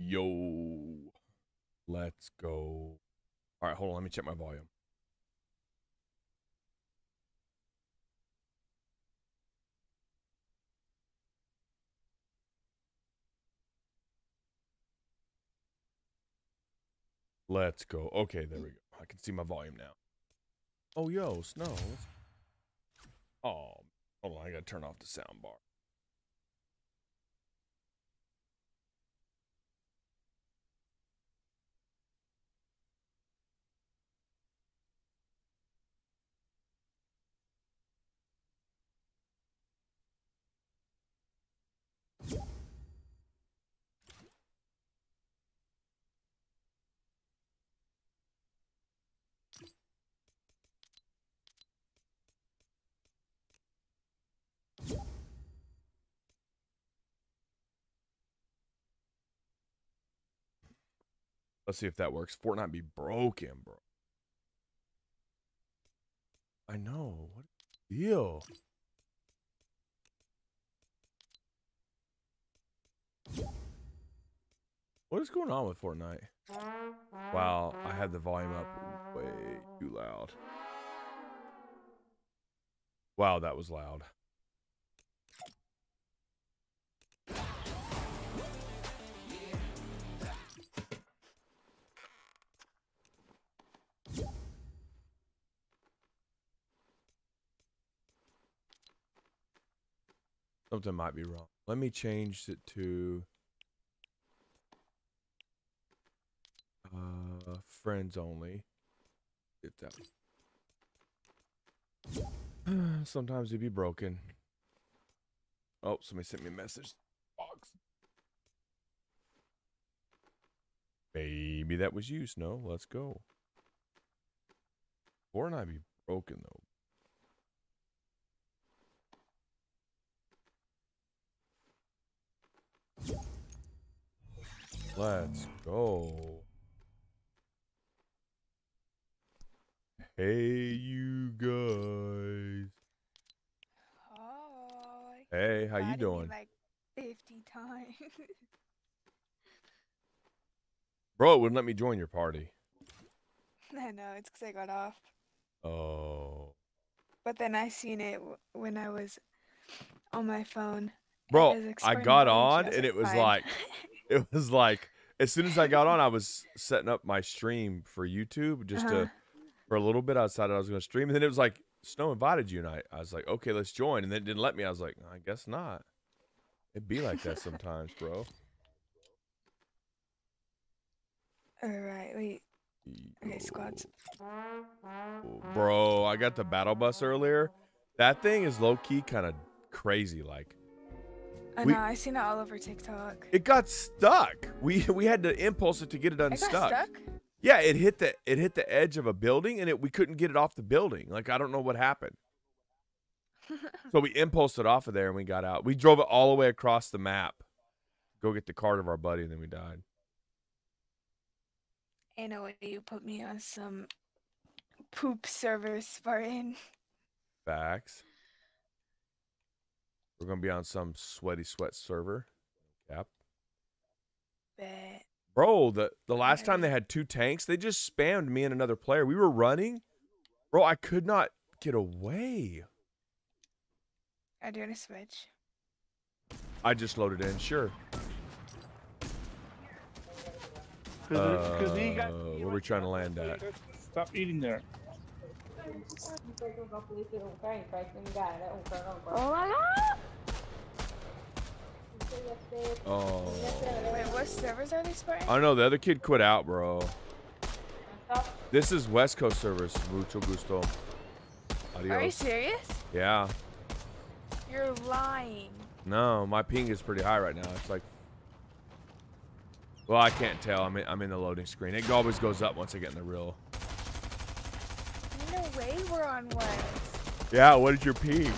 Yo. Let's go. All right, hold on. Let me check my volume. Let's go. Okay, there we go. I can see my volume now. Oh, yo, snow. Oh, hold on. I gotta turn off the sound bar. Let's see if that works. Fortnite be broken, bro. I know. What deal? What is going on with Fortnite? Wow, I had the volume up way too loud. Wow, that was loud. Something might be wrong. Let me change it to uh, friends only. If that. Sometimes it'd be broken. Oh, somebody sent me a message. Box. Maybe that was you, Snow. Let's go. Fortnite be broken though. Let's go. Hey, you guys. Hi. Hey, how you doing? Like 50 times. Bro, it wouldn't let me join your party. I know, it's because I got off. Oh. But then I seen it when I was on my phone. Bro, I got on and it was fine. like it was like as soon as I got on, I was setting up my stream for YouTube just Uh-huh. to for a little bit. I decided I was going to stream, and then it was like Snow invited you, and I, I was like, okay, let's join, and then it didn't let me. I was like, I guess not. It'd be like that sometimes, bro. Alright, wait. Okay, squads. Bro, I got the battle bus earlier. That thing is low key kind of crazy. Like I We- know, I seen it all over TikTok. it got stuck. We we had to impulse it to get it It got unstuck. stuck? Yeah, it hit the it hit the edge of a building and it we couldn't get it off the building. Like I don't know what happened. So we impulsed it off of there and we got out. We drove it all the way across the map. Go get the card of our buddy and then we died. Ain't no way you put me on some poop server, Spartan. Facts. We're gonna be on some sweaty sweat server. Yep. Bet. Bro, the the last time they had two tanks, they just spammed me and another player. We were running. Bro, I could not get away. I doing a switch. I just loaded in, sure. Because he got. Uh, where we trying to land at? Stop eating there. Oh my god! Oh. Wait, what servers are they, Spartan? I don't know the other kid quit out, bro. This is West Coast servers. Mucho gusto. Are you serious? Yeah. You're lying. No, my ping is pretty high right now. It's like, well, I can't tell. I'm in, I'm in the loading screen. It always goes up once I get in the real. Way we're on West. Yeah. What is your ping?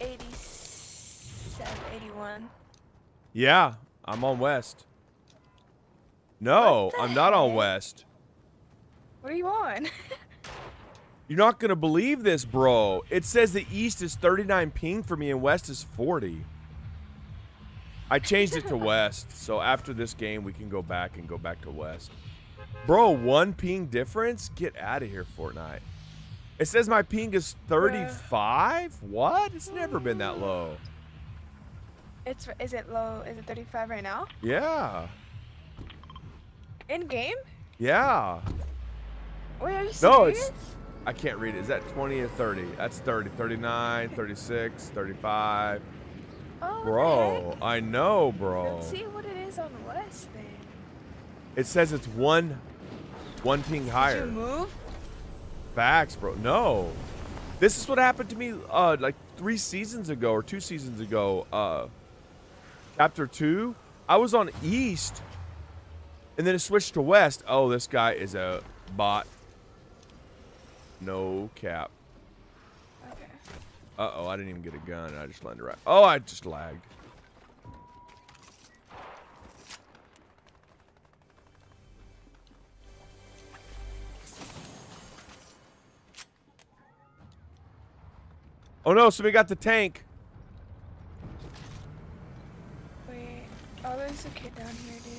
87, 81. Yeah, I'm on West. No, I'm not on? West. What are you on? You're not gonna believe this, bro. It says the East is 39 ping for me and West is 40. I changed it to west, so after this game we can go back and go back to west. Bro, one ping difference? Get out of here, Fortnite. It says my ping is 35? What? It's never been that low. It's is it low? Is it 35 right now? Yeah. In game? Yeah. Wait, are you serious? No, it's- I can't read it. Is that 20 or 30? That's 30. 39, 36, 35. Oh, Bro. I know, bro. Let's see what it is on. It says it's one one ping Did you higher. move? Facts, bro. No. This is what happened to me uh like 3 seasons ago or 2 seasons ago. Uh chapter 2, I was on east and then it switched to west. Oh, this guy is a bot. No cap. Okay. Uh-oh, I didn't even get a gun. I just landed right. Oh, I just lagged. Oh no, so we got the tank. Wait. Oh, there's a kid down here, dude.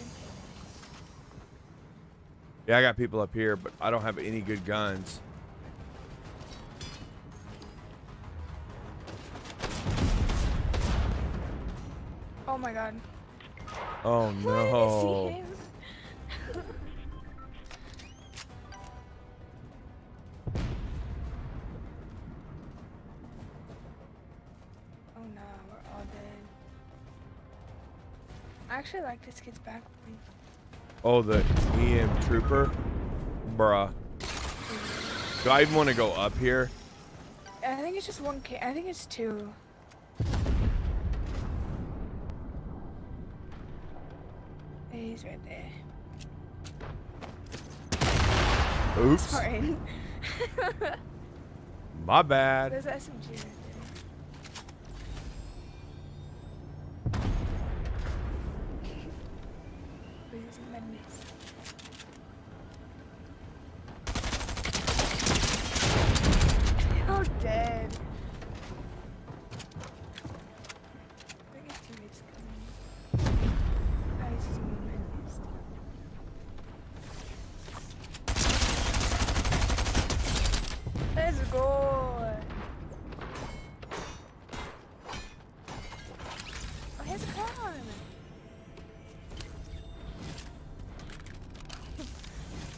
Yeah, I got people up here, but I don't have any good guns. Oh my god. Oh no. Actually like this kid's back. Oh, the EM trooper. Bruh. Do I even want to go up here? I think it's just one kid. I think it's two. He's right there. Oops. Sorry. My bad. There's SMG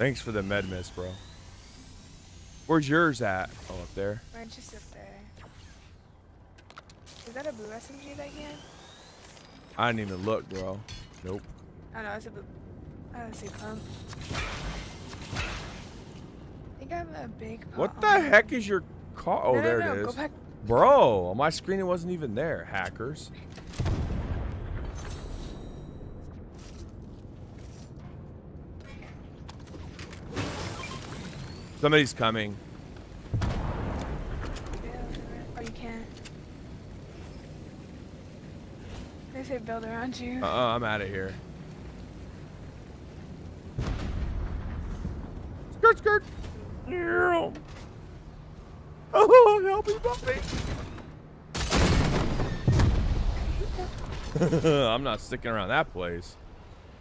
Thanks for the med miss, bro. Where's yours at? Oh, up there. Mine's just up there. Is that a blue SMG that had? I didn't even look, bro. Nope. Oh no, it's a blue. I don't see pump. I think I have a big. What the heck is your car? Oh, no, there no, no, it back. Bro, on my screen it wasn't even there. Hackers. Somebody's coming. Yeah, Oh, you can't. They say build around you. Uh-uh, I'm out of here. Skirt, skirt. Yeah. Oh, help me, Bobby. I'm not sticking around that place.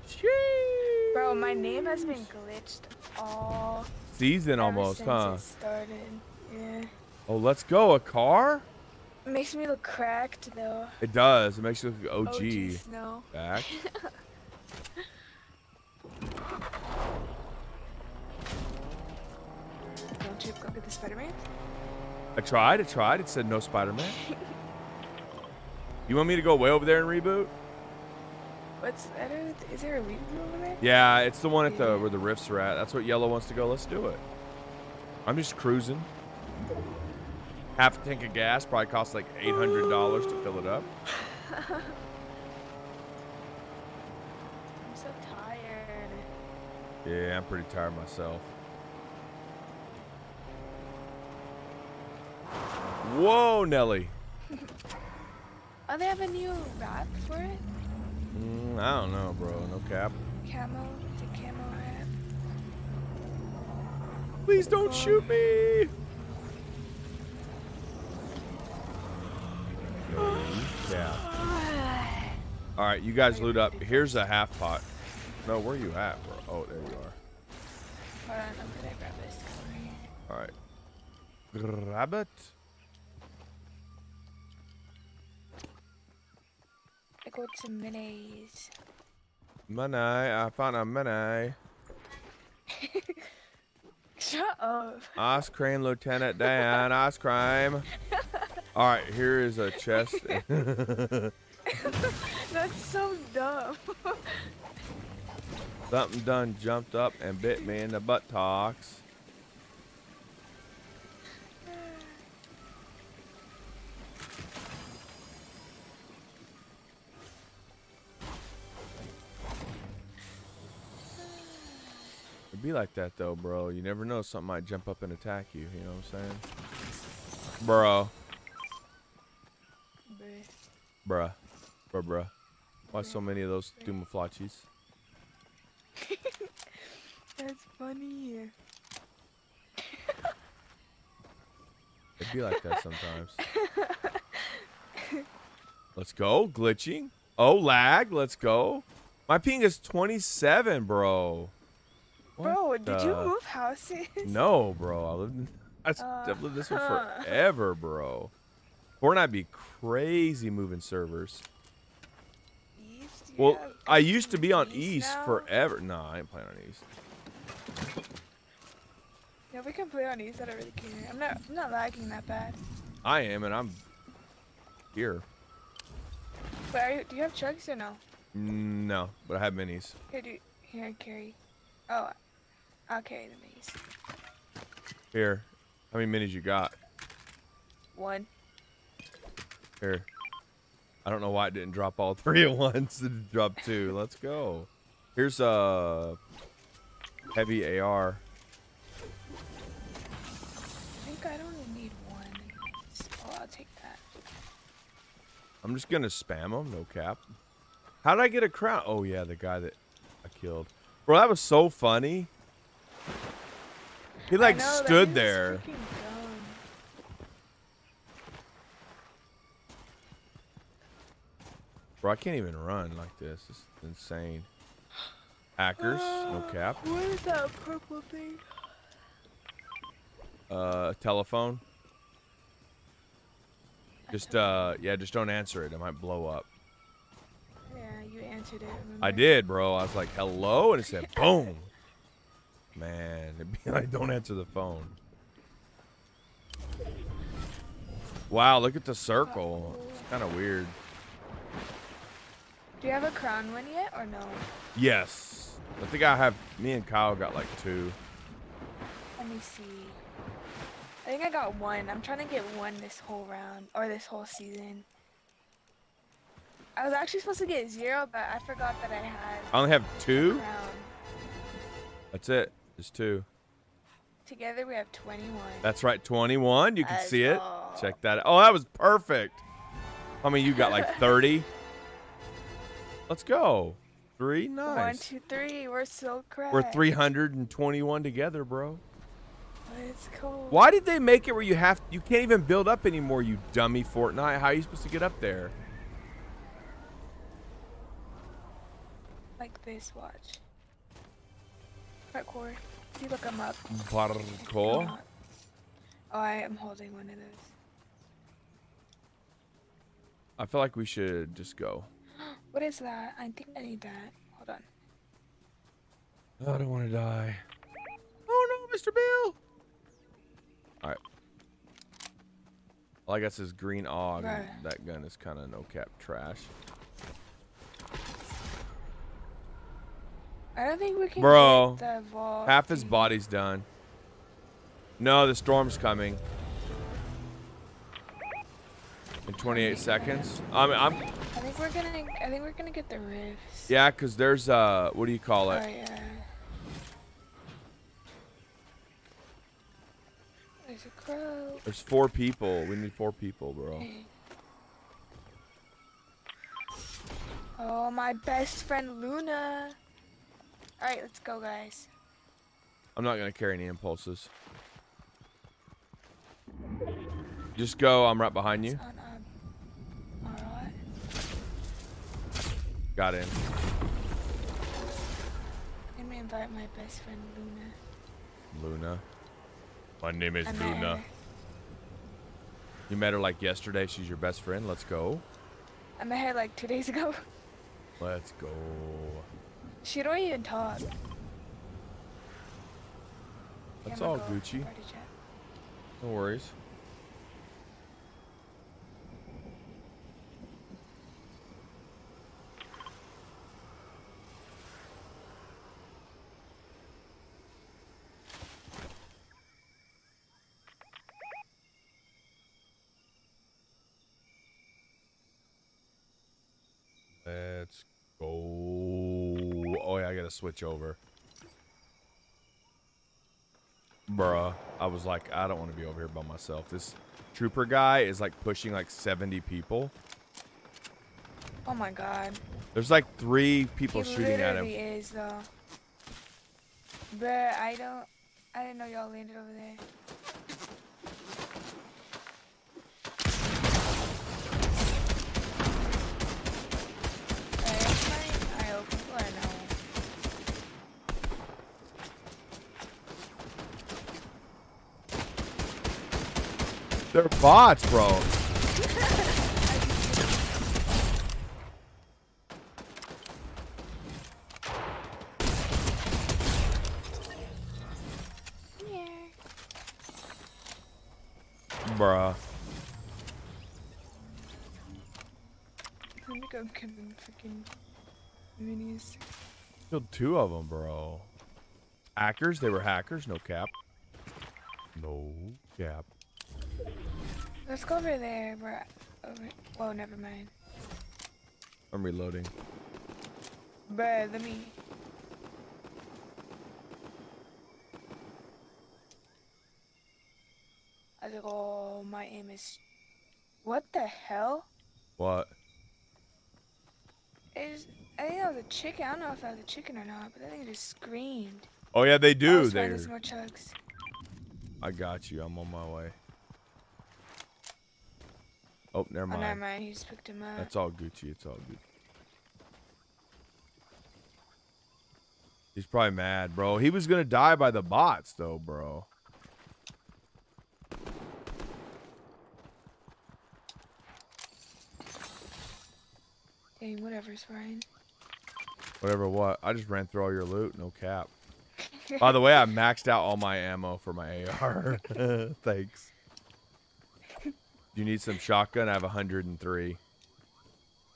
Sheesh. Bro, my name has been glitched all Season almost, huh? it. Yeah. Oh, let's go. A car? Makes me look cracked though. It does. It makes you look OG. OG snow. Back. Don't you go get the Spider-Man? I tried. I tried. It said no Spider-Man. you want me to go way over there and reboot? What's don't, is there a review over there? Yeah, it's the one at the where the rifts are at. That's what Yellow wants to go. Let's do it. I'm just cruising. Half a tank of gas probably costs like eight hundred dollars to fill it up. I'm so tired. Yeah, I'm pretty tired myself. Whoa, Nelly. Oh, they have a new wrap for it? Mm, I don't know, bro. No cap. Camo, camo wrap. Please don't shoot me. No cap. All right, you guys loot up. Here's a half pot. No, where you at, bro? Oh, there you are. Hold on, I'm gonna grab this. All right. Grab it. Got some minis. Money. I found a money. Shut up. Ice cream, Lieutenant Dan. Ice cream. All right, here is a chest. That's so dumb. Something done jumped up and bit me in the buttocks. Be like that though, bro. You never know, something might jump up and attack you. You know what I'm saying, bro? Bruh. Bruh, bruh, bruh. Why so many of those Doomaflachis? That's funny. It'd be like that sometimes. Let's go. Glitching. Oh, lag. Let's go. My ping is 27, bro. Bro, did you move houses? No, bro. I lived in, I Uh, I've lived this one forever, bro. Or not be crazy moving servers. East? Well, I used to be on East East forever. No, I ain't playing on East. Yeah, we can play on East. I don't really care. I'm not. I'm not lagging that bad. I am, and I'm here. But are you, do you have chugs or no? No, but I have minis. Here, do here carry. Oh, I'll carry the minis. Here. How many minis you got? One. Here. I don't know why it didn't drop all three at once. It dropped two. Let's go. Here's uh, a heavy AR. I think I don't need one. Oh, I'll take that. I'm just gonna spam them, no cap. How did I get a crown? Oh yeah, the guy that I killed. Bro, that was so funny. He like know, stood there. Bro, I can't even run like this. It's insane. Hackers, no cap. What is that purple thing? Uh, telephone. Just uh, yeah, just don't answer it. It might blow up. Yeah, you answered it. I did, bro. I was like, hello, and it said boom. Man, it'd be like, don't answer the phone. Wow, look at the circle. It's kind of weird. Do you have a crown one yet or no? Yes. I think I have, me and Kyle got like two. Let me see. I think I got one. I'm trying to get one this whole round or this whole season. I was actually supposed to get zero, but I forgot that I had I only have two. That's it. Just two. Together we have 21. That's right, 21. You can see it. go. Check that out. Oh, that was perfect. I mean, you got like 30. Let's go. Three, nice. two, three. We're so correct. We're 321 together, bro. Let's go. Why did they make it where you have you can't even build up anymore, you dummy Fortnite? How are you supposed to get up there? Like this, watch. Parkour. You look them up. Parkour. Not. Oh, I am holding one of those. I feel like we should just go. What is that? I think I need that. Hold on. I don't want to die. Oh no, Mr. Bill. All right. All I guess is green og. Right. That gun is kind of no cap trash. I don't think we can Bro, get the vault. Half his body's done. No, the storm's coming. In 28 seconds. I mean, I'm I think we're gonna. I think we're gonna get the rifts. yeah, cause there's uh, what do you call Oh it? yeah. There's a crow. There's four people. We need four people, bro. Oh, my best friend Luna. All right, let's go, guys. I'm not gonna carry any impulses. Just go. I'm right behind you. On, um, all right. Got in. Let me invite my best friend Luna. Luna. My name is I Luna. her. You met her like yesterday. She's your best friend. Let's go. I met her like two days ago. Let's go. She don't even talk. That's Yeah, all Gucci. No worries. Let's go. Yeah, I gotta switch over. Bruh, I was like, I don't want to be over here by myself. This trooper guy is like pushing like 70 people. Oh my god. There's like three people he shooting at him. literally is though. But I don't. I didn't know y'all landed over there. Alright, that's my eye open or no? They're bots, bro. Bruh. Let me go give them freaking minis. Killed two of them, bro. Hackers? They were hackers? No cap. No cap. Let's go over there, bro. Over. Whoa, never mind. I'm reloading. Bruh, let me. I think, oh, my aim is. What the hell? What? Is I think that was a chicken. I don't know if that was a chicken or not, but I think it just screamed. Oh yeah, they do. They. finding more chugs. I got you. I'm on my way. Oh, never Oh, mind. never mind. He just picked him up. That's all Gucci. It's all good. He's probably mad, bro. He was gonna die by the bots, though, bro. Dang, whatever's fine. Whatever. What? I just ran through all your loot. No cap. By the way, I maxed out all my ammo for my AR. Thanks. You need some shotgun? I have 103.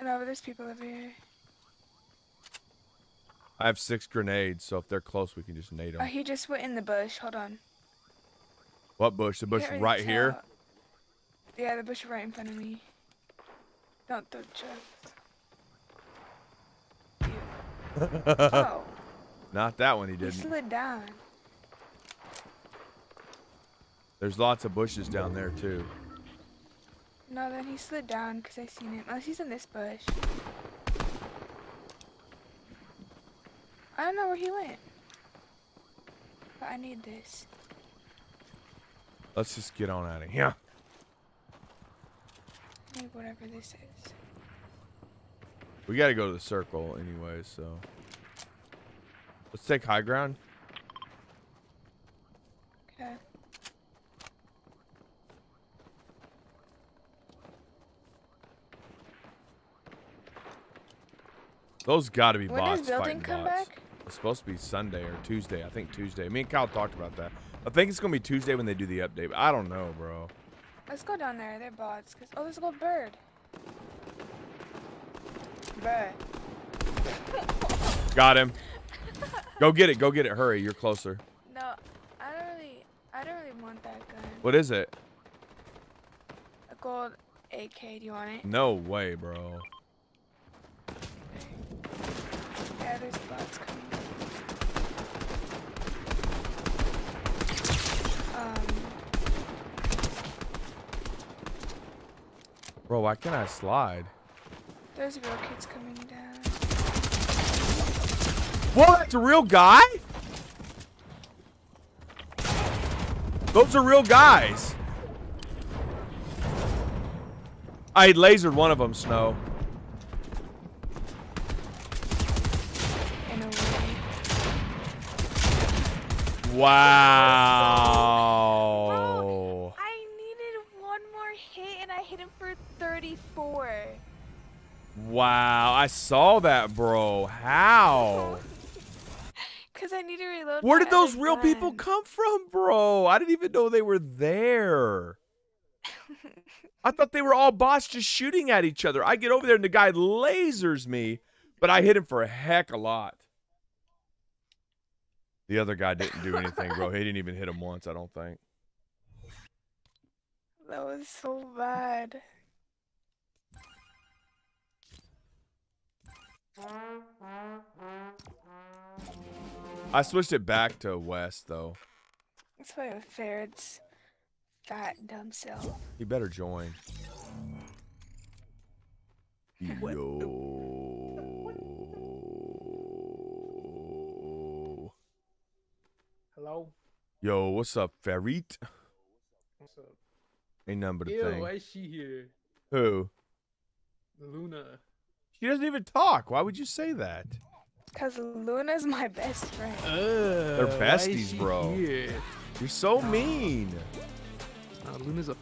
And over there's people over here. I have six grenades, so if they're close, we can just nade them. Oh, he just went in the bush. Hold on. What bush? The bush really right here? Yeah, the bush right in front of me. Don't throw chugs. Ew. Oh, Not that one. He he didn't. He slid down. There's lots of bushes down there too. No, then he slid down because I seen him. Unless he's in this bush. I don't know where he went. But I need this. Let's just get on out of here. I need whatever this is. We got to go to the circle anyway, so let's take high ground. Okay. Those got to be When bots does building fighting come bots. back? It's supposed to be Sunday or Tuesday. I think Tuesday. Me and Kyle talked about that. I think it's gonna be Tuesday when they do the update. But I don't know, bro. Let's go down there. They're bots. Cause oh, there's a gold bird. Bruh. Got him. Go get it. Go get it. Hurry. You're closer. No, I don't really, I don't really want that gun. What is it? A gold AK. Do you want it? No way, bro. Yeah, there's bots coming. Um, Bro, why can't I slide? there's real kids coming down. What? It's a real guy? Those are real guys. I lasered one of them, Snow. Wow. I needed one more hit and I hit him for 34. Wow. I saw that, bro. How? Cause I need to reload. Where did those real people come from, bro? I didn't even know they were there. I thought they were all bots just shooting at each other. I get over there and the guy lasers me, but I hit him for a heck a lot. The other guy didn't do anything, bro. He didn't even hit him once, I don't think. That was so bad. I switched it back to west, though. That's why with Ferret's fat dumb self. He better join. Yo. Hello? Yo, what's up, Ferret? What's up? Ain't nothing but a Ew, thing. why is she here? Who? Luna. She doesn't even talk. Why would you say that? Cause Luna's my best friend. They're besties, bro. Here? You're so mean. Uh, Luna's a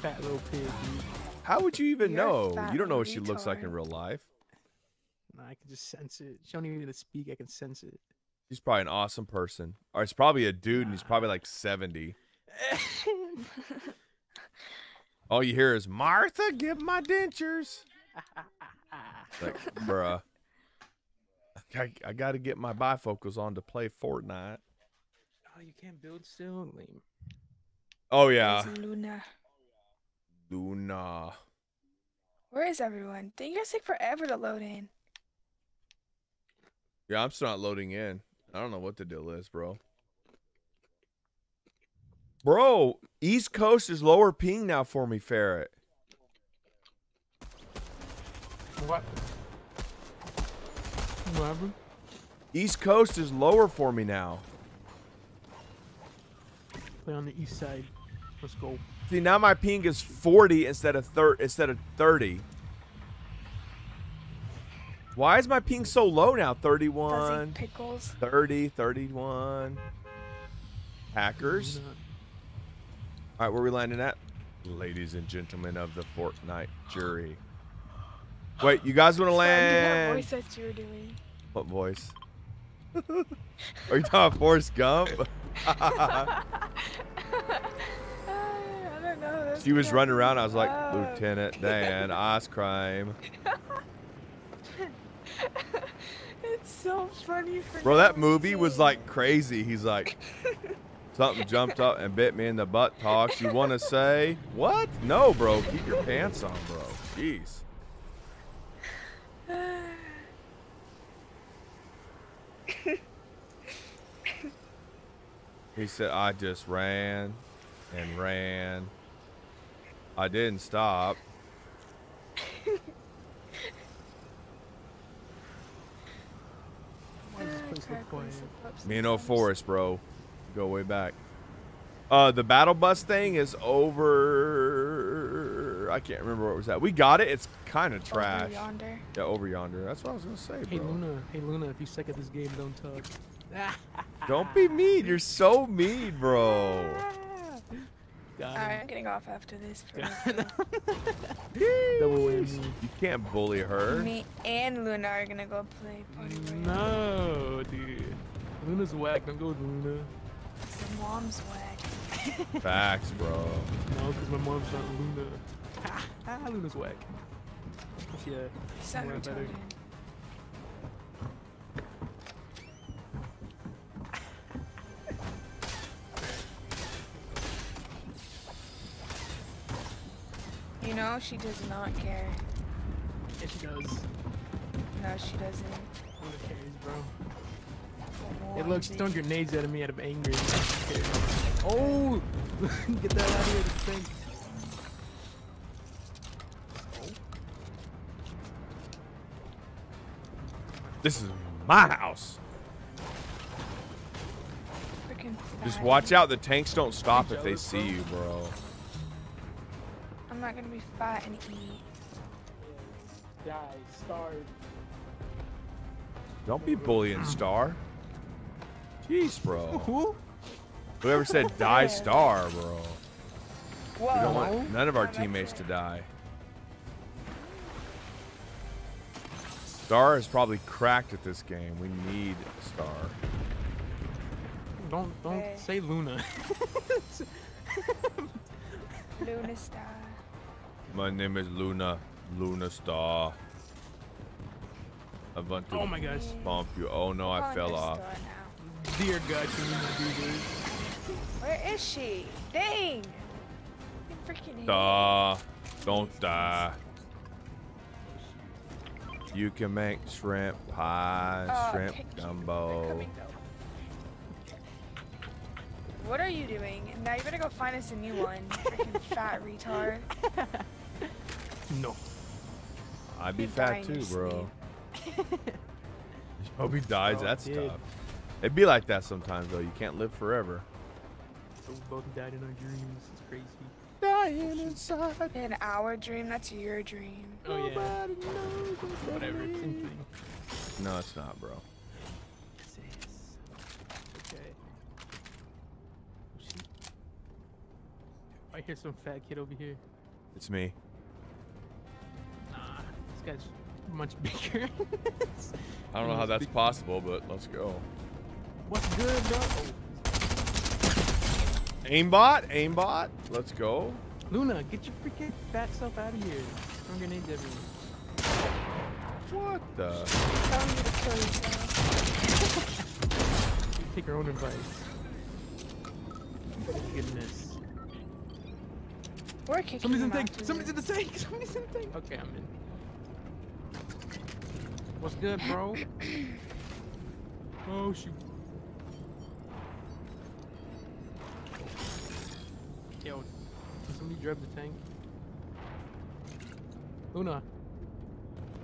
fat little pig, dude. How would you even You're know? You don't know what she looks like in real life. Nah, I can just sense it. She don't even need to speak. I can sense it. She's probably an awesome person. Or it's probably a dude and he's probably like 70. All you hear is, Martha, give my dentures. Like, bruh. I, I got to get my bifocals on to play Fortnite. oh, you can't build still? Lame. Oh, yeah. Where's Luna? Luna. Where is everyone? Dang, you guys take forever to load in. Yeah, I'm still not loading in. I don't know what the deal is, bro. Bro, East Coast is lower ping now for me, Ferret. What? What happened? East Coast is lower for me now. Play on the east side. Let's go. See, now my ping is 40 instead of thir- instead of 30. Why is my ping so low now? Fuzzy 31, pickles. 30, 31. Hackers. All right, where we landing at? Ladies and gentlemen of the Fortnite jury. Wait, you guys want to Sorry, I did that land? voice that you were doing. What voice? Are you talking Forrest Gump? I don't know. that's she was running around. I was like. Lieutenant Dan, ice crime. it's so funny for Bro, that movie was like crazy. He's like, something jumped up and bit me in the butt talks. You want to say what? No, bro. Keep your pants on, bro. Jeez. He said, I just ran and ran. I didn't stop. Why does this place look Crackling quiet? some ups Me and and O. Forest, bro. Go way back. Uh, the battle bus thing is over. I can't remember what was that. We got it. It's kind of Over trash. yonder. Yeah, over yonder. That's what I was gonna say, bro. Hey bro. Luna, hey Luna, if you suck at this game, don't talk. Don't be mean. You're so mean, bro. Got Alright. I'm getting off after this. For real. Double Jeez. whammy. You can't bully her. Me and Luna are gonna go play Party Royale. No, dude. Luna's whack. Don't go with Luna. So mom's whack. Facts, bro. No, because my mom's not Luna. Ha, ah, ha, Luna's whack. Yeah. Son More better. retarded. You know, she does not care. Yeah, she does. No, she doesn't. Luna cares, bro. Come Hey, on, look, she's throwing bitch. grenades at me out of anger. Oh! Get that out of here, this thing. This is my house. Just watch out. The tanks don't stop if they see you, bro. I'm not gonna be fat and eat. Die, starve. Don't be bullying Star. Jeez, bro. Who? Whoever said die star, bro. We don't want none of our teammates to die. Star is probably cracked at this game. We need star. Don't don't Okay. say Luna. Luna Star. My name is Luna. Luna Star. I want to oh my gosh. bump you. Oh no, I Calling fell off. Star now. Dear God, can you not do this? Where is she? Dang! You freaking hate. Don't die. You can make shrimp pie, Oh, shrimp thank gumbo. What are you doing? Now you better go find us a new one. Freaking fat retard. No. I'd be He'd fat too, bro. sleep. Hope he dies. Oh, That's dude. tough. It'd be like that sometimes though. You can't live forever. So we both died in our dreams. It's crazy. Dying inside. In our dream, that's your dream. Oh yeah. Whatever. Same thing. No, it's not, bro. Yes, it is. Okay. I hear some fat kid over here. It's me. Nah, this guy's much bigger. I don't know how that's big. possible, but let's go. What's good, bro? Oh. Aimbot, aimbot. Let's go. Luna, get your freaking fat self out of here. Throwing grenades everywhere. What the? Telling you to kill yourself. You take your own advice. Goodness. We're kicking Somebody's in the tank. after Somebody's in the tank. Somebody's in the tank. Okay, I'm in. What's good, bro? oh shoot. Yo, somebody drive the tank? Luna,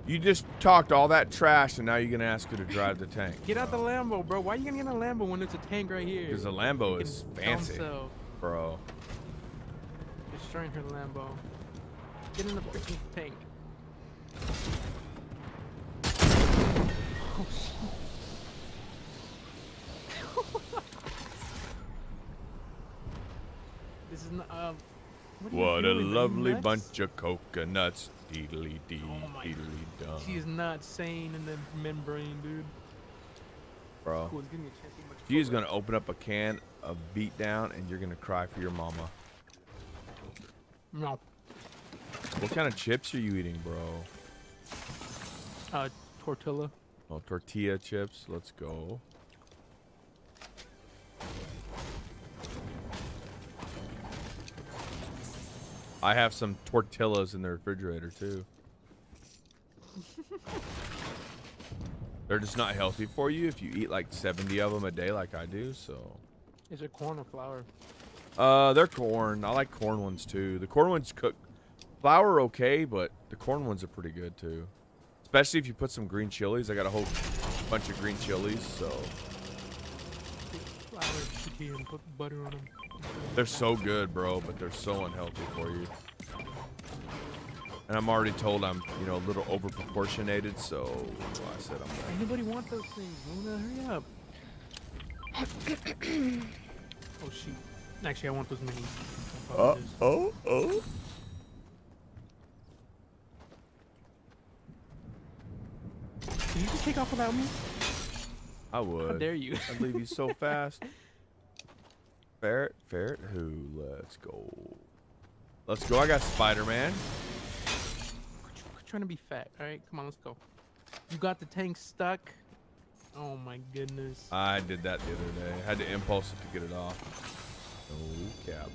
You just talked all that trash, and now you're gonna ask her to drive the tank. get out the Lambo, bro. Why are you gonna get a Lambo when there's a tank right here? Because the Lambo is fancy, bro. Destroying her Lambo. Get in the freaking tank. This is not. Um, what, What a doing? Are you lovely bunch of coconuts. Deedly dee, Oh deedly dum. She is not sane in the membrane, dude. Bro. Cool, give me a chance to get much She's gonna open up a can of beat down, and you're gonna cry for your mama. No. What kind of chips are you eating, bro? Uh, tortilla. Oh, tortilla chips. Let's go. I have some tortillas in the refrigerator too. They're just not healthy for you if you eat like 70 of them a day like I do, so. Is it corn or flour? Uh, they're corn. I like corn ones too. The corn ones cook flour okay, but the corn ones are pretty good too. Especially if you put some green chilies. I got a whole bunch of green chilies, so Take flour, tortilla, and put butter on them. they're so good, bro. But they're so unhealthy for you. And I'm already told I'm, you know, a little over proportionated, so I said I'm not. Anybody want those things? Luna, hurry up. oh shoot. Actually, I want those minis. Uh, apologize. oh, oh. Can you just take off without me? I would. How dare you? I'd leave you so fast. Ferret, ferret, who? Let's go. Let's go. I got Spider-Man. Trying to be fat. All right, come on, let's go. You got the tank stuck. Oh my goodness. I did that the other day. I had to impulse it to get it off. No cap.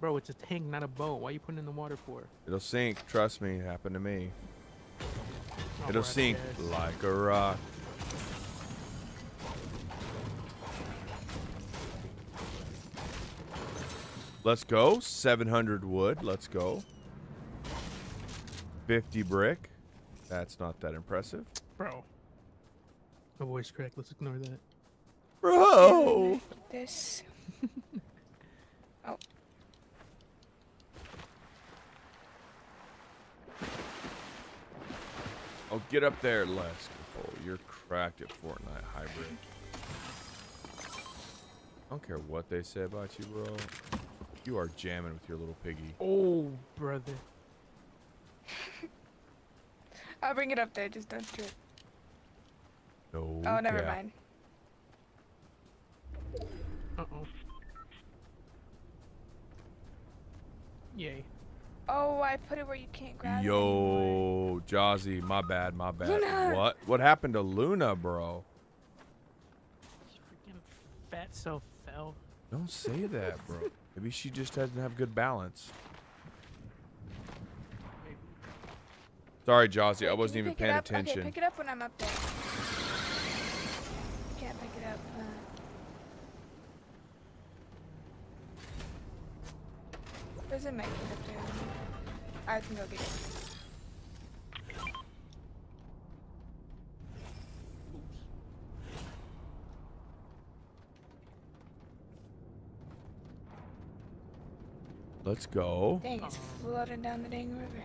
Bro, it's a tank, not a boat. Why are you putting in the water for? It'll sink. Trust me. It happened to me. Oh, It'll right, sink like a rock. Let's go. 700 wood. Let's go. 50 brick. That's not that impressive. Bro. My voice cracked. Let's ignore that. Bro. This. Oh, get up there, Les. Oh, you're cracked at Fortnite hybrid. I don't care what they say about you, bro. You are jamming with your little piggy. Oh, brother. I'll bring it up there. Just don't trip. No. Oh, never cap. mind. Uh oh. Yay. Oh, I put it where you can't grab it. Yo, Jazzy, my bad, my bad. Luna. What? What happened to Luna, bro? Freaking fat so fell. Don't say that, bro. Maybe she just doesn't have good balance. Sorry, Jazzy, I wasn't can you even pick it paying up? attention. Okay, pick it up when I'm up there. Can't pick it up. Huh? There's a medkit up there. I can go get it. Let's go. Dang, it's flooding down the dang river.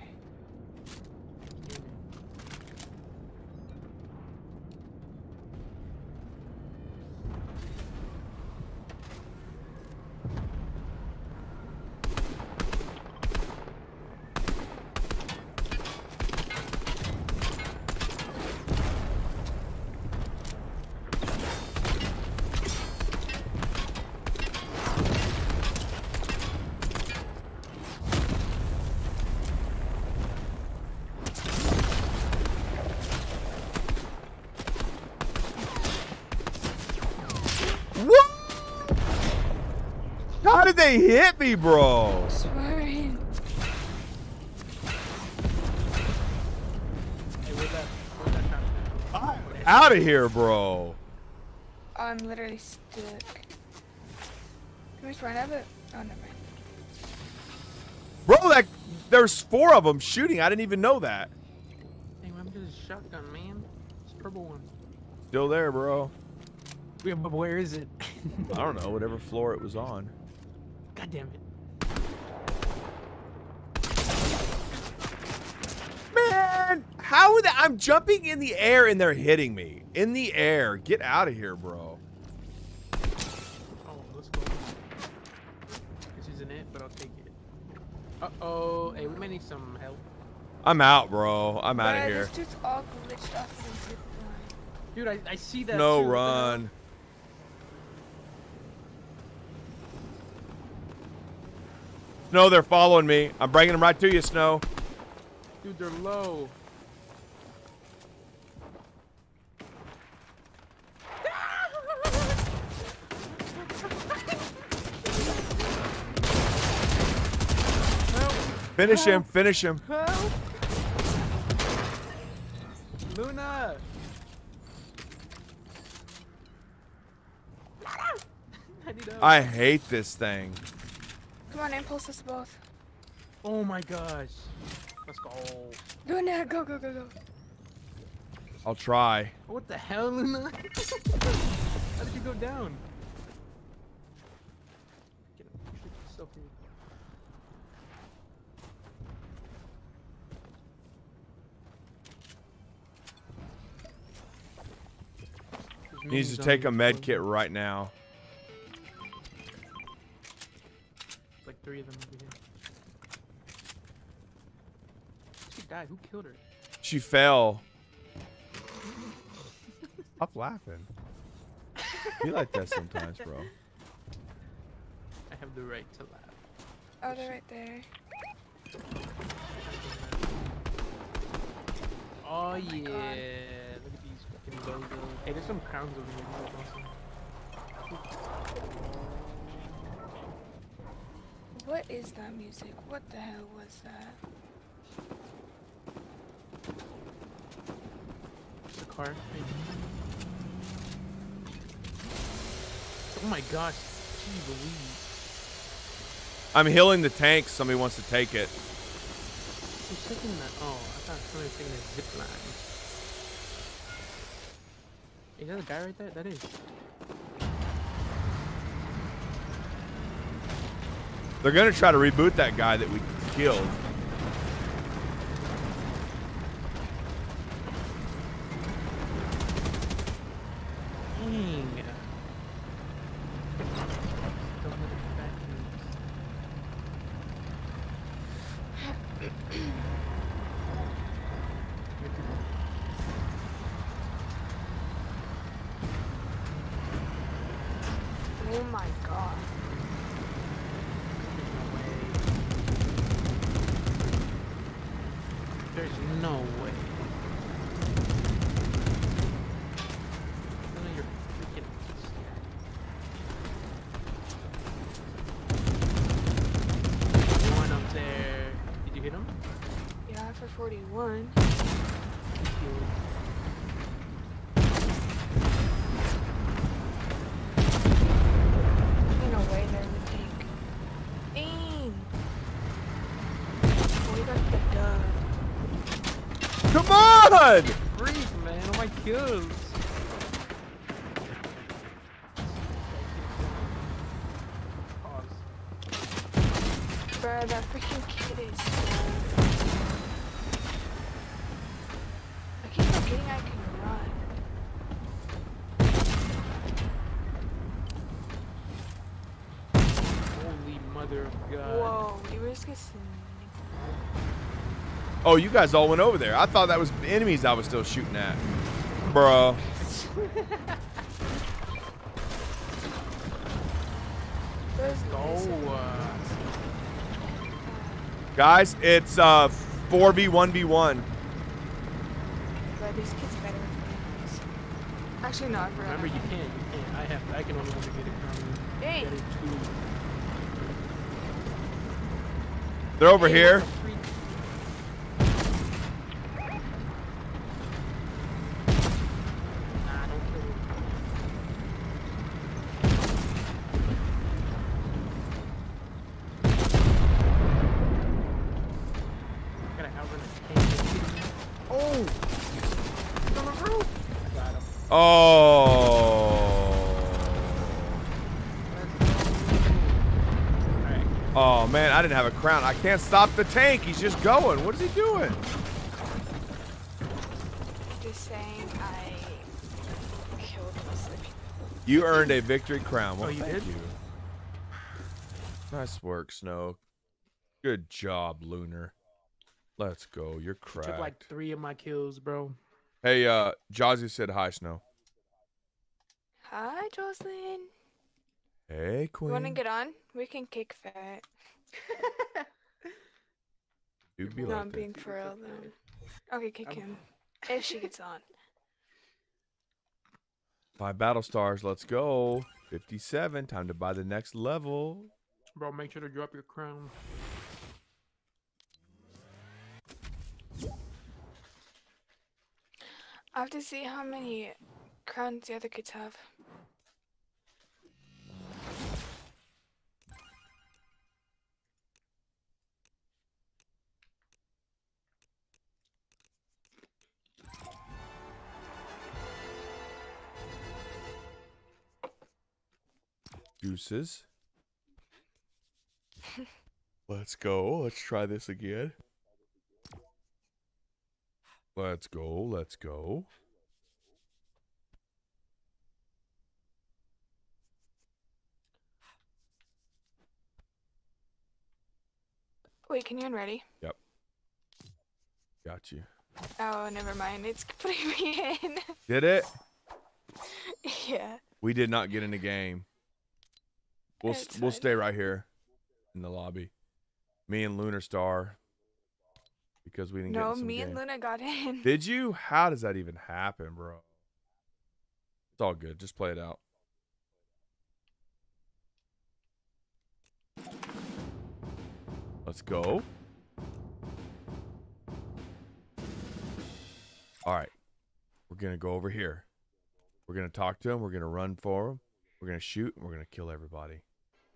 What? How did they hit me, bro? Swearing. Hey, where'd that, where'd that come from? Out of here, bro. I'm literally stuck. Can we just run out of it? Oh, never mind. Bro, that there's four of them shooting. I didn't even know that. Hey, I'm just a shotgun, man. It's a purple one. Still there, bro. Yeah, but where is it? I don't know, whatever floor it was on. God damn it. Man, how would that? I'm jumping in the air and they're hitting me. In the air. Get out of here, bro. Oh, let's go. This isn't it, but I'll take it. Uh oh. Hey, we might need some help. I'm out, bro. I'm out of here. This all glitched off of the zip line. Dude, I, I see that. No too. What the hell? run. Snow, they're following me. I'm bringing them right to you, Snow. Dude, they're low. Help! Finish him. Finish him. Help! Luna! Help. I hate this thing. Come on, impulse us both. Oh my gosh. Let's go. Go now, go, go, go, go. I'll try. What the hell, Luna? How did you go down? Get yourself here. Needs to take a med kit right now. Three of them over here. She died. Who killed her? She fell. Stop laughing. Be like that sometimes, bro. I have the right to laugh. Oh, they're right there. Oh, oh my yeah. Look at these fucking logos. Hey, there's some crowns over here. That's awesome. What is that music? What the hell was that? The car. Oh my gosh. Gee Louise. I'm healing the tank. Somebody wants to take it. Who's taking that? Oh, I thought somebody was taking a zip line. Is that a guy right there? That is. They're gonna try to reboot that guy that we killed. Dang. Oh my god. There's no way. None of your freaking One up there. Did you hit him? Yeah, for 41. Thank you. Ain't no way there's a tank. Dang. Oh, we got the dub. Come on! Freak, man. Oh my kills. Pause. Bruh, that freaking kid is so... I keep forgetting I can run. Holy mother of God. Whoa, you risk a sneak. Oh, you guys all went over there. I thought that was enemies I was still shooting at. Bro. There's Go. Uh, Guys, it's uh 4v1v1. But this kid's better. Actually, no, I forgot. remember, you can't. You can't. I have. I can only get it from. Hey. Get it too. They're over Hey, here. what the freak? Nah, don't kill him. Gotta outrun a tank. Oh! He's on the roof! I got him. Oh. Alright. Oh man, I didn't have a crown. I can't stop the tank. He's just going. What is he doing? Just saying, I killed most of the people. You earned a victory crown. Well, Oh, you thank did? you. Nice work, Snow. Good job, Lunar. Let's go. You're She took like three of my kills, bro. Hey, uh, Jazzy said hi, Snow. Hi, Jocelyn. Hey, Queen. You wanna get on? We can kick fat. You'd be no, like I'm that. being for real though. Okay, kick him. If she gets on. Five battle stars. Let's go. 57. Time to buy the next level. Bro, make sure to drop your crown. I have to see how many crowns the other kids have. Juices. Let's go. Let's try this again. Let's go. Let's go. Wait, can you unready? Yep. Got you. Oh, never mind. It's putting me in. Did it? yeah. We did not get in the game. We'll s- It's we'll stay right here in the lobby. Me and Luna Star because we didn't get No, in some me and. Luna got in. Did you? How does that even happen, bro? It's all good. Just play it out. Let's go. All right. We're going to go over here. We're going to talk to him. We're going to run for them. We're to shoot and we're to kill everybody.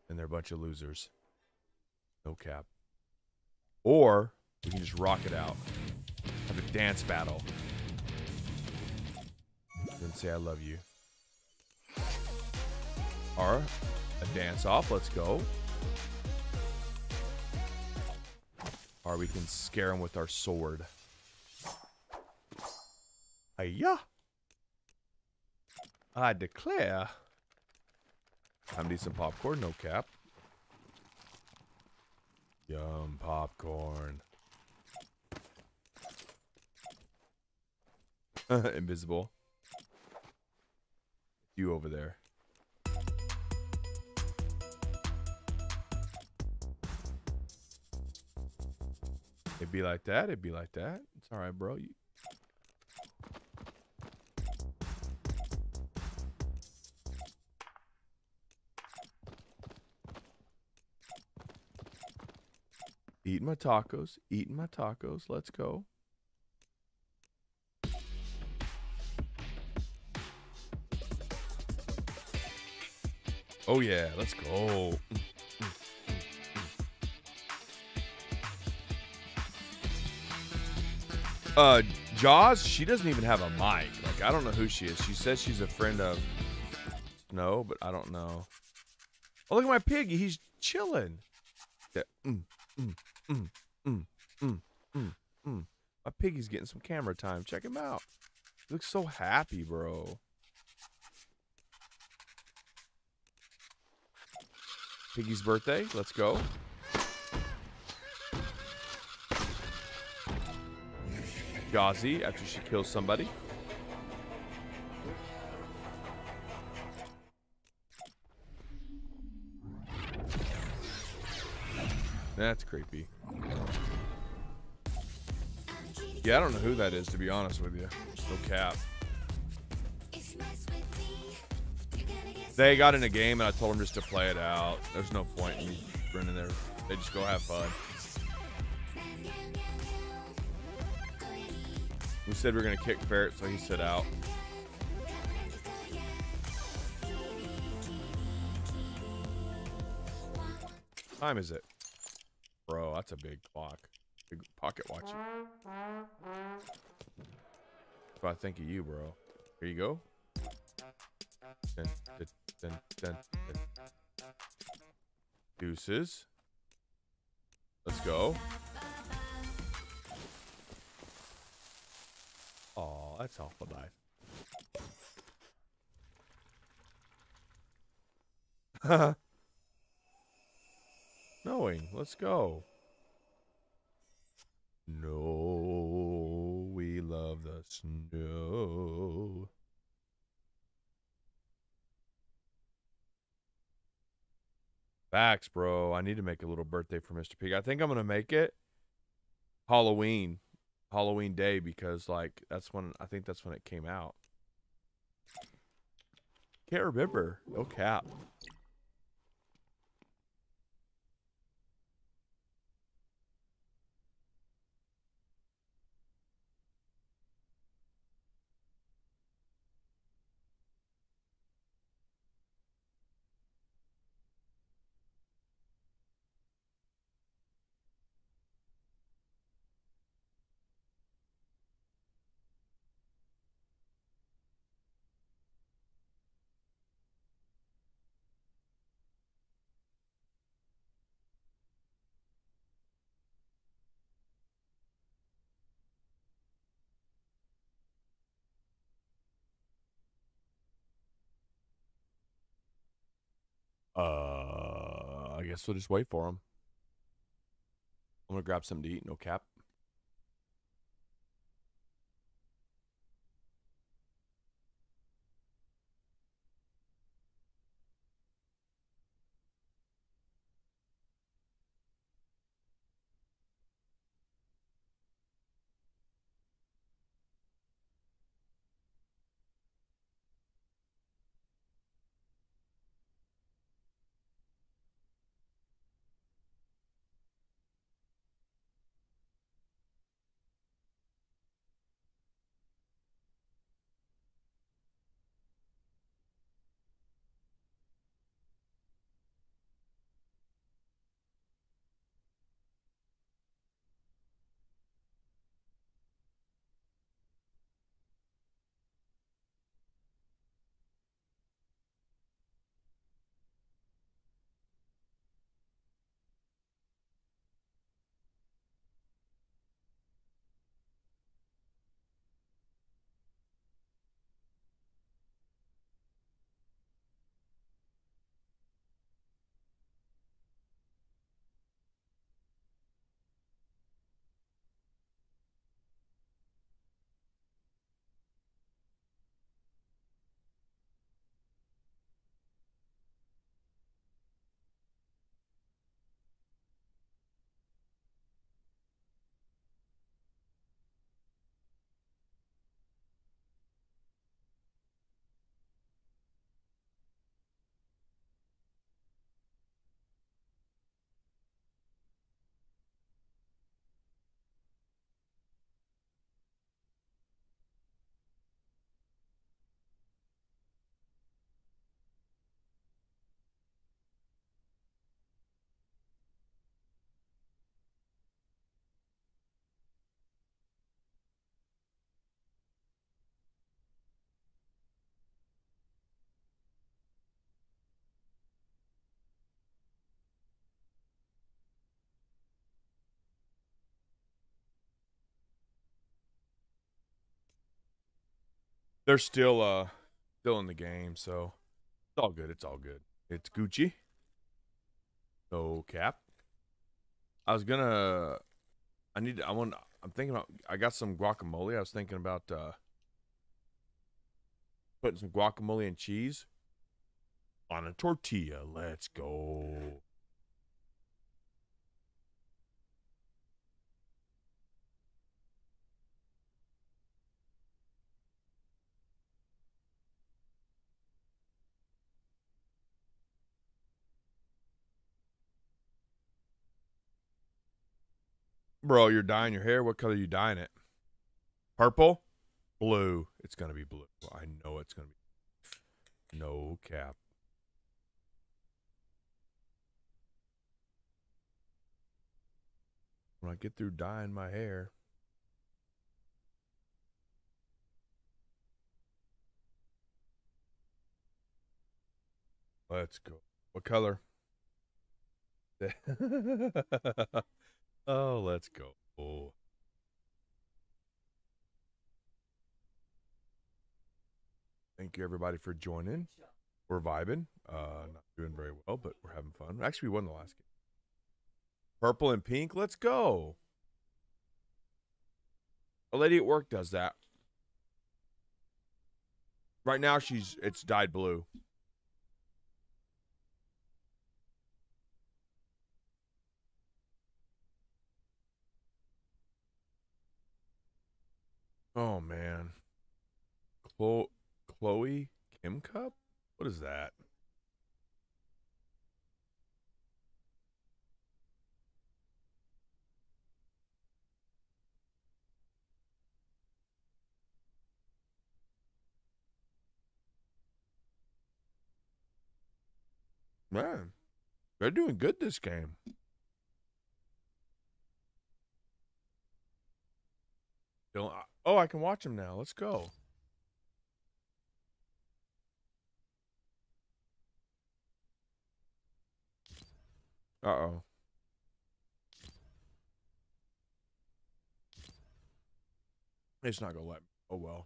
And they're a bunch of losers. No cap. Or we can just rock it out. Have a dance battle. Then say I love you. Or a dance off. Let's go. Or we can scare them with our sword. Hiya! I declare. I need some popcorn, no cap. Yum, popcorn. Invisible. You over there. It'd be like that. It'd be like that. It's all right, bro. You Eating my tacos. Eating my tacos. Let's go. Oh yeah, let's go. Uh, Jaws, she doesn't even have a mic. Like, I don't know who she is. She says she's a friend of Snow, but I don't know. Oh, look at my piggy. He's chilling. Yeah. Mm, mm, mm, mm, mm, mm, mm. My piggy's getting some camera time. Check him out. He looks so happy, bro. Piggy's birthday. Let's go. Gazi after she kills somebody. That's creepy. Yeah, I don't know who that is, to be honest with you. No cap. They got in a game, and I told them just to play it out. There's no point in me running there. They just go have fun. We said we are gonna kick Ferret, so he sit out. time is it? That's a big clock. Big pocket watch. If I think of you, bro. Here you go. Dun, dun, dun. Deuces. Let's go. Oh, that's awful nice. Knowing. Let's go. No, we love the snow. Facts, bro. I need to make a little birthday for Mr. Pig. I think I'm gonna make it Halloween, Halloween day because like that's when I think that's when it came out. Can't remember. No cap. Uh, I guess we'll just wait for him. I'm gonna grab something to eat. No cap. They're still uh still in the game, so it's all good. It's all good. It's Gucci. No cap. I was gonna. I need. I want. I'm thinking about. I got some guacamole. I was thinking about uh putting some guacamole and cheese on a tortilla. Let's go. Bro, you're dyeing your hair. What color you dyeing it? Purple? Blue. It's gonna be blue. I know it's gonna be. No cap. When I get through dyeing my hair. Let's go. What color? oh, let's go. Oh. Thank you everybody for joining. We're vibing. Uh not doing very well, but we're having fun. Actually we won the last game. Purple and pink, let's go. A lady at work does that. Right now she's it's dyed blue. Oh man. Chloe, Kim Cup? What is that? Man, they're doing good this game. Dylan, oh, I can watch them now. Let's go. Uh oh. It's not gonna let me. Oh well.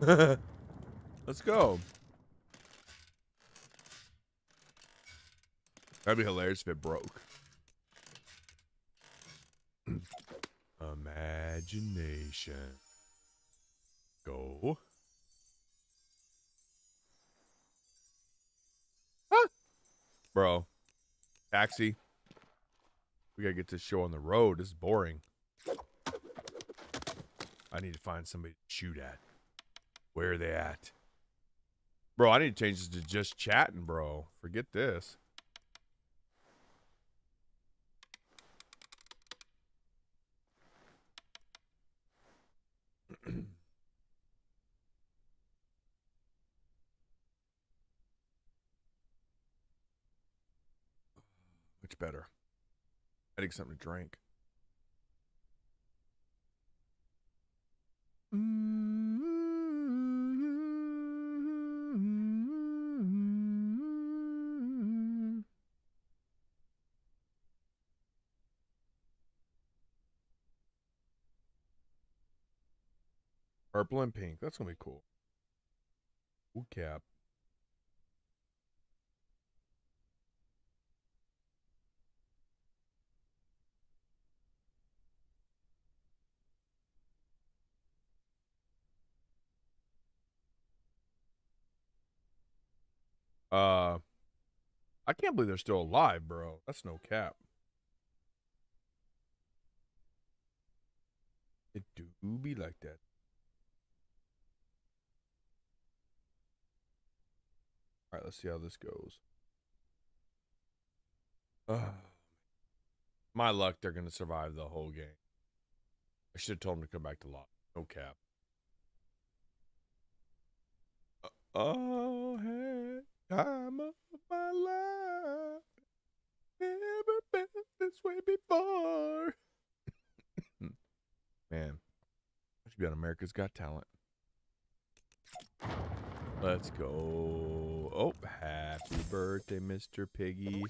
Let's go. That'd be hilarious if it broke. Imagination. Go. Huh? Bro. Taxi. We gotta get this show on the road. This is boring. I need to find somebody to shoot at. Where are they at? Bro, I need to change this to just chatting, bro. Forget this. Much better. I need something to drink. Purple and pink. That's gonna be cool. Ooh, cap. Uh, I can't believe they're still alive, bro. That's no cap. It do be like that. All right, let's see how this goes. Uh, my luck, they're going to survive the whole game. I should have told them to come back to lock. No cap. Uh, oh, hey, time of my life. Never been this way before. Man, I should be on America's Got Talent. Let's go. Oh, happy birthday, Mr. Piggy.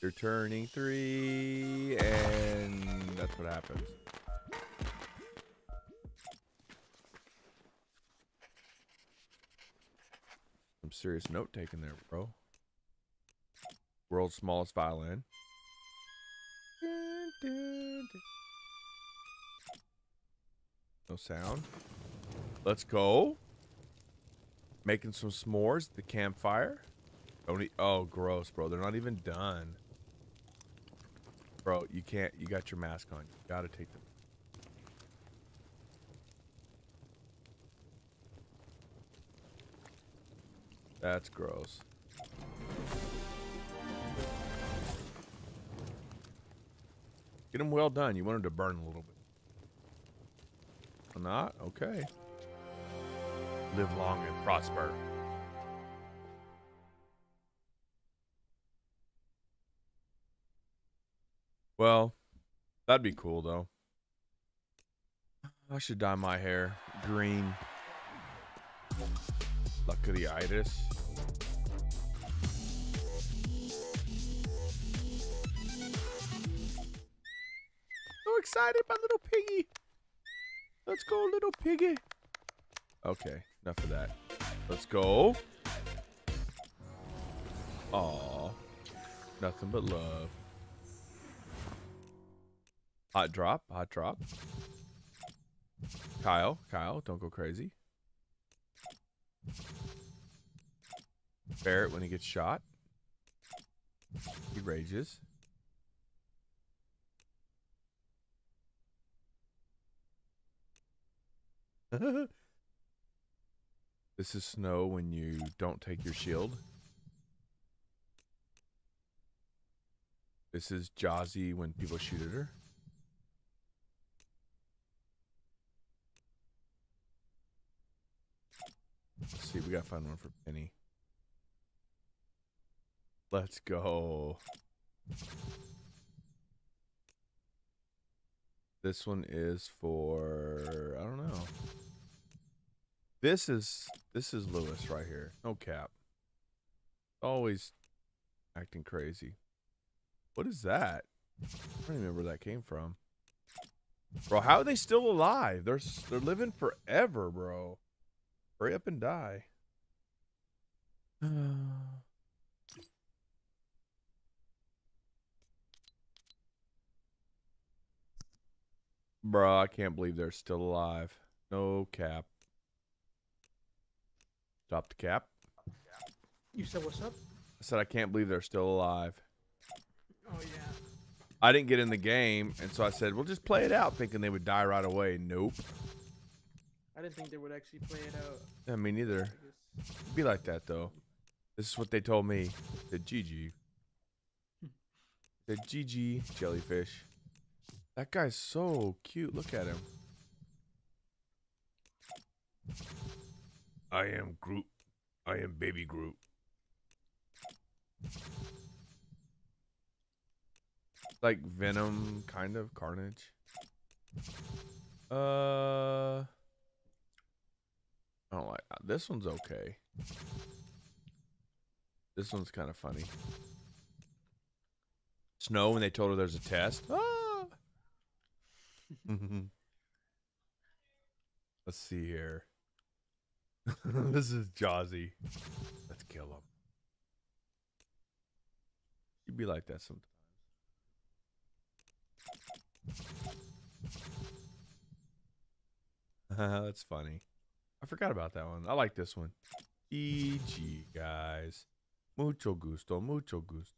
You're turning three, and that's what happens. Some serious note taking there, bro. World's smallest violin. No sound. Let's go. Making some s'mores at the campfire. Don't eat. Oh, gross, bro. They're not even done. Bro, you can't. You got your mask on. You gotta take them. That's gross. Get them well done. You want them to burn a little bit. Not? Okay. Live long and prosper. Well, that'd be cool though. I should dye my hair green. Luck of the itis. So excited, my little piggy. Let's go, little piggy. Okay, enough of that. Let's go. Aw. Nothing but love. Hot drop, hot drop. Kyle, Kyle, don't go crazy. Barrett when he gets shot. He rages. this is snow when you don't take your shield. This is Jazzy when people shoot at her. Let's see, we gotta find one for Penny. Let's go. This one is for I don't know. This is this is Lewis right here. No cap. Always acting crazy. What is that? I don't remember where that came from. Bro, how are they still alive? They're they're living forever, bro. Hurry up and die. Bro, I can't believe they're still alive. No cap. Drop the cap. You said what's up? I said I can't believe they're still alive. Oh yeah. I didn't get in the game, and so I said, "Well, just play it out," thinking they would die right away. Nope. I didn't think they would actually play it out. Yeah, me neither. Be like that though. This is what they told me. The GG. The GG jellyfish. That guy's so cute. Look at him. I am Groot. I am baby Groot. Like Venom, kind of Carnage. Uh, I don't like this one's okay. This one's kind of funny. Snow when they told her there's a test. Ah! Let's see here. this is Jazzy. Let's kill him. You'd be like that sometimes. That's funny. I forgot about that one. I like this one. EG, guys. Mucho gusto, mucho gusto.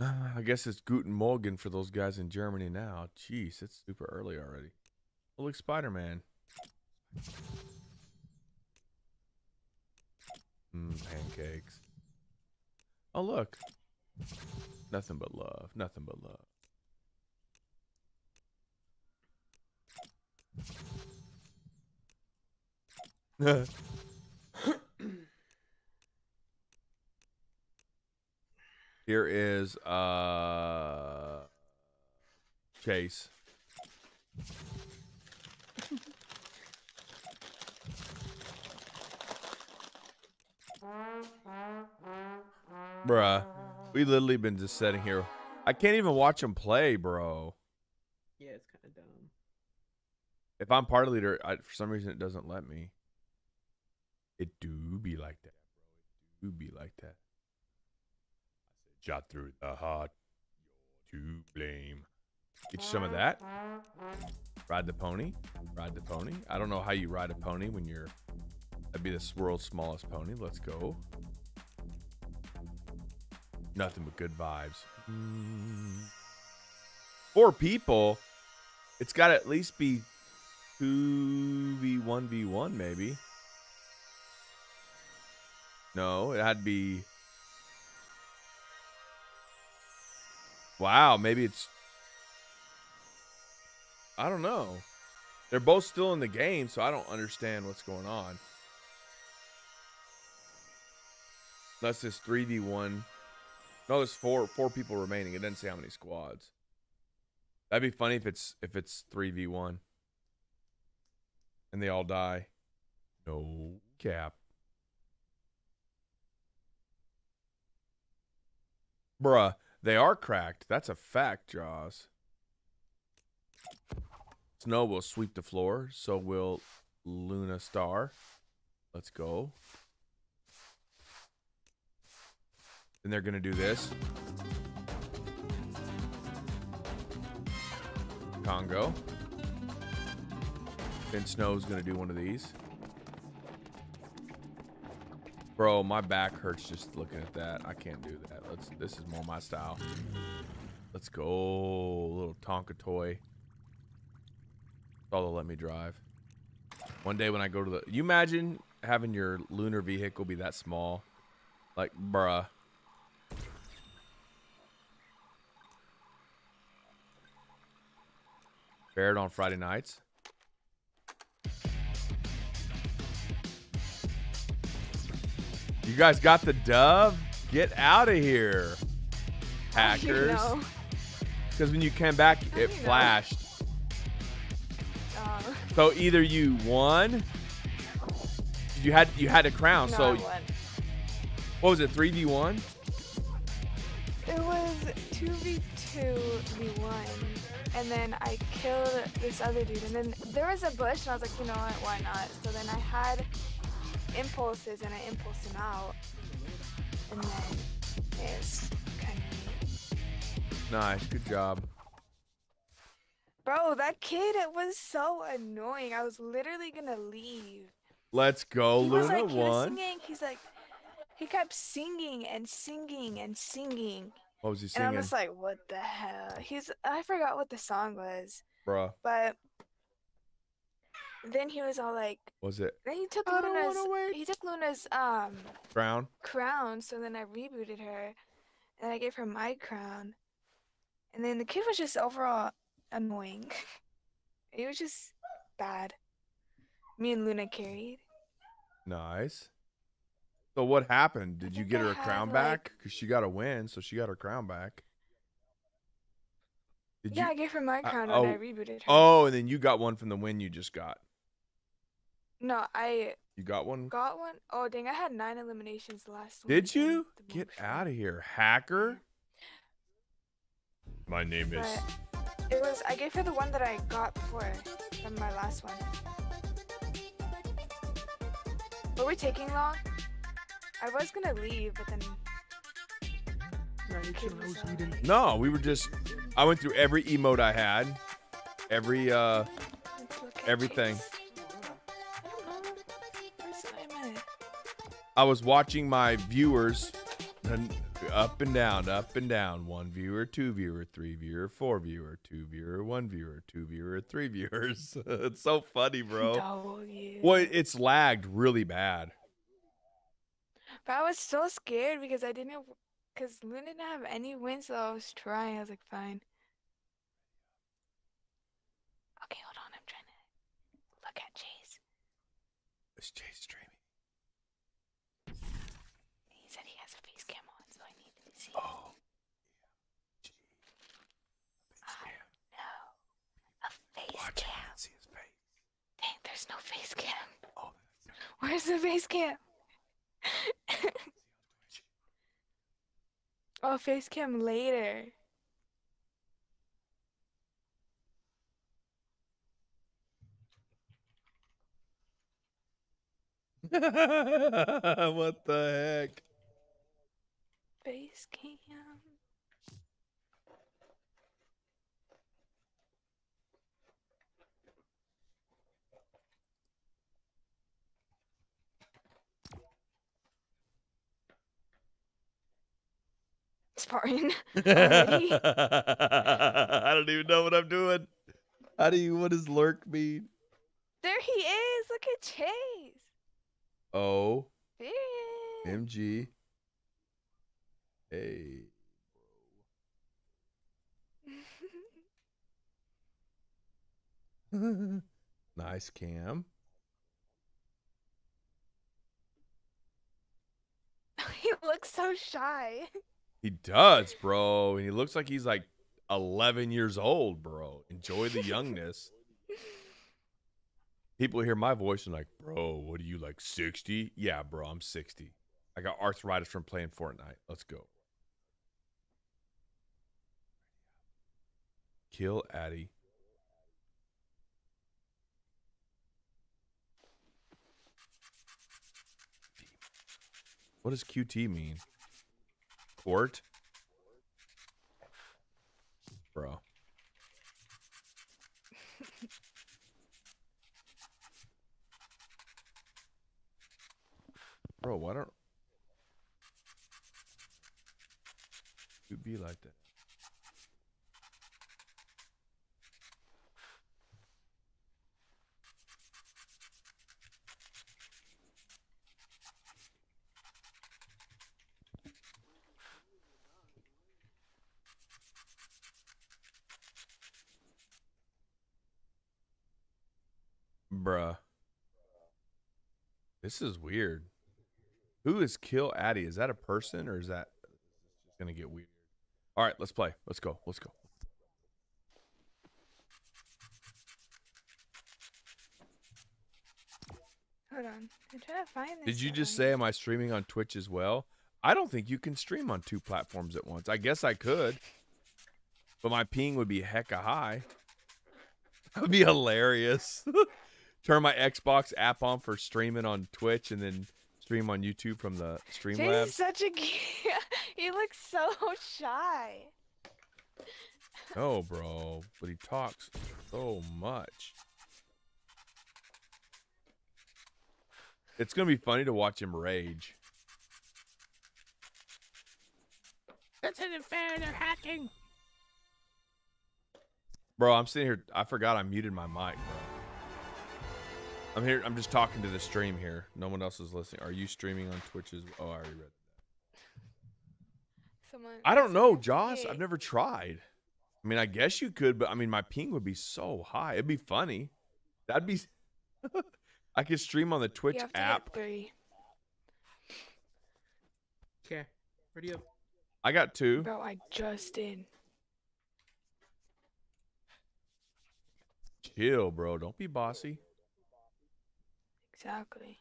I guess it's Guten Morgen for those guys in Germany now. Jeez, it's super early already. Oh, look, Spider Man. Mm, pancakes. Oh, look. Nothing but love. Nothing but love. Here is uh Chase. Bruh. We literally been just sitting here. I can't even watch him play, bro. Yeah, it's kind of dumb. If I'm party leader, I, for some reason it doesn't let me. It do be like that, bro. It do be like that. Shot through the heart. To blame. Get you some of that. Ride the pony. Ride the pony. I don't know how you ride a pony when you're. That'd be the world's smallest pony. Let's go. Nothing but good vibes. Four people. It's got to at least be two v one v one, maybe. No, it had to be. Wow, maybe it's. I don't know. They're both still in the game, so I don't understand what's going on. Three v one. No, there's four four people remaining. It doesn't say how many squads. That'd be funny if it's if it's three v one. And they all die. No cap. Bruh, they are cracked. That's a fact, Jaws. Snow will sweep the floor, so will Luna Star. Let's go. Then they're gonna do this. Congo. Then Snow's gonna do one of these. Bro, my back hurts just looking at that. I can't do that. Let's. This is more my style. Let's go, little Tonka toy. All let me drive. One day when I go to the, you imagine having your lunar vehicle be that small, like bruh. Barrett on Friday nights. You guys got the dove? Get out of here, hackers. Because when you came back, How it flashed. Uh, So either you won, you had you had a crown. no, so what was it? Three v one. It was 2v2 v1. And then I killed this other dude. And then there was a bush, and I was like, you know what? Why not? So then I had impulses, and I impulse them out. And then it's kind of. Nice, good job. Bro, that kid, it was so annoying. I was literally gonna leave. Let's go, he Luna like, he was one. singing. He's like, he kept singing and singing and singing. What was he singing? And I'm just like, what the hell? He's, I forgot what the song was. bruh? But then he was all like, Was it then he took I Luna's, he took Luna's um crown? crown. So then I rebooted her, and I gave her my crown. And then the kid was just overall annoying. it was just bad. Me and Luna carried. Nice. So what happened? Did you get her a crown like- back? Cause she got a win, so she got her crown back. Did yeah, you? I gave her my I- crown oh, when I rebooted her. Oh, and then you got one from the win you just got. No, I You got one. got one. Oh dang, I had nine eliminations last week. Did in you? the Get motion. out of here, hacker. My name is. But it was I gave her the one that I got before from my last one. Were we taking long? I was gonna leave, but then Nah, you're chilling. I was reading. No, we were just. I went through every emote I had, every uh, let's look at Everything. Chase. I was watching my viewers up and down, up and down. One viewer, two viewer, three viewer, four viewer, two viewer, one viewer, two viewer, three viewers. it's so funny, bro. W. Well, it's lagged really bad. But I was so scared because I didn't, because Luna didn't have any wins, so I was trying. I was like, fine. Okay, hold on. I'm trying to look at Chase. It's Chase streaming. He said he has a face cam on, so I need to see. Oh. No, a face Watch, I cam. can't see his face. Dang, there's no face cam. Oh, Where's the face cam? Oh, face cam later. what the heck? Face cam. I don't even know what I'm doing. How do you? What does lurk mean? There he is. Look at Chase. O There he is. M G A. nice cam. he looks so shy. He does, bro. And he looks like he's like 11 years old, bro. Enjoy the youngness. People hear my voice and like, bro, what are you like 60? Yeah, bro, I'm 60. I got arthritis from playing Fortnite. Let's go. Kill Addy. What does QT mean? Court? Bro. Bro, why don't you be like that? Bruh. This is weird. Who is Kill Addy? Is that a person or is that just gonna get weird? All right, let's play. Let's go. Let's go. Hold on. I'm trying to find this. Did you just one. say am I streaming on Twitch as well? I don't think you can stream on two platforms at once. I guess I could. But my ping would be hecka high. That would be hilarious. Turn my Xbox app on for streaming on Twitch and then stream on YouTube from the Chase Streamlabs. is such a cute. he looks so shy. No, bro, but he talks so much. It's gonna be funny to watch him rage. This isn't fair. They're hacking. Bro, I'm sitting here. I forgot I muted my mic, bro. I'm here. I'm just talking to the stream here. No one else is listening. Are you streaming on Twitch's? Oh, I already read. Someone. I don't know, someone Joss. hit. I've never tried. I mean, I guess you could, but I mean, my ping would be so high. It'd be funny. That'd be. I could stream on the Twitch You have to app. Get three. Okay. Ready up. I got two. Bro, I just did. Chill, bro. Don't be bossy. Exactly.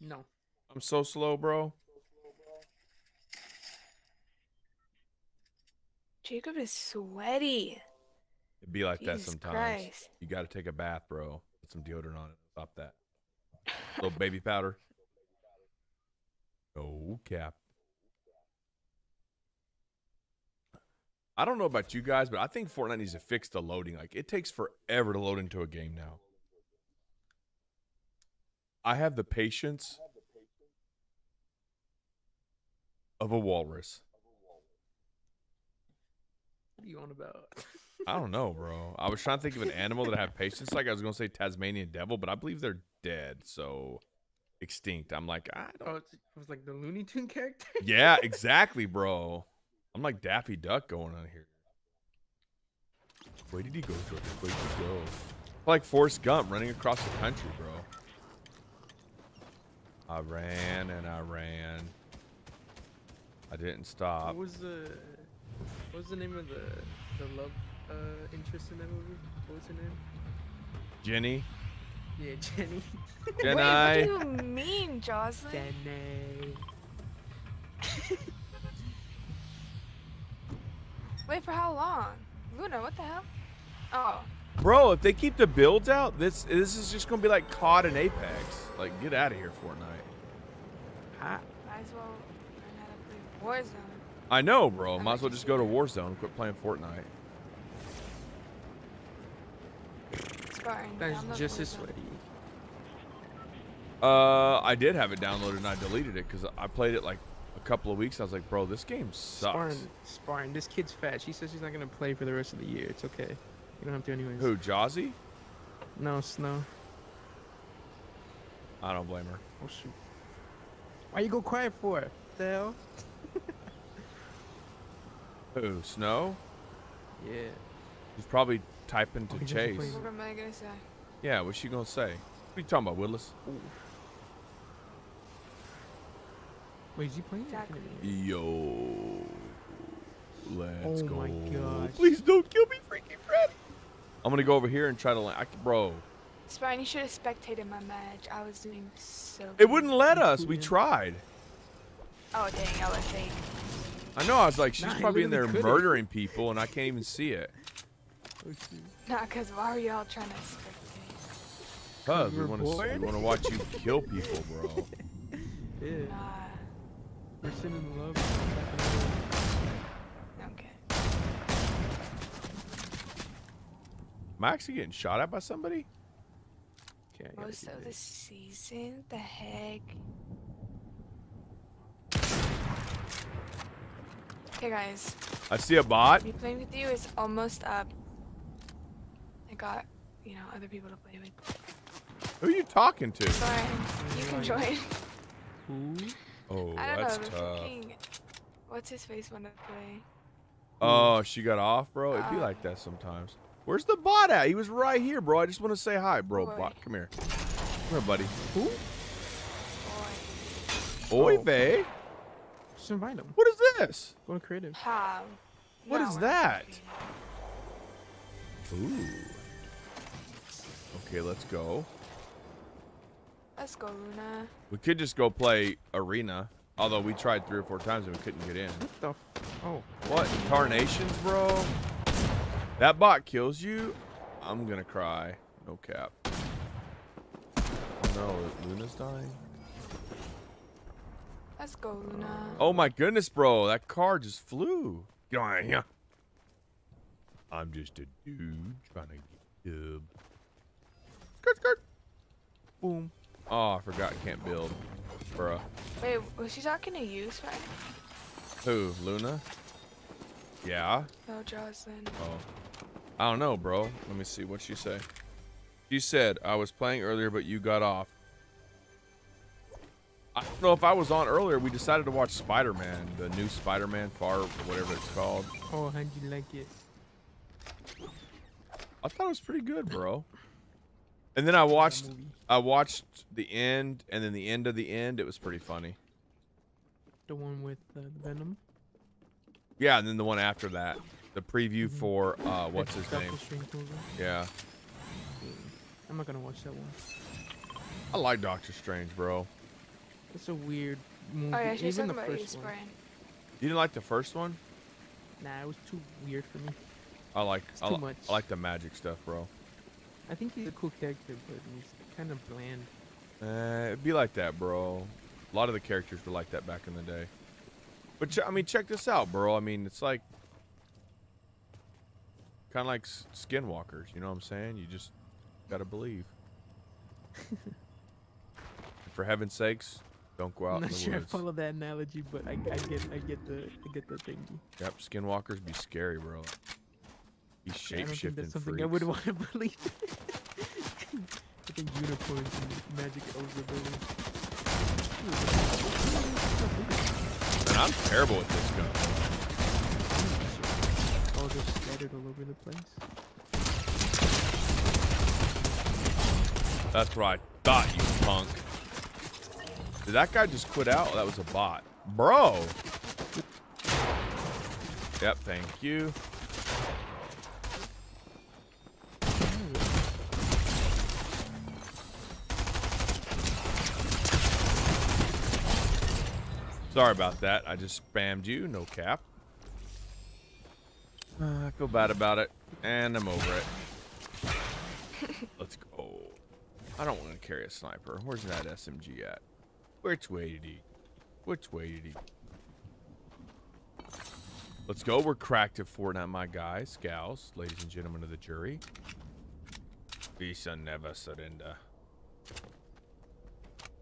No. I'm so slow, bro. Jacob is sweaty. It'd be like that sometimes. Christ. You got to take a bath, bro. Put some deodorant on it. Stop that. little baby powder. No cap. I don't know about you guys, but I think Fortnite needs to fix the loading. Like it takes forever to load into a game now. I have the patience of a walrus. What are you on about? I don't know, bro. I was trying to think of an animal that I have patience like. I was gonna say Tasmanian devil, but I believe they're dead, so extinct. I'm like, I don't. oh, it was like the Looney Tune character. Yeah, exactly, bro. I'm like Daffy Duck going on here. Where did he go, George? Where did he go? Like Forrest Gump running across the country, bro. I ran and I ran. I didn't stop. What was the what was the name of the the love uh, interest in that movie? What was her name? Jenny. Yeah, Jenny. Jenny. Wait, what do you mean, Jocelyn? Jenny. Wait for how long? Luna, what the hell? Oh, Bro, if they keep the builds out, this this is just gonna be like COD and Apex. Like, get out of here, Fortnite. Hot. might as well learn how to play Warzone. I know, bro. I Might as well just go to that. Warzone. Quit playing Fortnite. Spartan. That's download just as Warzone. sweaty. Uh, I did have it downloaded and I deleted it because I played it like a couple of weeks. I was like, bro, this game sucks. Spartan, Spartan, this kid's fat. She says she's not gonna play for the rest of the year. It's okay. You don't have to anyways. Who, Jazzy? No, Snow. I don't blame her. Oh shoot. Why you go quiet for? The hell? Who, Snow? Yeah. He's probably typing to Oh, Chase. What am I gonna say? Yeah, what's she gonna say? What are you talking about, Willis? Ooh. Wait, is he playing? I Exactly. can't Yo, let's Oh go. Oh my gosh. Please don't kill me, freaking Freddy. I'm gonna go over here and try to, land. I, c- bro. Spartan, you should have spectated my match. I was doing so. It good. wouldn't let us. We tried. Oh dang, I was fake. I know. I was like, she's Nah, he probably in there literally couldn't. murdering people, and I can't even see it. Oh, shoot. Nah, cause why are y'all trying to spectate? Cause we want to, we want to watch you kill people, bro. Yeah. Nah, We're sending love. back and okay. Am I actually getting shot at by somebody? Okay, I gotta Most of the season, the heck. Okay, guys, I see a bot. me playing with you is almost up. I got, you know, other people to play with. Who are you talking to? Sorry, you can join. Who? Oh, I don't that's know. tough. freaking- What's his face want to play? Oh, she got off, bro. It'd be Uh, like that sometimes. Where's the bot at? He was right here, bro. I just want to say hi, bro. Boy. Bot, come here. Come here, buddy. Who? Boy. Oi, Oh. bae. Just invite him. What is this? Go to creative. How? What No, is that? Ooh. Okay, let's go. Let's go, Luna. We could just go play arena. Although we tried three or four times and we couldn't get in. What the? F- oh. What incarnations, bro? That bot kills you. I'm gonna cry. No cap. Oh no, Luna's dying. Let's go, Luna. Oh my goodness, bro. That car just flew. Get on here. I'm just a dude trying to get dub. Skirt, skirt. Boom. Oh, I forgot. Can't build. Bruh. Wait, was she talking to you, Spartan? Who? Luna? Yeah. No, Jocelyn. Oh. I don't know, bro. Let me see. What'd she say? She said, I was playing earlier, but you got off. I don't know if I was on earlier. We decided to watch Spider Man, the new Spider Man Far, or whatever it's called. Oh, how'd you like it? I thought it was pretty good, bro. And then I watched. I watched the end and then the end of the end. It was pretty funny. The one with uh, the Venom. Yeah, and then the one after that, the preview Mhm. for uh what's his name? Yeah. I'm not gonna watch that one. I like Doctor Strange, bro. It's a weird movie. Oh yeah, she Even the first one. Spartan. You didn't like the first one? Nah, it was too weird for me. I like I, too li- much. I like the magic stuff, bro. I think he's a cool character, but he's kind of bland. Uh, it'd be like that, bro. A lot of the characters were like that back in the day. But ch- I mean, check this out, bro. I mean, it's like kind of like s- skinwalkers. You know what I'm saying? You just gotta believe. For heaven's sakes, don't go out I'm in not the sure I follow that analogy, but I, I get I get the I get the thingy. Yep, skinwalkers be scary, bro. I shape don't think shifting that's something freaks. I would want to believe. I think unicorns and magic are better. And I'm terrible with this gun. All they're scattered all over the place. That's what I thought, you punk. Did that guy just quit out? That was a bot. Bro! Yep, thank you. Sorry about that. I just spammed you. No cap. Uh, I feel bad about it, and I'm over it. Let's go. I don't want to carry a sniper. Where's that SMG at? Which way did he? Which way did he? Let's go. We're cracked at Fortnite, my guys, gals, ladies and gentlemen of the jury. Visa never surrender.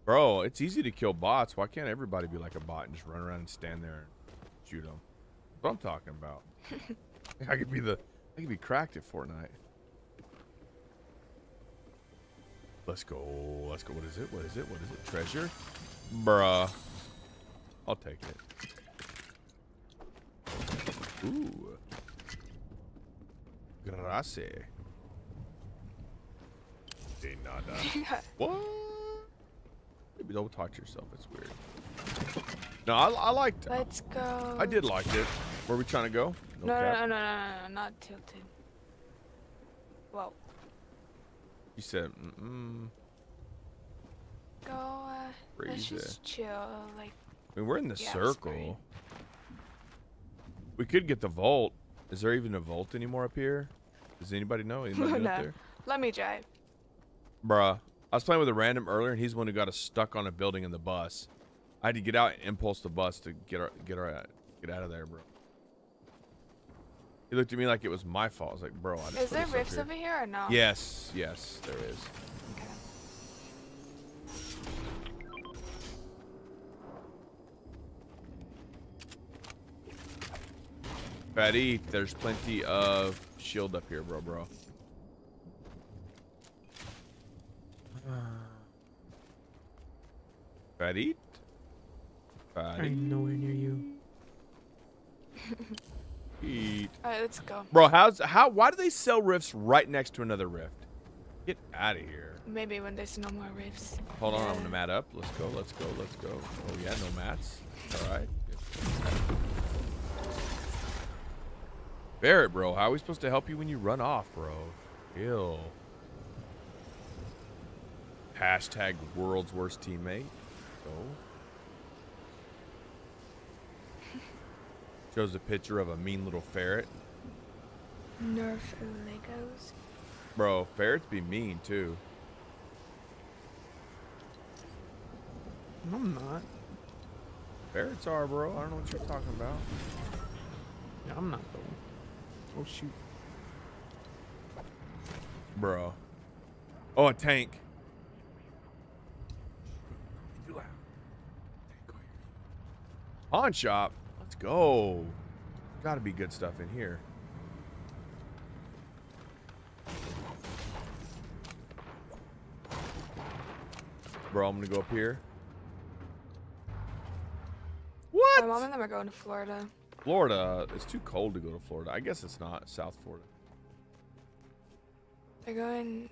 Bro, it's easy to kill bots. Why can't everybody be like a bot and just run around and stand there and shoot them? That's what I'm talking about. I could be the, I could be cracked at Fortnite. Let's go. Let's go. What is it? What is it? What is it? Treasure? Bruh. I'll take it. Ooh. Gracias. De nada. What? Maybe don't talk to yourself. It's weird. No, I, I liked it. Let's go. I did like it. Where we trying to go? No, no, no, no, no, no, no, not tilted. Whoa. You said, mm-mm. Go, uh, let's just chill, like, I mean, we're in the Yeah, circle. We could get the vault. Is there even a vault anymore up here? Does anybody know? Anybody No. up there? let me drive. Bruh. I was playing with a random earlier, and he's the one who got us stuck on a building in the bus. I had to get out and impulse the bus to get our, get our, get out of there, bro. He looked at me like it was my fault. I was like, bro, I just Is there rifts here. over here or no? Yes, yes, there is. Okay. Fatty, there's plenty of shield up here, bro, bro. Fatty? Fatty? I'm nowhere near you. Eat. Alright, let's go. Bro, how's how why do they sell rifts right next to another rift? Get out of here. Maybe when there's no more rifts. Hold on, I'm gonna mat up. Let's go, let's go, let's go. Oh yeah, no mats. Alright. Barrett, bro, how are we supposed to help you when you run off, bro? Ill. Hashtag world's worst teammate. Go. Shows a picture of a mean little ferret. Nerf Legos. Bro, ferrets be mean too. I'm not. Ferrets are, bro. I don't know what you're talking about. Yeah, I'm not though. Oh shoot. Bro. Oh, a tank. Pawn shop. Let's go. Gotta be good stuff in here. Bro, I'm gonna go up here. What? My mom and them are going to Florida. Florida. It's too cold to go to Florida. I guess it's not South Florida. They're going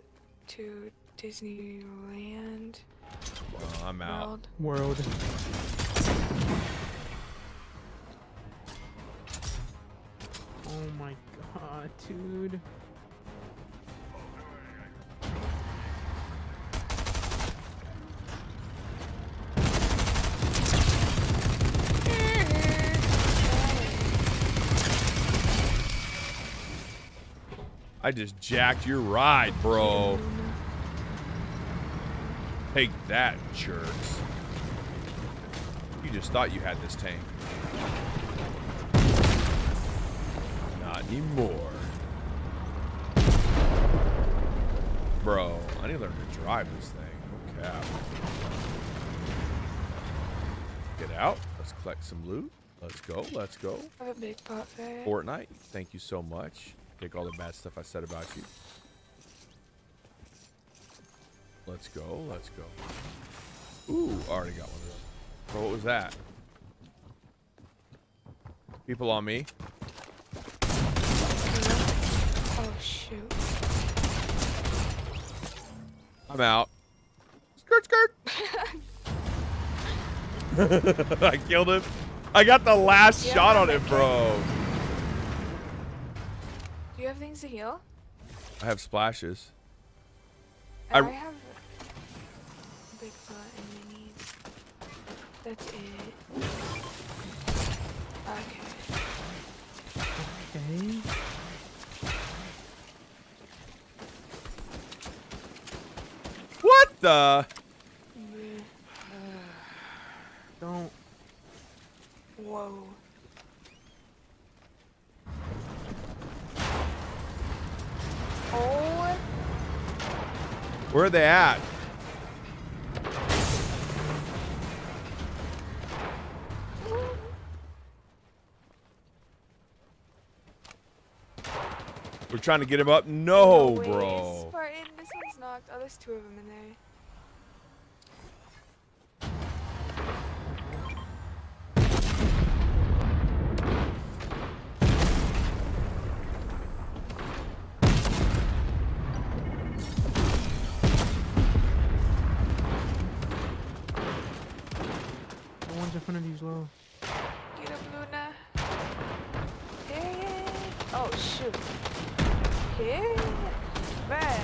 to Disneyland Well, I'm out. World. World. Oh my god, dude. I just jacked your ride, bro. Take that, jerks. You just thought you had this tank. Anymore. Bro, I need to learn to drive this thing. No cap. Get out. Let's collect some loot. Let's go. Let's go. I have a big pot. Fortnite, thank you so much. Take all the bad stuff I said about you. Let's go, let's go. Ooh, already got one of those. Bro, what was that? People on me. Oh shoot. I'm out. Skirt, skirt. I killed him. I got the last Yeah, shot on him, bro. Do you have things to heal? I have splashes. I- I, have big pot and minis. That's it. Okay. Okay. What the? Don't. Whoa. Oh. Where are they at? We're trying to get him up. No, way. bro. Spartan, this one's knocked. Oh, there's two of them in there. The ones in front of you's low. Get up, Luna. Here. Oh, shoot. Here. Bruh.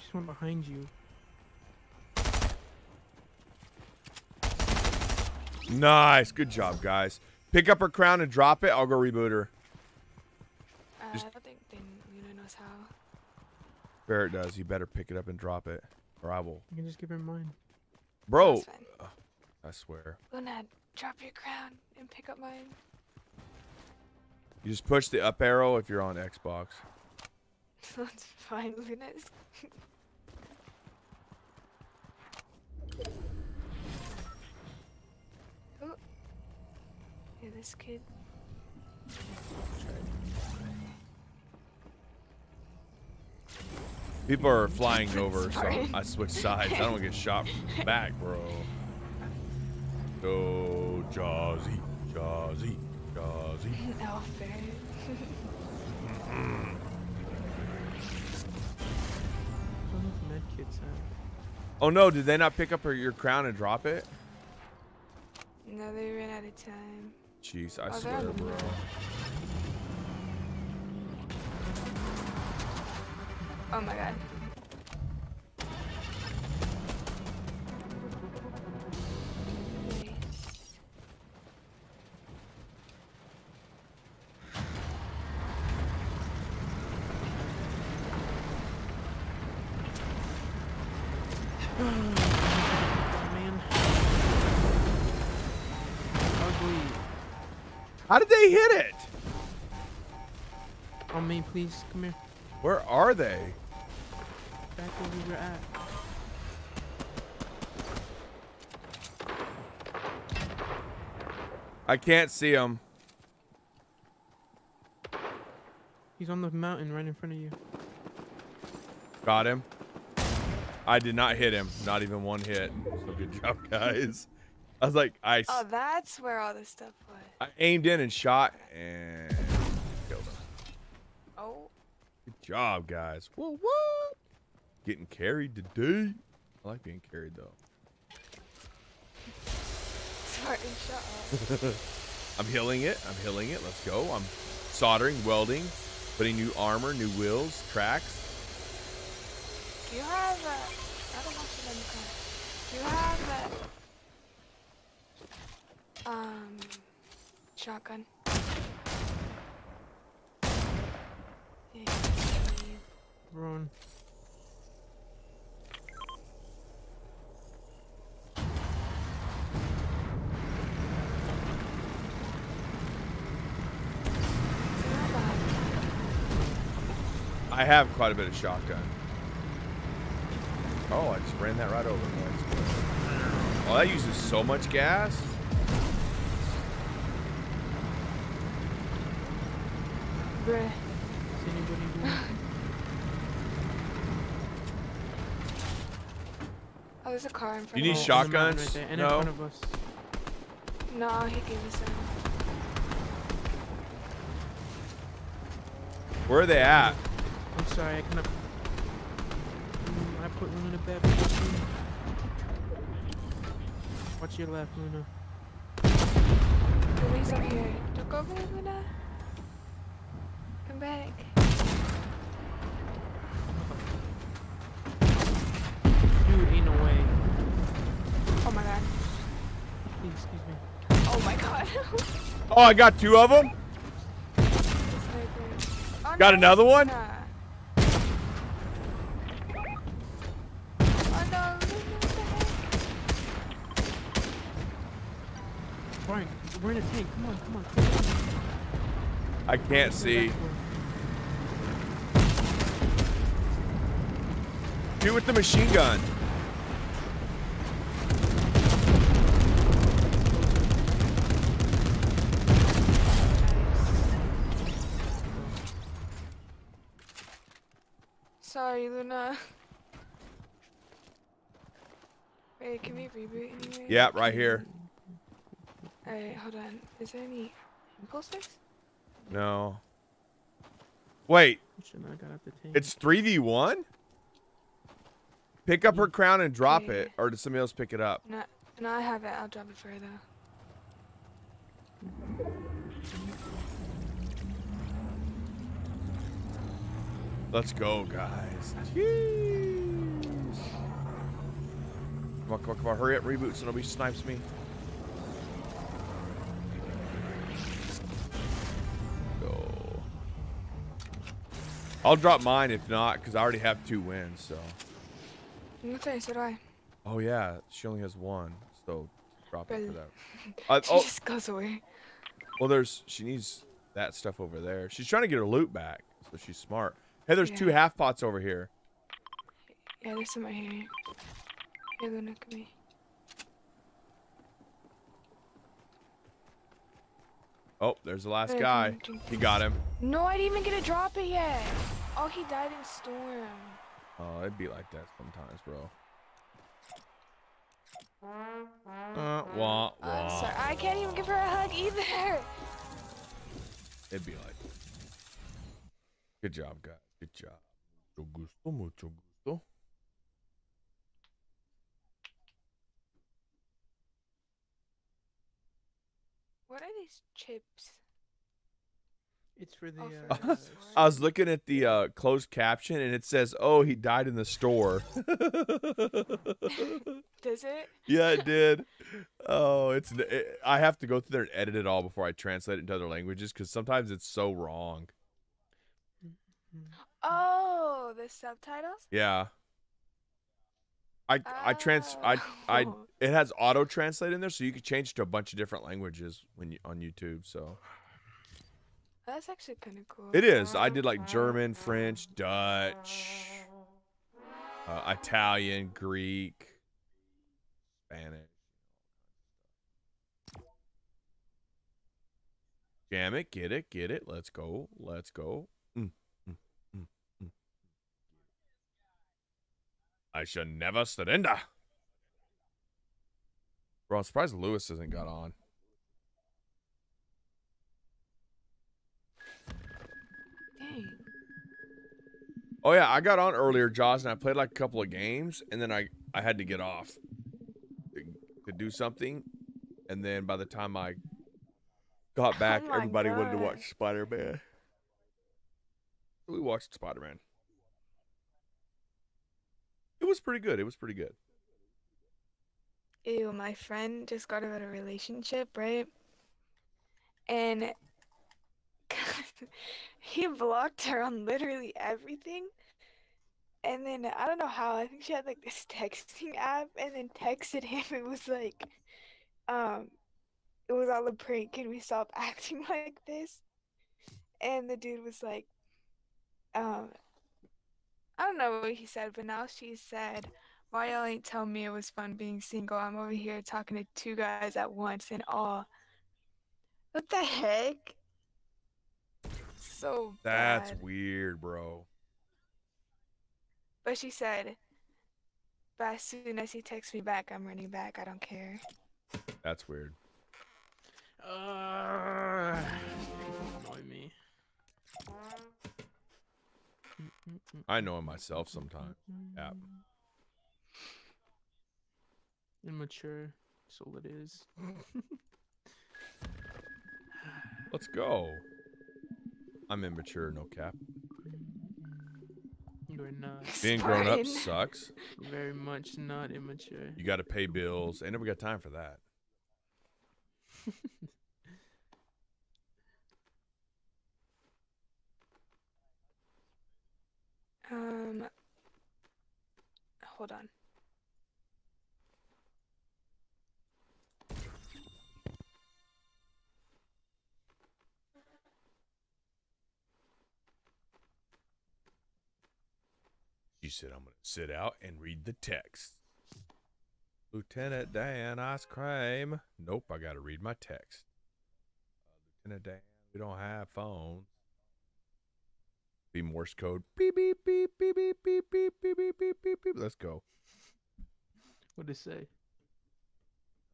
Just one behind you. Nice. Good job, guys. Pick up her crown and drop it. I'll go reboot her. Uh, I don't think Luna knows how. Barrett does. You better pick it up and drop it. Or I will. You can just give her mine. Bro, That's. I swear. Luna, drop your crown and pick up mine. You just push the up arrow if you're on Xbox. That's fine, Luna's. oh. Yeah, this kid. People are flying over, so I switch sides. I don't want to get shot back, bro. Go, Jazzy, Jazzy, Jazzy. Oh, fair. Where the med kits at? Oh no, did they not pick up her, your crown and drop it? No, they ran out of time. Jeez, I Oh, swear, bro. Move. Oh my god. Nice. Man. Ugly. How did they hit it? On me, please. Come here. Where are they? Back where we were at. I can't see him. He's on the mountain right in front of you. Got him. I did not hit him. Not even one hit. So good job, guys. I was like, I. Oh, that's where all this stuff was. I aimed in and shot and killed him. Good job, guys. Whoa, whoa. Getting carried today. I like being carried though. Spartan, shut up. I'm healing it. I'm healing it. Let's go. I'm soldering, welding, putting new armor, new wheels, tracks. Do you have a... I don't want you you have a... Um... Shotgun? Yeah, Run. it's not bad. I have quite a bit of shotgun. Oh, I just ran that right over. That's. Oh, that uses so much gas. Bruh. Is anybody doing? Oh, there's a car in front You of need us. On the shotguns? Right there, and No. in front of us. No, he gave us some. Where are they at? I'm sorry, I cannot. I put Luna in a bad position. Watch your left, Luna. Luna's up here. Don't go over there, Luna. Come back. Oh tank, excuse me. Oh my god. Oh, I got two of them. Oh, Got no, another one? nah. Oh no, what the heck? Brian, we're in a tank. Come on, come on. Come on. I can't see. Shoot with the machine gun. Sorry, Luna. Wait, can we reboot anyway? Yeah, right here. Alright, hold on. Is there any impulses? No. Wait, Shouldn't have got out the tank. it's 3v1? Pick up her crown and drop Yeah. it, or does somebody else pick it up? No, no, I have it. I'll drop it for her though. Mm-hmm. Let's go, guys. Jeez. Come on, come on, come on. Hurry up, reboot so nobody snipes me. Go. I'll drop mine if not, because I already have two wins, so. I'm so do I. Oh, yeah. She only has one, so drop it for that. Uh, She oh, just goes away. well, there's. She needs that stuff over there. She's trying to get her loot back, so she's smart. Hey, there's two Yeah. half pots over here. Yeah, there's some right here. Luna, come here. Oh, there's the last guy. He got him. No, I didn't even get to drop it yet. Oh, he died in storm. Oh, it'd be like that sometimes, bro. Uh, wah, I'm sorry. I can't even give her a hug either. It'd be like. Good job, guys. Good job. Mucho gusto, mucho gusto. What are these chips? It's for the. Oh, Uh, for the sword. I was looking at the uh, closed caption and it says, "Oh, he died in the store." Does it? yeah, it did. Oh, it's. It, I have to go through there and edit it all before I translate it into other languages because sometimes it's so wrong. Oh, the subtitles? Yeah. I I trans I I Oh. it has auto translate in there, so you can change to a bunch of different languages when you on YouTube. So That's actually kind of cool. it is. I did like German, French, Dutch, uh, Italian, Greek, Spanish. Jam it, get it, get it. Let's go, let's go. Mm, mm, mm, mm. I shall never surrender. Bro, I'm surprised Lewis hasn't got on. Dang. Oh yeah, I got on earlier, Jaws, and I played like a couple of games, and then I I had to get off to, to do something, and then by the time I got oh back, my everybody wanted to watch Spider Man. We watched Spider Man. Was pretty good. It was pretty good. Ew, my friend just got out of a relationship, right? And he blocked her on literally everything. And then I don't know how, I think she had like this texting app and then texted him. It was like, um, it was all a prank. Can we stop acting like this? And the dude was like, um, I don't know what he said, but now she said, why y'all ain't tell me it was fun being single? I'm over here talking to two guys at once and all. What the heck? So That's weird, bro. But she said, but as soon as he texts me back, I'm running back. I don't care. That's weird. Uh, annoy me. I know it myself sometimes. Yeah. Immature. That's all it is. Let's go. I'm immature, no cap. You're not. Being grown up sucks. Very much not immature. You got to pay bills. I never got time for that. Um, hold on. She said, I'm going to sit out and read the text. Lieutenant Dan, ice cream. Nope, I got to read my text. Uh, Lieutenant Dan, we don't have phones. Be Morse code. Beep, beep, beep, beep, beep, beep, beep, beep, beep, beep, beep, beep. Let's go. What did it say?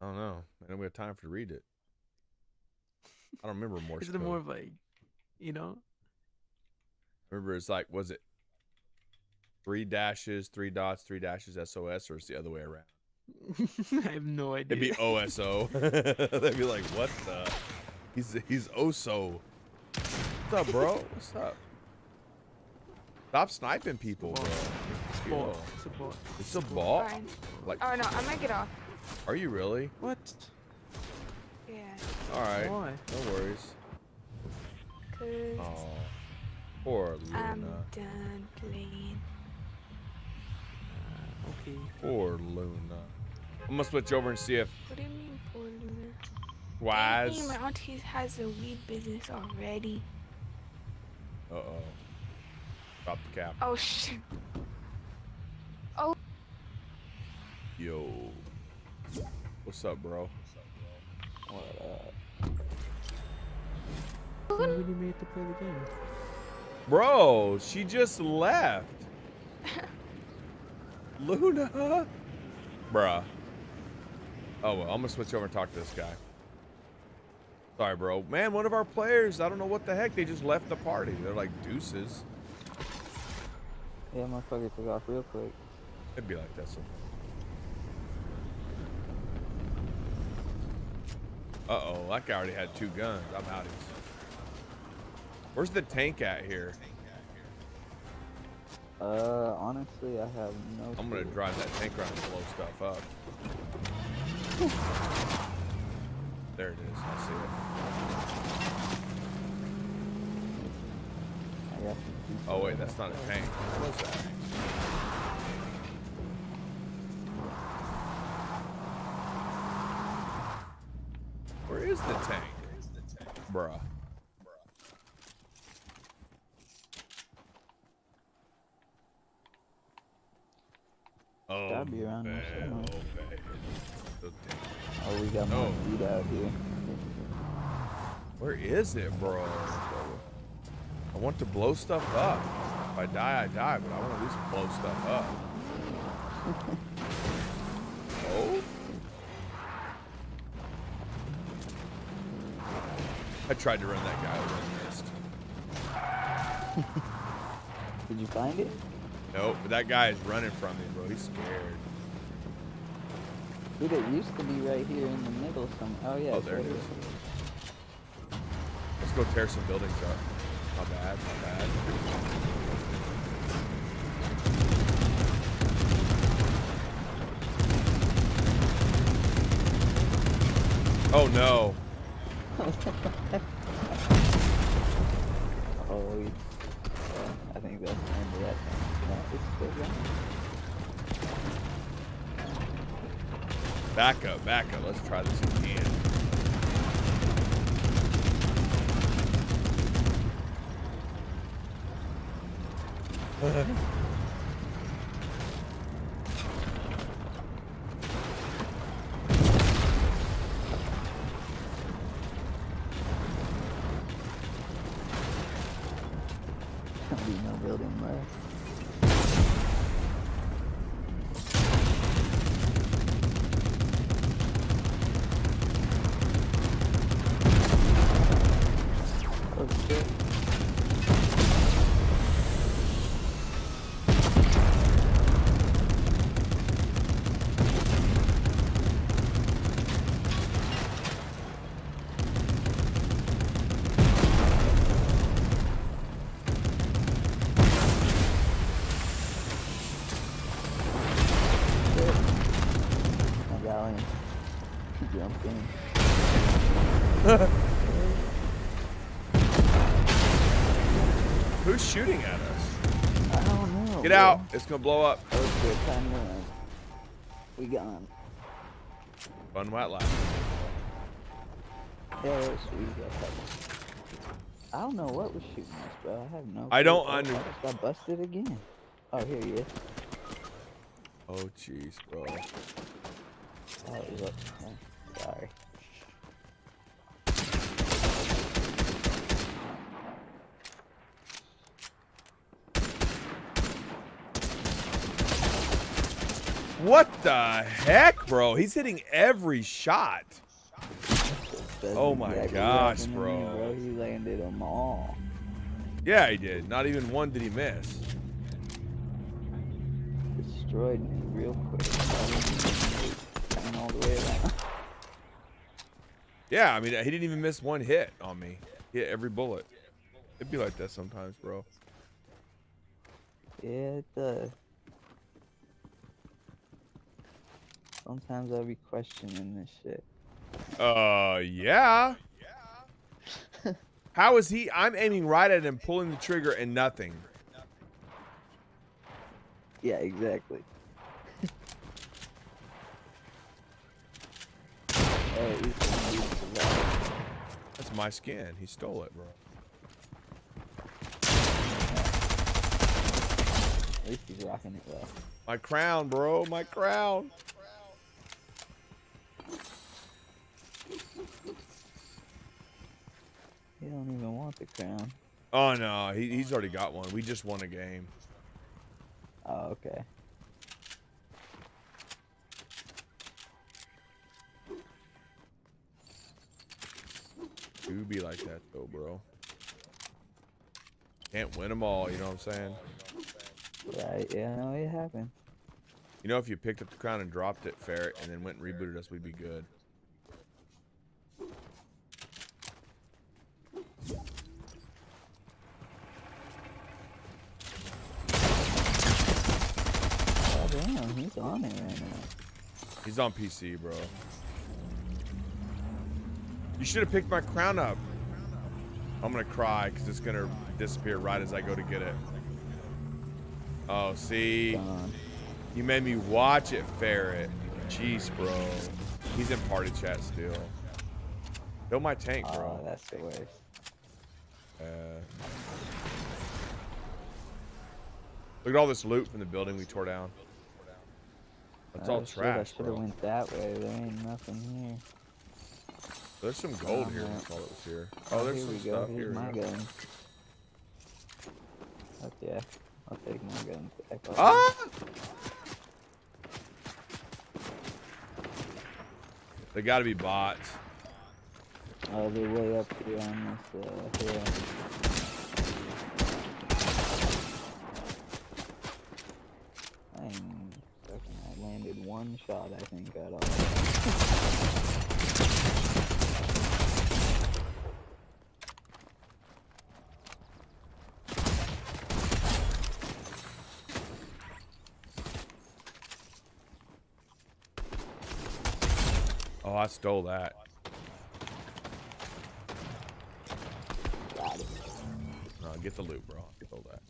I don't know. I don't have time for to read it. I don't remember Morse Is it more of like, you know? remember, it's like, was it three dashes, three dots, three dashes, SOS, or it's the other way around? I have no idea. It'd be OSO. They'd be like, what the? He's he's OSO. What's up, bro? What's up? Stop sniping people, bro. It's a Yo. ball. It's a ball. It's a ball. Fine. Like, Oh no, I might get off. are you really? What? Yeah, All right. Why? No worries. cause Oh, poor I'm Luna. done playing. Okay. Poor Luna. I'm gonna switch over and see if What do you mean, poor Luna? Wise. Dang, my auntie has a weed business already. Uh oh. Drop the cap. Oh shit. Oh. Yo. What's up, bro? When when you made to play the game? Bro, she just left. Luna. Bruh. Oh well, I'm gonna switch over and talk to this guy. Sorry, bro. Man, one of our players, I don't know what the heck, they just left the party. They're like deuces. Yeah, motherfucker took off real quick. It'd be like that sometimes. Uh oh, that guy already had two guns. I'm outies. Where's the tank at here? Uh, honestly, I have no. I'm gonna clue. drive that tank around and blow stuff up. There it is. I see it. I got people. Oh wait, that's not a tank. What's that? Where is the tank? Bruh. Oh, Gotta be around man, somewhere. oh. The tank. Oh, we got No. more feet out here. Where is it, bro? I want to blow stuff up. If I die, I die, but I want to at least blow stuff up. oh? I tried to run that guy over and missed. Did you find it? Nope, but that guy is running from me, bro. He's scared. Dude, it used to be right here in the middle some. Oh yeah. Oh, there right it here. is. Let's go tear some buildings up. Not bad, not bad. Oh no. Oh, I think that's the end of that. No, it's still going. Back up, back up. Let's try this Uh-huh. It's gonna blow up. Okay, time to run. We gone. Fun white life. Yeah, let's see. We got. I don't know what was shooting us, bro. I have no. I don't Oh, I just got busted again. Oh, here he is. Oh jeez, bro. Oh. Oh, sorry. What the heck, bro? He's hitting every shot. Oh my exactly gosh, happened bro. bro. He landed them all. Yeah, he did. Not even one did he miss. Destroyed me real quick. All the way. Yeah, I mean, he didn't even miss one hit on me. He hit every bullet. It'd be like that sometimes, bro. Yeah, it does. Sometimes I'll be questioning this shit. Uh, yeah. How is he? I'm aiming right at him, pulling the trigger, and nothing. Yeah, exactly. hey, he's gonna be survived. That's my skin. He stole it, bro. At least he's rocking it well. My crown, bro. My crown. He don't even want the crown. Oh no, he, he's already got one. We just won a game. Oh, okay. Do be like that though, bro. Can't win them all. You know what I'm saying? Right, yeah, no, it happened. You know, if you picked up the crown and dropped it, ferret, and then went and rebooted us, we'd be good. Oh, damn, he's on it right now. He's on PC, bro. You should have picked my crown up. I'm gonna cry because it's gonna disappear right as I go to get it. Oh, see, Gone. you made me watch it, ferret. Jeez, bro. He's in party chat still. Kill my tank, Oh, bro. that's the worst. Uh, look at all this loot from the building we tore down. That's all Oh, shit, I should have went that way. There ain't nothing here. There's some gold here. That's all that was here. Oh, there's here some we go. stuff Here's here. my yeah. gun. Fuck yeah. I'll take my gun back. Ah! They gotta be bots. Oh, they're way up here on this uh, hill. I ain't fucking, I landed one shot, I think, at all. Oh, I stole that. Get the loot, bro. Stole that.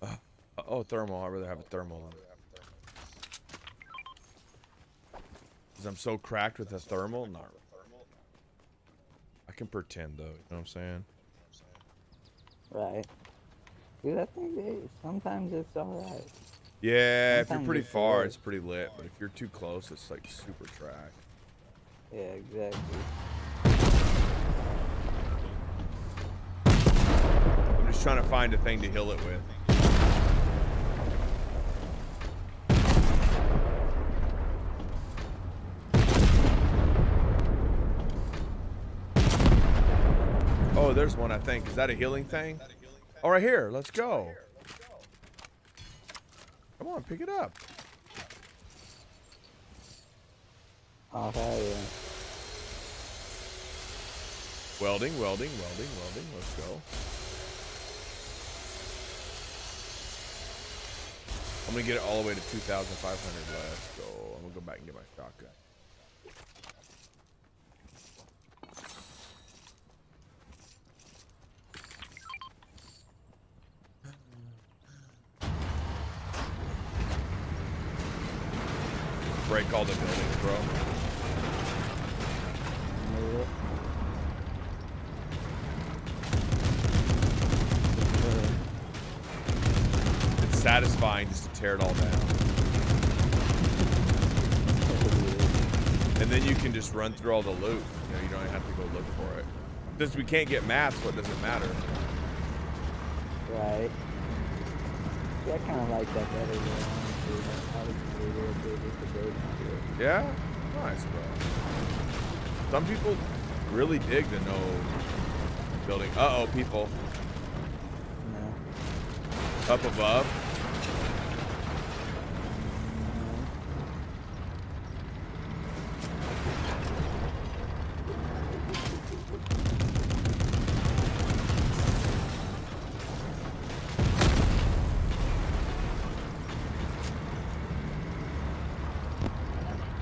Uh, oh, thermal. I'd rather have a thermal. Because I'm so cracked with a thermal. No. I can pretend, though. You know what I'm saying? Right. Dude, I think they, sometimes it's alright. Yeah, if you're pretty far, lit. it's pretty lit. But if you're too close, it's like super trash. Yeah, exactly. I'm just trying to find a thing to heal it with. There's one, I think. Is that a healing thing? Oh, right here. Let's go. Come on, pick it up. Oh, hell yeah. Welding, welding, welding, welding. Let's go. I'm gonna get it all the way to 2,500. Let's go. I'm gonna go back and get my shotgun. All the buildings, bro. It's satisfying just to tear it all down. And then you can just run through all the loot. You know, you don't have to go look for it. Since we can't get maps, what does it matter? Right. Yeah, I kind of like that better than honestly. That obviously they're big with the building to it. Yeah? Nice, bro. Some people really dig the no building. Uh-oh, people. No. Up above.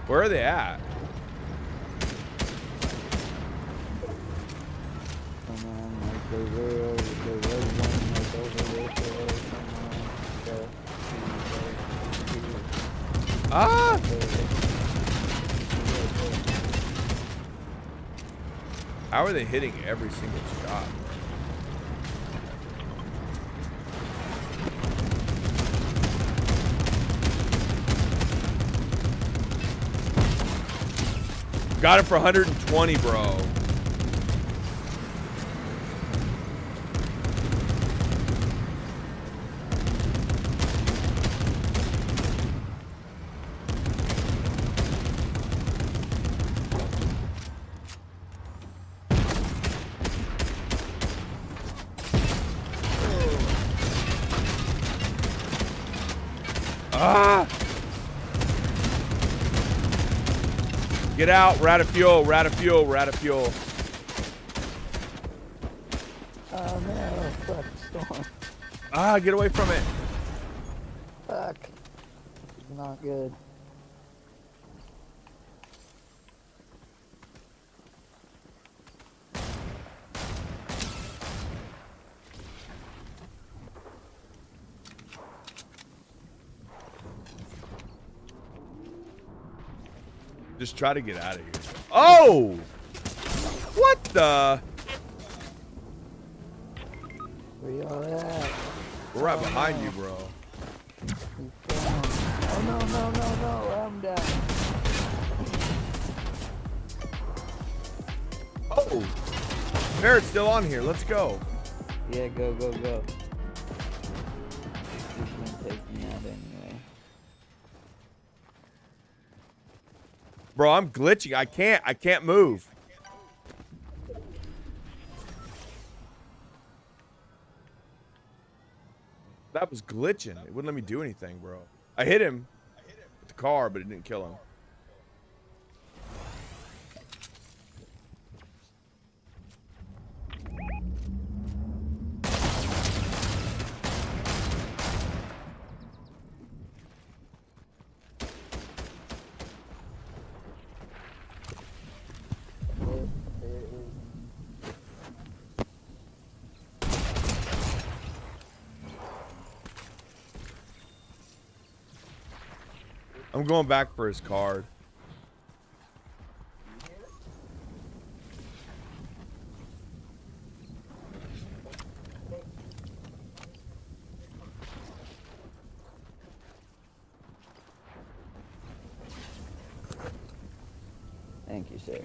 Where are they at? Come on, like the real, the red one, like over there, so come on. The, Ah! How are they hitting every single shot? Got it for 120, bro. Ah! Get out, we're out of fuel, we're out of fuel, we're out of fuel. Oh fuck, storm. Ah, get away from it. Fuck. It's not good. Just try to get out of here. Oh! What the? Where y'all at? We're right behind you, bro. Oh no, no, no, no, I'm down. Oh! Parrot's still on here. Let's go. Yeah, go, go, go. He's gonna take me out anyway. Bro, I'm glitching. I can't. I can't move. That was glitching. It wouldn't let me do anything, bro. I hit him with the car, but it didn't kill him. There, there is. I'm going back for his card. Thank you, sir.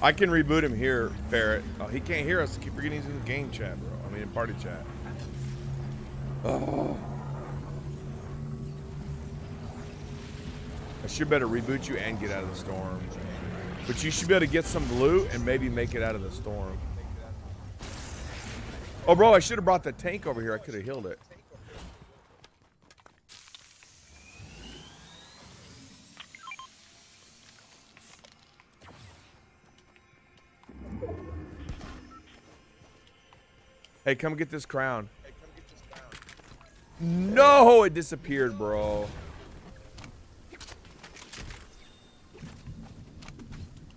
I can reboot him here, Barrett. Oh, he can't hear us. I keep forgetting he's in the game chat, bro. I mean, in party chat. Oh. I should better reboot you and get out of the storm. But you should be able to get some loot and maybe make it out of the storm. Oh, bro, I should have brought the tank over here. I could have healed it. Hey, come get this crown. No, it disappeared, bro.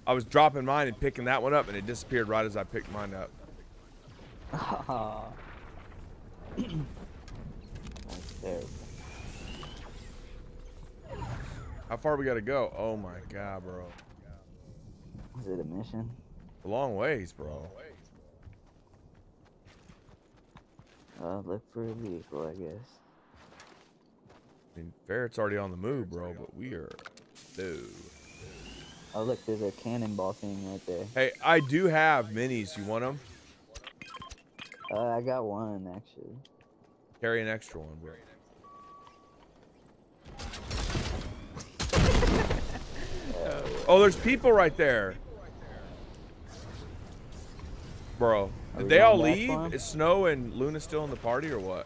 I was dropping mine and picking that one up, and it disappeared right as I picked mine up. That's. How far we gotta go? Oh my god, bro. Is it a mission? A long ways, bro. Uh, look for a vehicle, I guess. I mean, Ferret's already on the move, bro, but we are no. Oh, look, there's a cannonball thing right there. Hey, I do have minis. You want them? Uh, I got one, actually. Carry an extra one, bro. Oh, there's people right there. Bro, did they all leave? Is Snow and Luna still in the party or what?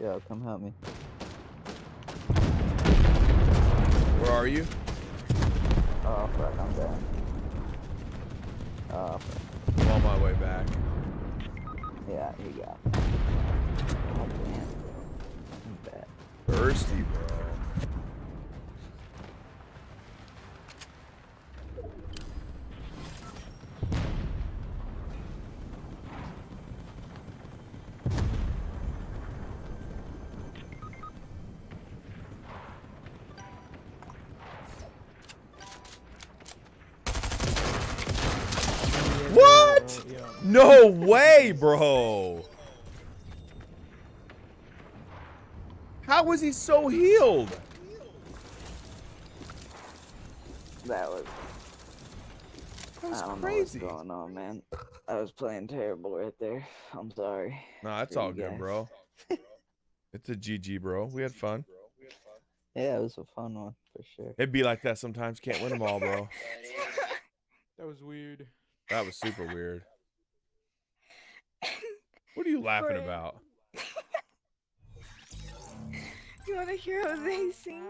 Yo, come help me. Where are you? Oh, fuck, I'm down. Oh, fuck. I'm on my way back. Yeah, here you got it. Oh, damn. I'm bad. Thirsty, bro. What? Yeah. No way, bro. How was he so healed? That was, That was I don't crazy. know what's going on, man. I was playing terrible right there. I'm sorry. No, that's all good, guys. bro. it's a GG, bro. We had fun. Yeah, it was a fun one, for sure. It'd be like that sometimes. Can't win them all, bro. That was weird. That was super weird. What are you laughing Friend. about? You want to hear Jose sing?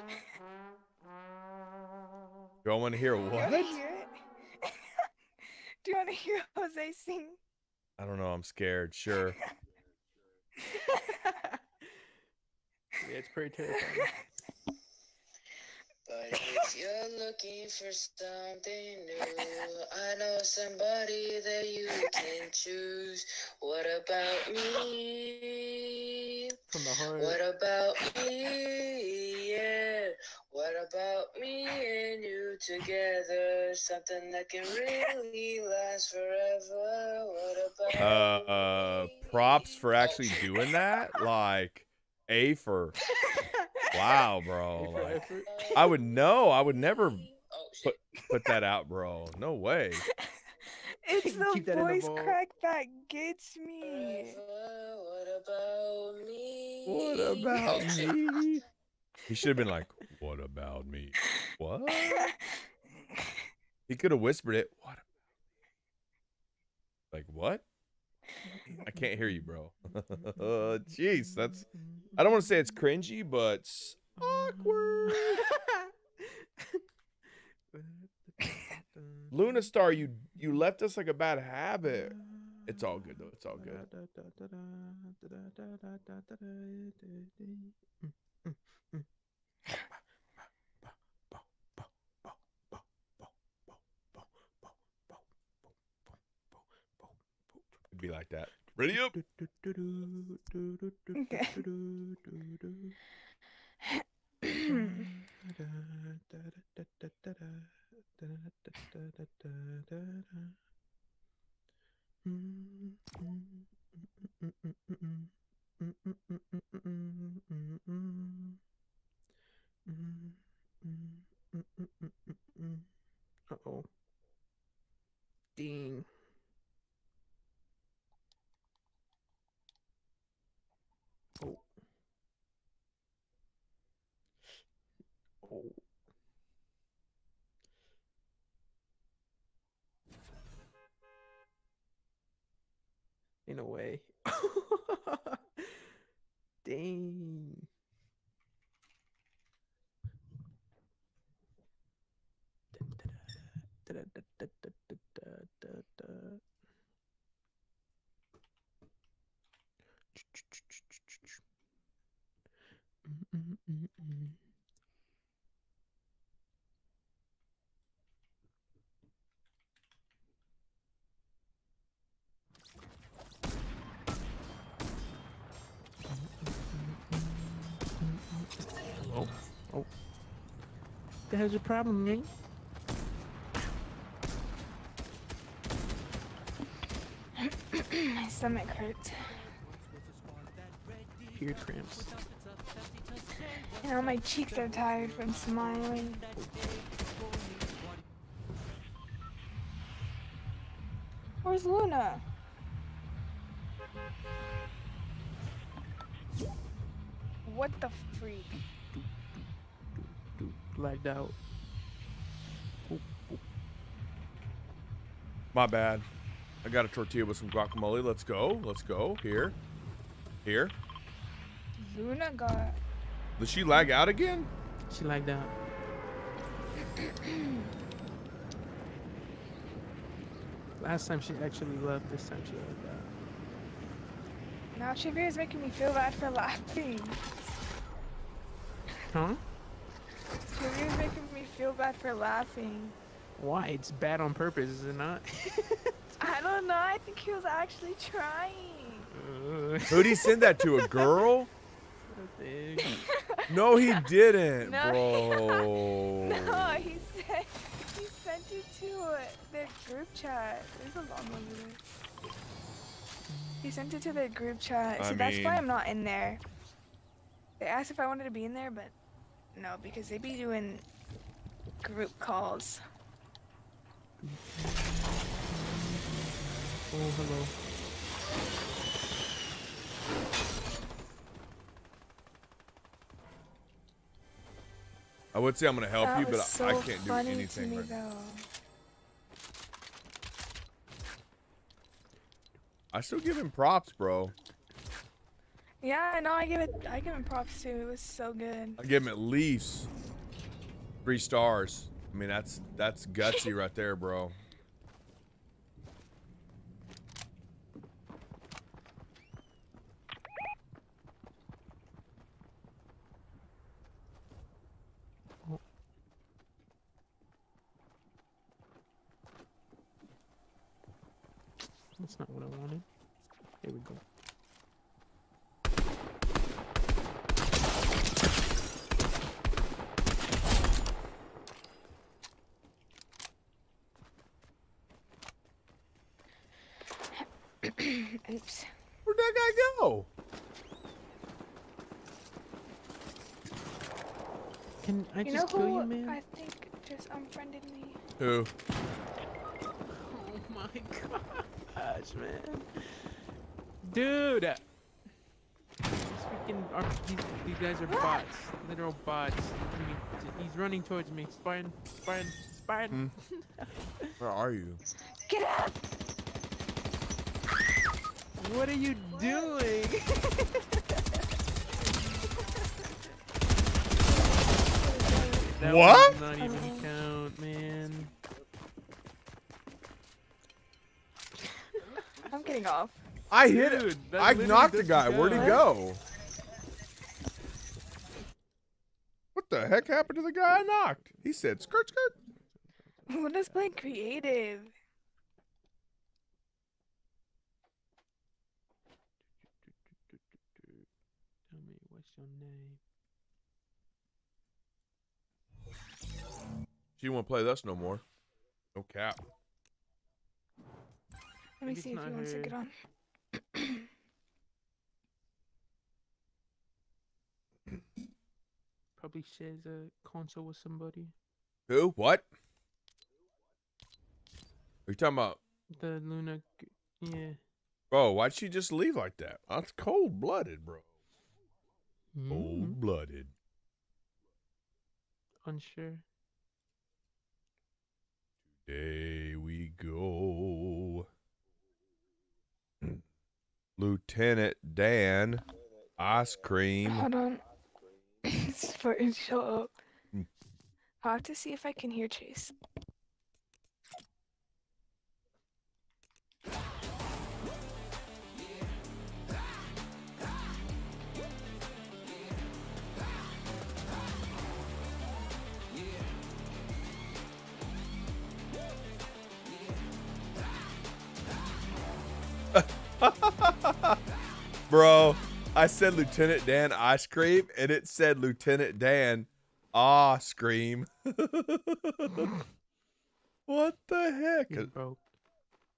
Do I want to hear You what? wanna hear it? Do you want to hear Jose sing? I don't know. I'm scared. Sure. Yeah, it's pretty terrifying. But if you're looking for something new, I know somebody that you can choose. What about me? From the heart. What about me? Yeah. What about me and you together? Something that can really last forever. What about Uh, uh, props for actually doing that. Like, A for wow, bro. Like. I would know. I would never Oh, shit. put that out, bro. No way. It's the Keep that in the voice crack that gets me. Forever, What about me? What Oh, about me? He should have been like, "What about me?" What? He could have whispered it. What? Like what? I can't hear you, bro. Jeez, that's. I don't want to say it's cringy, but awkward. Luna Star, you you left us like a bad habit. It's all good though. It's all good. Mm, mm, mm, be like that. Ready up? Okay. Uh oh. Ding. Oh. In a way. Dang. Mm-mm-mm-mm. The hell's your problem, man? My stomach hurts. Ear cramps. You know, my cheeks are tired from smiling. Where's Luna? What the freak? Lagged out. My bad. I got a tortilla with some guacamole. Let's go. Let's go. Here. Here. Luna got. Did she lag out again? She lagged out. Last time she actually left, this time she lagged out. Now Shavir is making me feel bad for laughing. Huh? Shavir is making me feel bad for laughing. Why? It's bad on purpose, is it not? I don't know. I think he was actually trying. Uh, Who'd he send that to? A girl? nothing. No, he didn't, No. bro. No, he said he sent it to uh, the group chat. There's a long one there. He sent it to the group chat, so I that's why I'm not in there. They asked if I wanted to be in there, but no, because they be doing group calls. Oh, hello. I would say I'm gonna help that you, but so I, I can't do anything me, right now. I still give him props, bro. Yeah, I know. I give it. I give him props too. It was so good. I give him at least three stars. I mean, that's that's gutsy right there, bro. That's not what I wanted. Here we go. Oops. Where'd that guy go? Can I You know just kill who you, man? I think just unfriended me? Who? Oh my gosh, man. Dude! These freaking are, these, these guys are bots. Literal bots. I mean, He's running towards me. Spartan, Spartan, Spartan. Where are you? Get up! What are you doing? That What? Does not even count, man. I'm getting off. I hit it. I knocked the doesn't guy. Where'd he go? What the heck happened to the guy I knocked? He said, skirt, skirt. Luna's playing creative. Tell me what's your name. She won't play with us no more. No cap. Let me Maybe see if he not wants to get on. Probably shares a console with somebody. Who? What? Are you talking about? The Luna, yeah. Bro, why'd she just leave like that? That's cold blooded, bro. Mm, Cold blooded. Unsure. Day we go. Lieutenant Dan, ice cream. Hold on. Spartan, shut up. Mm. I'll have to see if I can hear Chase. Bro, I said Lieutenant Dan ice cream and it said Lieutenant Dan ah scream. what the heck? Broke.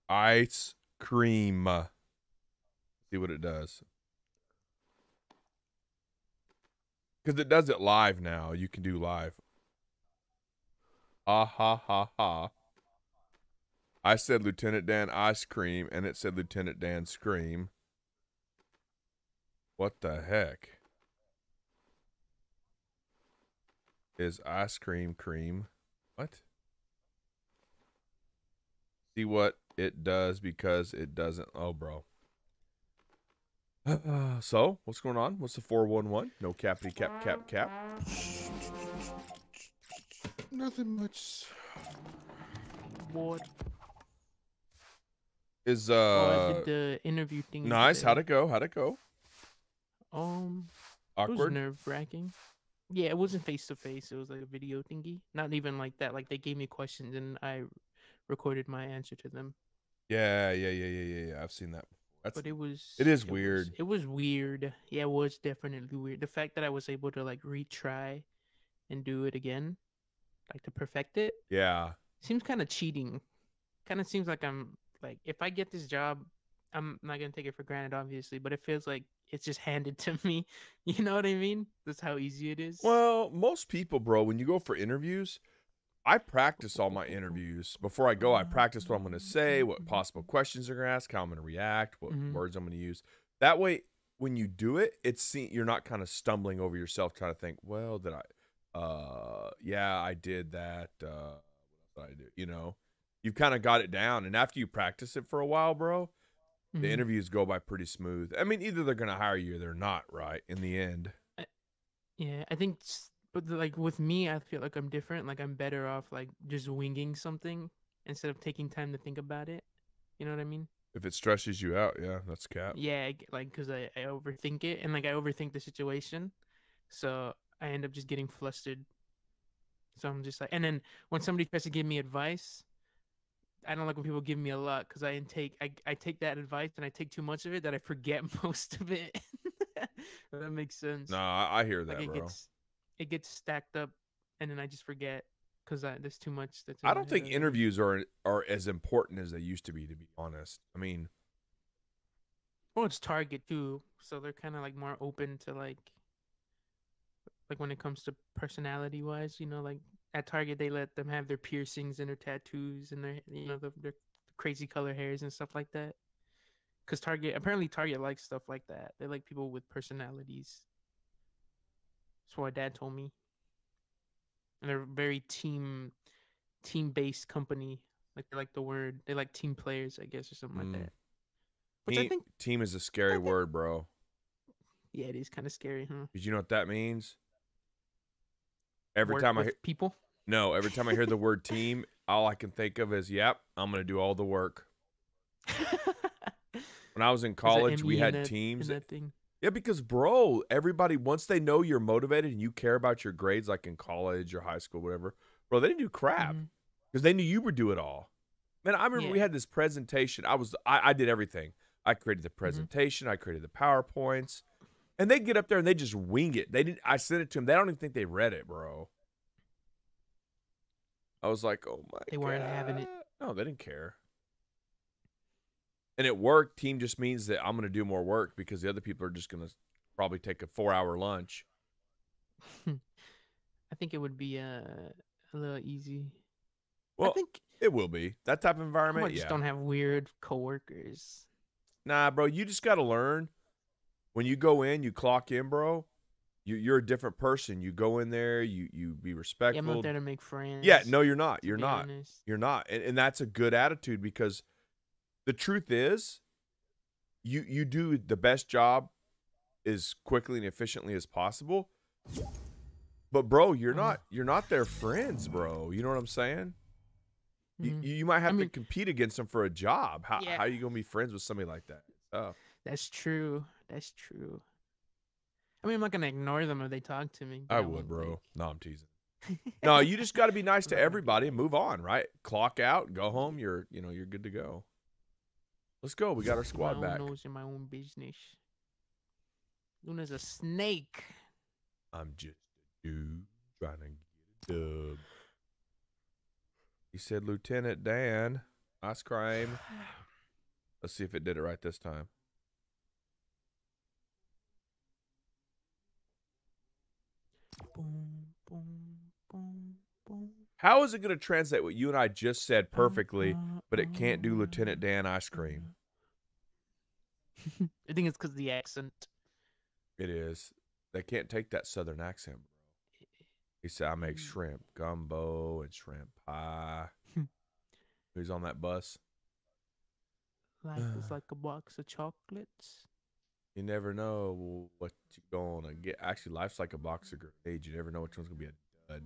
Ice cream. See what it does. Because it does it live now. You can do live. Ah ha ha ha. I said Lieutenant Dan ice cream, and it said Lieutenant Dan scream. What the heck? Is ice cream cream? What? See what it does because it doesn't. Oh, bro. so, what's going on? What's the 411? No cappity cap cap cap. Nothing much. What? Is, Is oh, I uh did the interview thing. nice. today. How'd it go? How'd it go? Um, it Awkward. nerve wracking. Yeah, it wasn't face to face. It was like a video thingy. Not even like that. Like they gave me questions and I recorded my answer to them. Yeah, yeah, yeah, yeah, yeah, yeah. I've seen that. That's But it was. it is was- weird. it was weird. Yeah, it was definitely weird. The fact that I was able to like retry and do it again, like to perfect it, yeah. seems kind of cheating. Kind of seems like I'm like if I get this job, I'm not gonna take it for granted, obviously, but it feels like it's just handed to me. You know what I mean? That's how easy it is. Well, most people, bro, when you go for interviews, I practice all my interviews before I go. I practice what I'm going to say, what possible questions they're going to ask, how I'm going to react, what Mhm. words I'm going to use. That way, when you do it, it's you're not kind of stumbling over yourself trying to think, well, did I? Uh, yeah, I did that. Uh, what else did I do? You know, you've kind of got it down, and after you practice it for a while, bro, the Mhm. interviews go by pretty smooth. I mean, either they're going to hire you or they're not, right? In the end. Yeah, I think, but like with me, I feel like I'm different. Like I'm better off like just winging something instead of taking time to think about it. You know what I mean? If it stresses you out, yeah, that's cap. Yeah, like because I, I overthink it and like I overthink the situation, so I end up just getting flustered. So I'm just like, and then when somebody tries to give me advice, I don't like when people give me a lot because I take I I take that advice and I take too much of it that I forget most of it. That makes sense. No, I, I hear that, like it bro. gets it gets stacked up, and then I just forget because there's too much. That's I don't think interviews are are as important as they used to be. To be honest, I mean, Well, it's Target too, so they're kind of like more open to like, like when it comes to personality wise, you know, like at Target they let them have their piercings and their tattoos and their you know the, their crazy color hairs and stuff like that. Cause Target apparently Target likes stuff like that. They like people with personalities. That's what my dad told me. And they're a very team, team based company. Like they like the word. They like team players, I guess, or something Mm. like that. Which I think team is a scary think- word, bro. Yeah, it is kind of scary, huh? Did you know what that means? Every time I hear people. no, every time I hear the word team, all I can think of is, "Yep, I'm gonna do all the work." When I was in college, we had that- teams. in that thing. Yeah, because bro, everybody once they know you're motivated and you care about your grades, like in college or high school, whatever, bro, they didn't do crap mm-hmm. because they knew you would do it all. Man, I remember we had this presentation. I was I, I did everything. I created the mm-hmm. presentation. I created the powerpoints, and they get up there and they just wing it. They didn't. I sent it to them. They don't even think they read it, bro. I was like, oh my. God. They weren't having it. No, they didn't care. And at work, team just means that I'm going to do more work because the other people are just going to probably take a four hour lunch. I think it would be uh, a little easy. Well, I think it will be that type of environment. I just Yeah. don't have weird coworkers. Nah, bro, you just got to learn. When you go in, you clock in, bro. You, you're a different person. You go in there, you you be Yeah, I'm respectful. not there to make friends. Yeah, no, you're not. You're not. honest. You're not. And, and that's a good attitude because the truth is you you do the best job as quickly and efficiently as possible. But bro, you're Mhm. not you're not their friends, bro. You know what I'm saying? You, Mhm. you might have mean- to compete against them for a job. How Yeah. how you gonna be friends with somebody like that? Oh, That's true. That's true. I mean, I'm not gonna ignore them if they talk to me. I would, bro. like- No, I'm teasing. No, you just got to be nice to everybody and move on, right? Clock out, go home. You're, you know, you're good to go. Let's go. We got our squad my back. nose in my own business. Luna's a snake. I'm just a dude. Trying to get a dub. He said, Lieutenant Dan, ice cream. Let's see if it did it right this time. Boom, boom, boom, boom. How is it going to translate what you and I just said perfectly, but it can't do Lieutenant Dan ice cream? I think it's because the accent. It is. They can't take that southern accent, bro. He said, I make shrimp gumbo and shrimp pie. Who's on that bus? Life is like a box of chocolates. You never know what you're gonna get. Actually, life's like a box of grenades. You never know which one's gonna be a dud.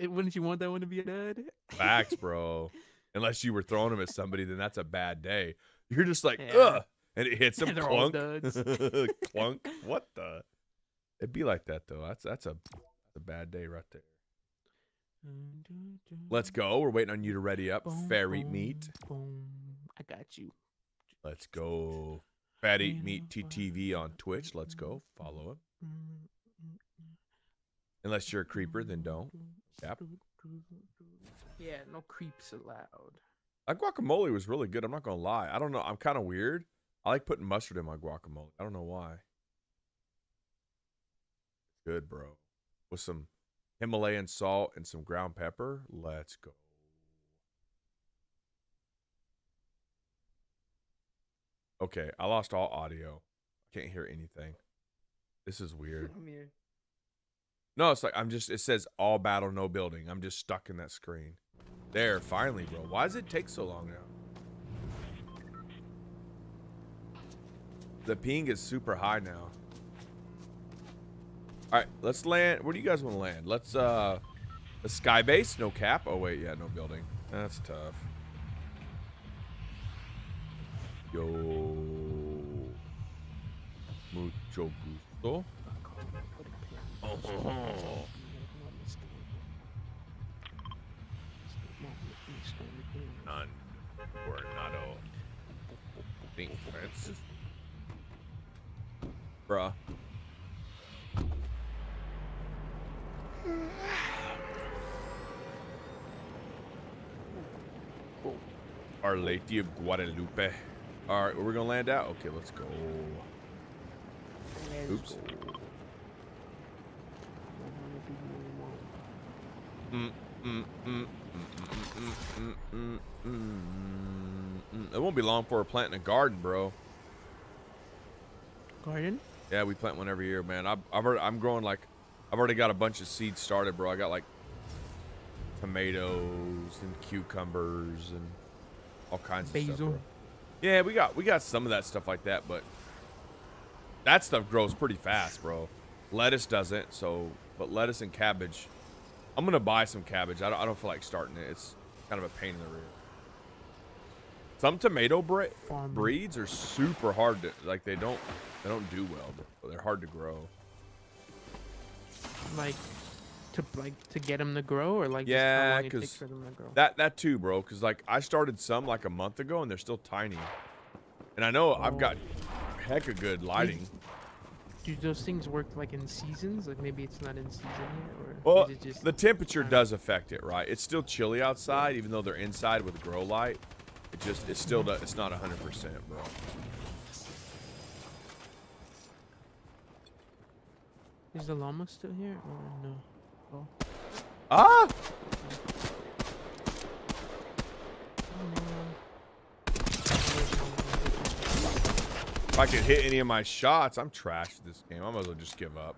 Wouldn't you want that one to be a dud? Facts, bro. Unless you were throwing them at somebody, then that's a bad day. You're just like, Yeah. ugh, and it hits them clunk, clunk. What the? It'd be like that though. That's that's a that's a bad day right there. Let's go. We're waiting on you to ready up. Boom, Fair eat boom, meat. Boom. I got you. Let's go. Fat Eat Meat TTV on Twitch. Let's go. Follow him. Unless you're a creeper, then don't. Yep. Yeah, no creeps allowed. That guacamole was really good. I'm not gonna lie. I don't know. I'm kind of weird. I like putting mustard in my guacamole. I don't know why. Good, bro. With some Himalayan salt and some ground pepper. Let's go. Okay, I lost all audio. I Can't hear anything. This is weird. I'm here. No, it's like I'm just. It says all battle, no building. I'm just stuck in that screen. There, finally, bro. Why does it take so long now? The ping is super high now. All right, let's land. Where do you guys want to land? Let's uh, a sky base, no cap. Oh wait, yeah, no building. That's tough. Yo, mucho gusto. Oh. None. Coronado. St. Francis. Bruh. Our Lady of Guadalupe. All right, we're gonna land out. Okay, let's go. Oops. It won't be long before we plant planting a garden, bro. Garden? Yeah, we plant one every year, man. I've, I've already, I'm growing like, I've already got a bunch of seeds started, bro. I got like tomatoes and cucumbers and all kinds Basil. of stuff. Yeah, we got we got some of that stuff like that, but that stuff grows pretty fast, bro. Lettuce doesn't, so but lettuce and cabbage. I'm gonna buy some cabbage. I don't, I don't feel like starting it. It's kind of a pain in the rear. Some tomato bre- Farming. breeds are super hard to like. They don't they don't do well, bro. They're hard to grow. Like to like to get them to grow, or like Yeah, just how long it 'cause takes for them to. That that too, bro. Cause like I started some like a month ago and they're still tiny. And I know I've oh. got heck of good lighting. Do those things work like in seasons? Like maybe it's not in season yet, or Well, is it just the temperature does affect it, right? It's still chilly outside, even though they're inside with grow light. It just it's still it's not hundred percent, bro. Is the llama still here or no? Oh, Ah! oh If I could hit any of my shots, I'm trash at this game. I might as well just give up.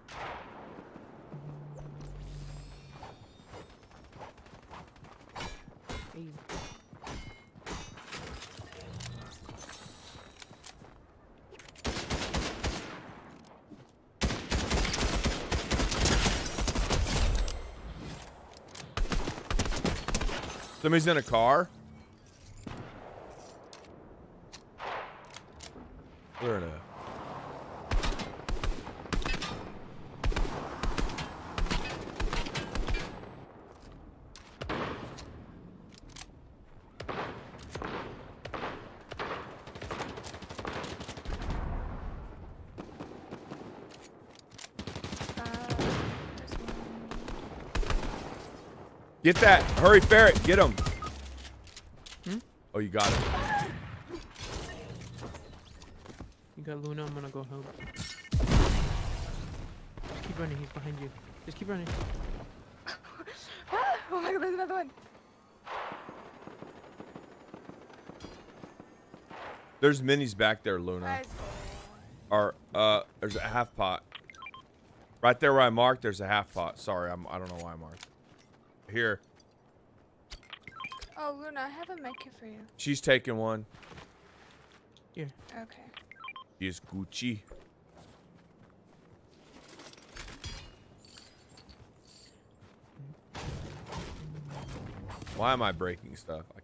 Somebody's in a car. Enough. Get that. Hurry, ferret. Get him. Hmm? Oh, you got it. Got Luna, I'm gonna go help. Just keep running, he's behind you. Just keep running. oh my god, there's another one. There's minis back there, Luna. Guys, Or uh, there's a half pot. Right there where I marked, there's a half pot. Sorry, I'm, I don't know why I marked. Here, Oh, Luna, I have a med kit for you. she's taking one. Yeah. Okay. She's Gucci. Why am I breaking stuff? I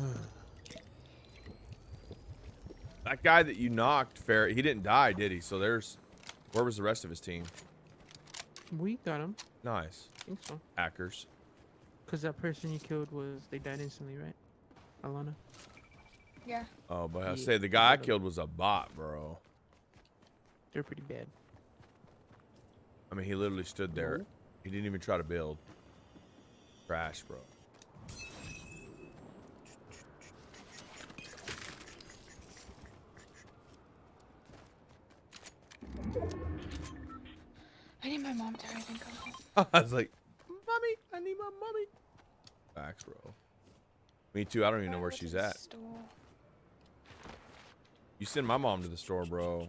that guy that you knocked, fair, he didn't die, did he? So there's, where was the rest of his team? We got him. Nice. I think so. Hackers. Cause that person you killed was they died instantly, right? Alana. Yeah. Oh, but I Yeah, say the guy I killed was a bot, bro. They're pretty bad. I mean, he literally stood there. No. He didn't even try to build. Trash, bro. I need my mom to hurry and come home. I was like, mommy, I need my mommy. Facts, bro. Me too. I don't even know where she's at. store. You send my mom to the store, bro.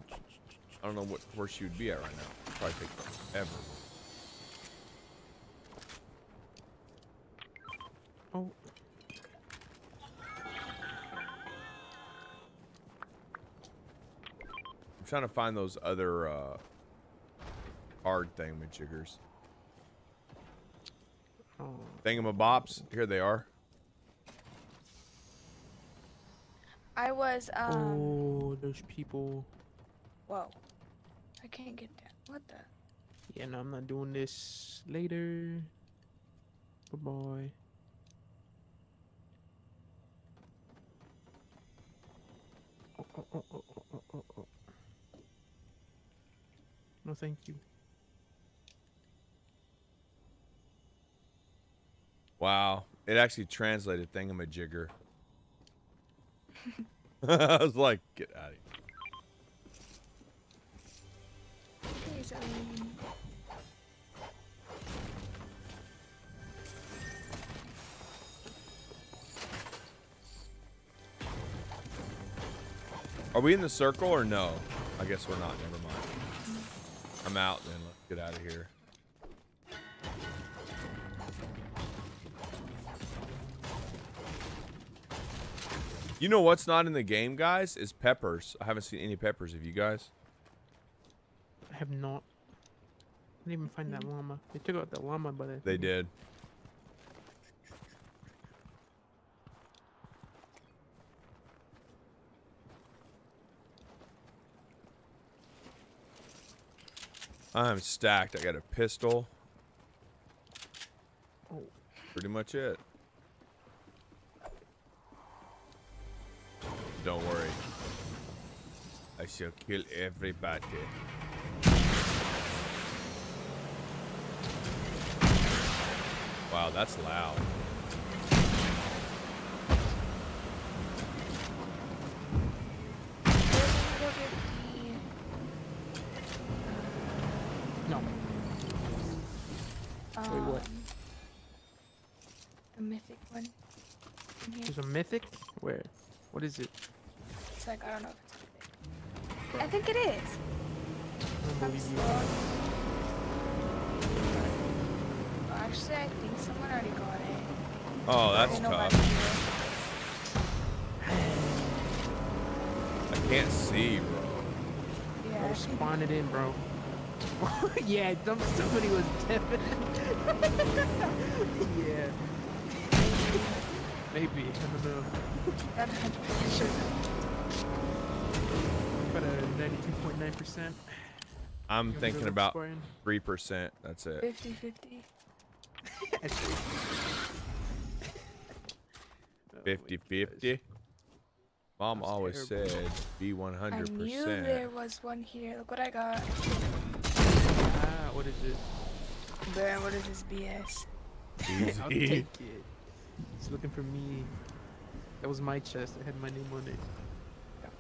I don't know what where she would be at right now. Probably take forever. Oh, I'm trying to find those other uh, card thingamajiggers. oh. Thingamabops. Here they are. I was, um, oh, there's people. whoa. I can't get that. What the? Yeah, no, I'm not doing this later. Bye bye. Oh, oh, oh, oh, oh, oh, oh, oh. No, thank you. Wow. It actually translated thingamajigger. I was like, get out of here. Are we in the circle or no? I guess we're not. Never mind. I'm out then. Let's get out of here. You know what's not in the game, guys? Is peppers. I haven't seen any peppers. Have you guys? I have not. I didn't even find that llama. They took out the llama, but They did. I'm stacked. I got a pistol. Oh. Pretty much it. Don't worry. I shall kill everybody. Wow, that's loud. there's another 50. No. Um, what? The mythic one. There's a mythic? Where? What is it? It's like, I don't know if it's mythic. I think it is. I don't I'm slow. Oh, actually, I think someone already got it. Oh, that's know how to tough. I can't see, bro. it. Yeah. Oh, spawn it in, bro. yeah, some, somebody was tipping. yeah. Maybe. I don't know. I'm 100% About a 92.9%. I'm thinking about 3%. That's it. 50 50. 50 50. Mom That's always terrible. said be 100%. I knew there was one here. Look what I got. Ah, what is it? Baron, what is this BS? I'll take it. He's looking for me. That was my chest. I had my name on it.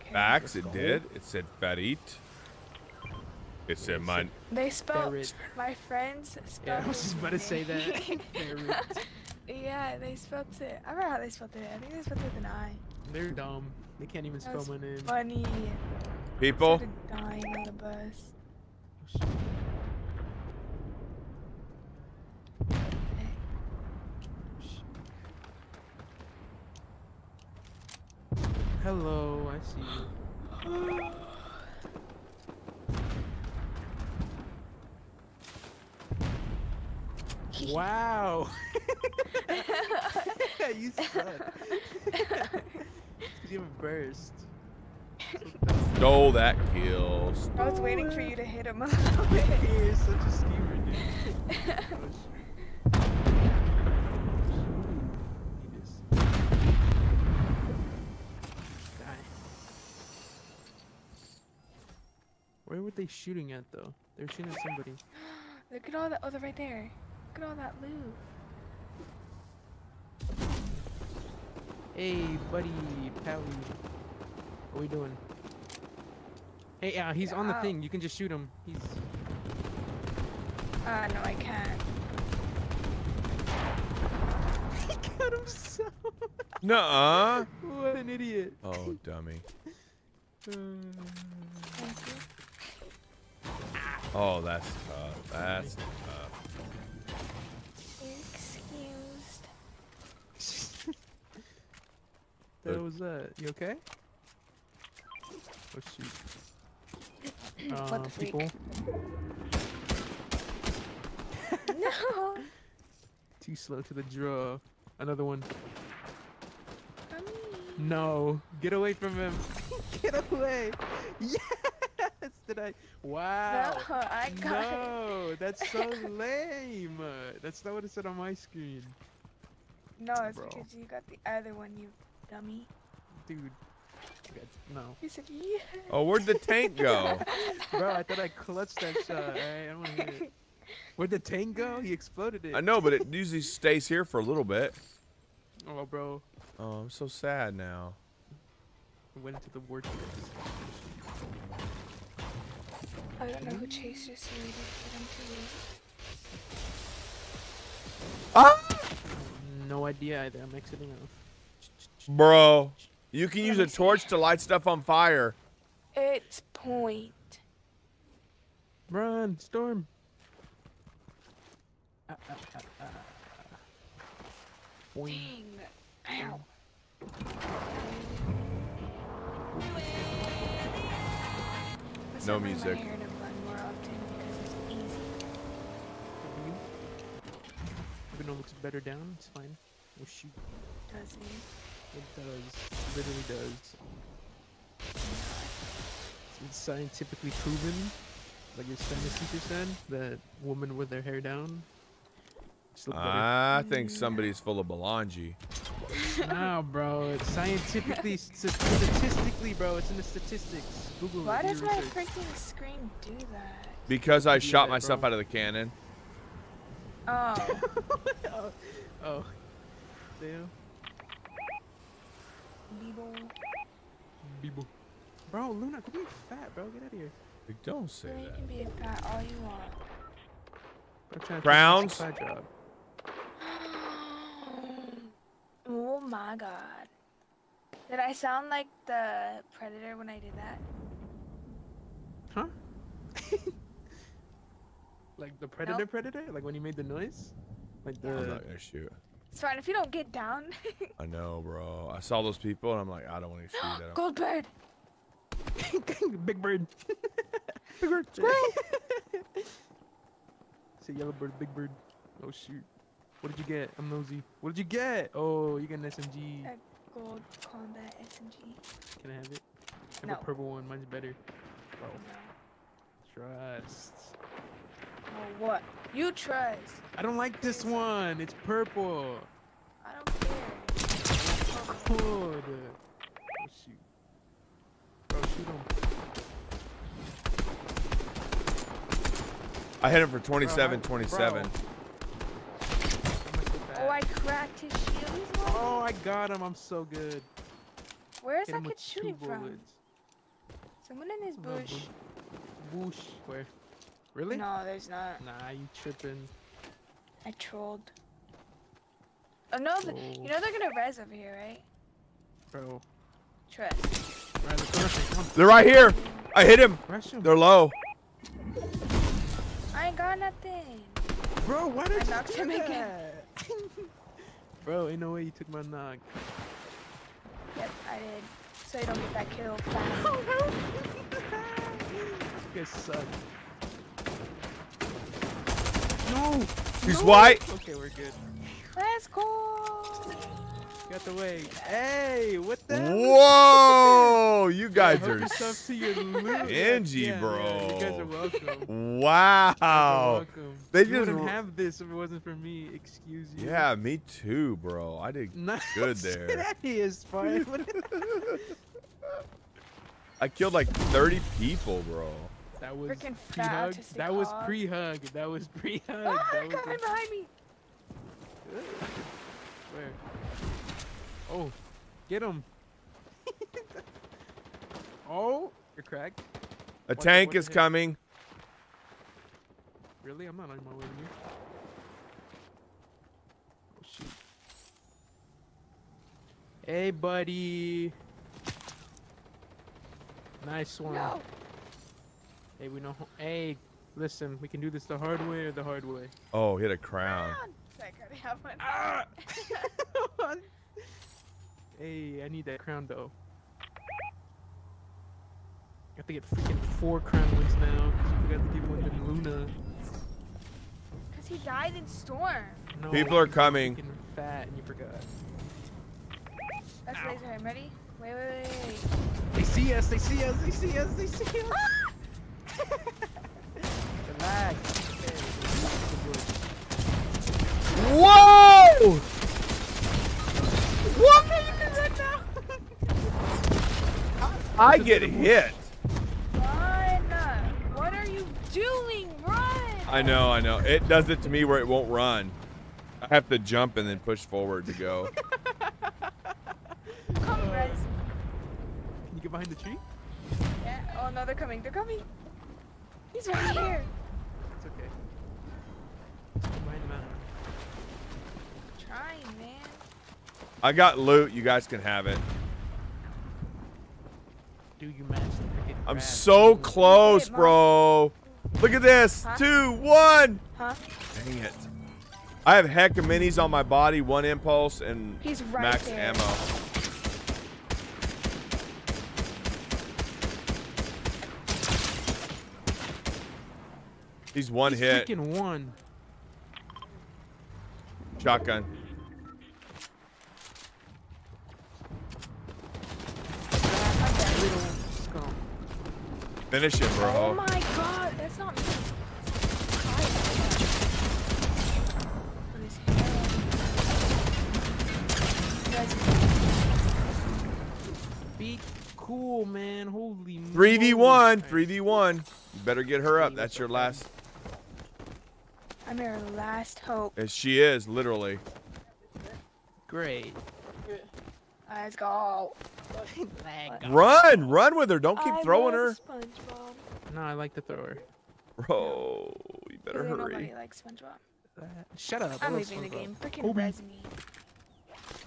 Okay. Facts, it go. did. It said Farit. It said mine. They spelled Ferret. my friends spelled. Yeah, I was just about to say that. yeah, they spelled it. I remember how they spelled it. I think they spelled it with an I. They're dumb. They can't even That spell was my name. Funny. People, dying on the bus. Oh, shit. Hello, I see you. Wow. you suck. 'Cause you have a burst. stole that kills. I was waiting for you to hit him a little bit. You're such a schemer, dude. Oh, shit. He just- Die. Where were they shooting at though? They were shooting at somebody. Look at all that. Oh, they're right there. Look at all that loot. Hey, buddy, pally. What are we doing? Hey, uh, he's on the Ow. thing. You can just shoot him. He's. Uh, no, I can't. He got himself. Nuh-uh. what an idiot. Oh, dummy. Uh, Thank you. Oh, that's tough. That's tough. Excused. that Uh, was that. You okay? Oh shoot. what Uh, the freak? people. no. Too slow to the draw. Another one. No. Get away from him. Get away. Yes. Did I? Wow. No, I got it. No, that's so lame. That's not what it said on my screen. No, it's Bro. because you got the other one, you dummy. Dude. No. You said yeah. Oh, where'd the tank go? Bro, I thought I clutched that shot. Alright, I don't want to hit it. Where'd the tank go? He exploded it. I know, but it usually stays here for a little bit. Oh, bro. Oh, I'm so sad now. I went into the workplace. I don't know who chased your sweetie, but I'm too lazy. Ah! No idea either. I'm exiting off. Bro, you can use a torch to light stuff on fire. It's point. Run, storm. Ah, ah, ah, ah. Boing. Dang. Ow. Let's No not bring my music. hair to bun more often because it's easy. You? Even it looks better down, it's fine. Oh shoot. Does it? It does. Literally does. It's scientifically proven, like your Spanish teacher said, that women with their hair down just look better. I think mm. somebody's full of Belangi. no, bro. It's scientifically, statistically, bro. It's in the statistics. Google Why does my research. freaking screen do that? Because I shot that, myself bro. out of the cannon. Oh, oh. oh. Damn. Beeble. Beeble. Bro, Luna, quit being fat, bro. Get out of here. Like, Don't say Then you that. can be a fat all you want. Bro, trying to take Crowns? this side job. oh my god. Did I sound like the predator when I did that? Huh? like the predator, Nope. predator? Like when you made the noise? Like I'm the. not gonna shoot. It's fine if you don't get down. I know, bro. I saw those people and I'm like, I don't want to shoot at them. Gold bird. Big bird. big bird. Say yellow bird, big bird. Oh shoot. What did you get? I'm nosy. What did you get? Oh, you got an SMG. Uh, Gold combat SMG. Can I have it? I have No. a purple one. Mine's better. Bro, trust. Oh, what? You trust. I don't like this one. It's purple. I don't care. Good. Oh shoot. Bro, shoot him. I hit him for Bro, 27, how- 27. bro. How much was Oh, I cracked his shield. He's. Oh, I got him. I'm so good. Where is Hit that him kid with two shooting from? Someone in his bush. bush. Where? Really? No, there's not. Nah, you tripping. I trolled. Oh no, the, Oh. you know they're gonna res over here, right? Bro. Trust. Alright, let's go. Rush him. Come. They're right here. I hit him. Rush. They're low. I ain't got nothing. Bro, why did I you knocked do him again. that? Bro, ain't no way you took my knock. Yep, I did. So you don't get that kill. Oh, fat. you guys suck. No! He's no! white. Okay, we're good. Let's go. Got the way. Hey, what the hell? Whoa! You guys Help are. yourself to your loot. stingy, Yeah, man, You guys are welcome. You guys are Wow. welcome. They you just wouldn't have this if it wasn't for me. Excuse you. Yeah, me too, bro. I did Nice. good there. that is fine. I killed like 30 people, bro. That was Freaking pre-hug. autistic That was pre-hug. That was pre-hug. Ah, that was got him behind me. Where? Oh, get him. oh, you're cracked. A Watch it, tank watch is hit. coming. Really? I'm not on my way to you. Oh shoot. Hey, buddy. Nice one. No. Hey, we know. Hey, listen, we can do this the hard way or the hard way. Oh, hit a crown. Like, I already have one. Ah! hey, I need that crown though. I have to get freaking four crown wins now because we forgot to give one to Luna. Cause he died in storm. No, People are coming. freaking Fat and you forgot. That's Ow. laser him. Ready? Wait, wait, wait, wait. They see us. They see us. They see us. They see us. Relax. Whoa! What? You can run now. I get hit. Run! What are you doing? Run! I know, I know. It does it to me where it won't run. I have to jump and then push forward to go. Come, Rez. Can you get behind the tree? Yeah. Oh no, they're coming. They're coming. He's right here. It's okay. Get behind the mountain. Trying, man. I got loot. You guys can have it. Do you match the freaking I'm so close, bro. Look at this. Huh? Two, one. Huh? Dang it. I have heck of minis on my body, one impulse, and He's right max there. ammo. He's one He's hit. Freaking one. Shotgun. Finish him, bro. Oh my god, that's not me. On his head. Be cool, man. Holy 3v1. 3v1. You better get her up. That's your last. I'm your last hope. As she is, literally. Great. Let's go. Run. Run with her. Don't keep I throwing her. SpongeBob. No, I like to throw her. Bro, you better Really, Nobody hurry. likes SpongeBob. Uh, shut up. I I'm love leaving the game. Freaking Kobe. res me.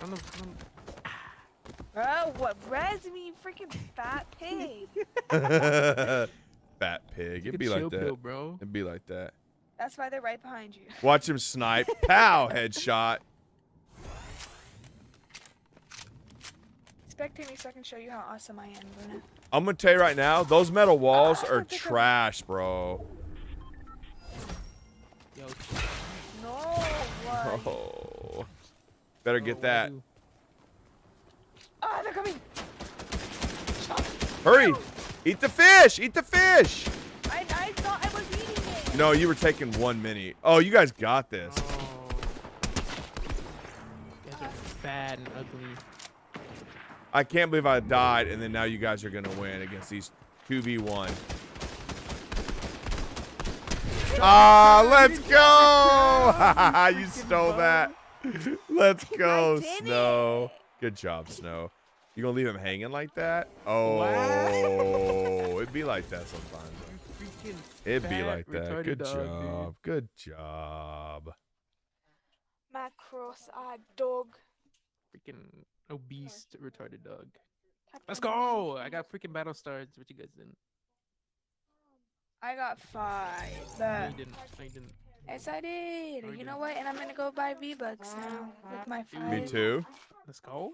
I don't, I don't, Bro, what res me? Freaking fat pig. Fat pig. It'd be like that. pill, bro. It'd be like that. That's why they're right behind you. Watch him snipe. Pow! Headshot. Spectate me so I can show you how awesome I am, Luna. I'm gonna tell you right now, those metal walls Ah, are look at them. trash, bro. Yo, No, what? Oh. Better get that. do- Ah, they're coming. Hurry! Eat the fish! Eat the fish! I, I thought I was eating it. No, you were taking one mini. Oh, you guys got this. Oh. You guys are fat and ugly. I can't believe I died, and then now you guys are gonna win against these 2v1. Ah, let's go! you stole that. Let's go, Snow. Good job, Snow. You gonna leave him hanging like that? Oh, it'd be like that sometimes. You freaking It'd be like that. Good dog, dude. job. Good job. My cross-eyed dog. freaking obese retarded dog. Let's go! I got freaking battle stars, but you guys didn't. I got five. No, But you didn't. No, you didn't. yes, I did. No, you You know didn't. what? And I'm gonna go buy V Bucks now with my five. Me too. Let's go.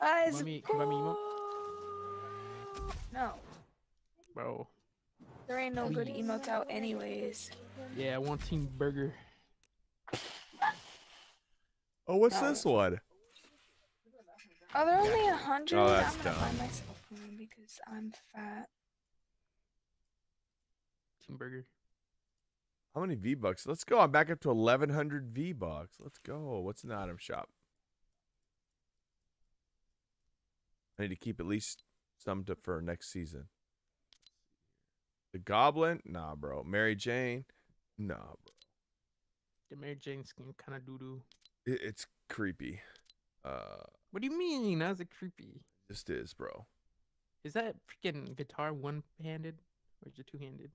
Let's Buy me- can you me go. No, Bro. There ain't no good emotes out anyways. Yeah, I want Team Burger. Oh, what's No. this one? Oh, they're only a hundred. Oh, that's I'm gonna buy myself one because I'm fat. Team Burger. How many V bucks? Let's go. I'm back up to 1100 V bucks. Let's go. What's in the item shop? I need to keep at least some to for next season. The Goblin? Nah, bro. Mary Jane? Nah, bro. The Mary Jane skin kind of doo doo. It, it's creepy. Uh, What do you mean? How's it creepy? just is, bro. Is that freaking guitar one handed or is it two handed?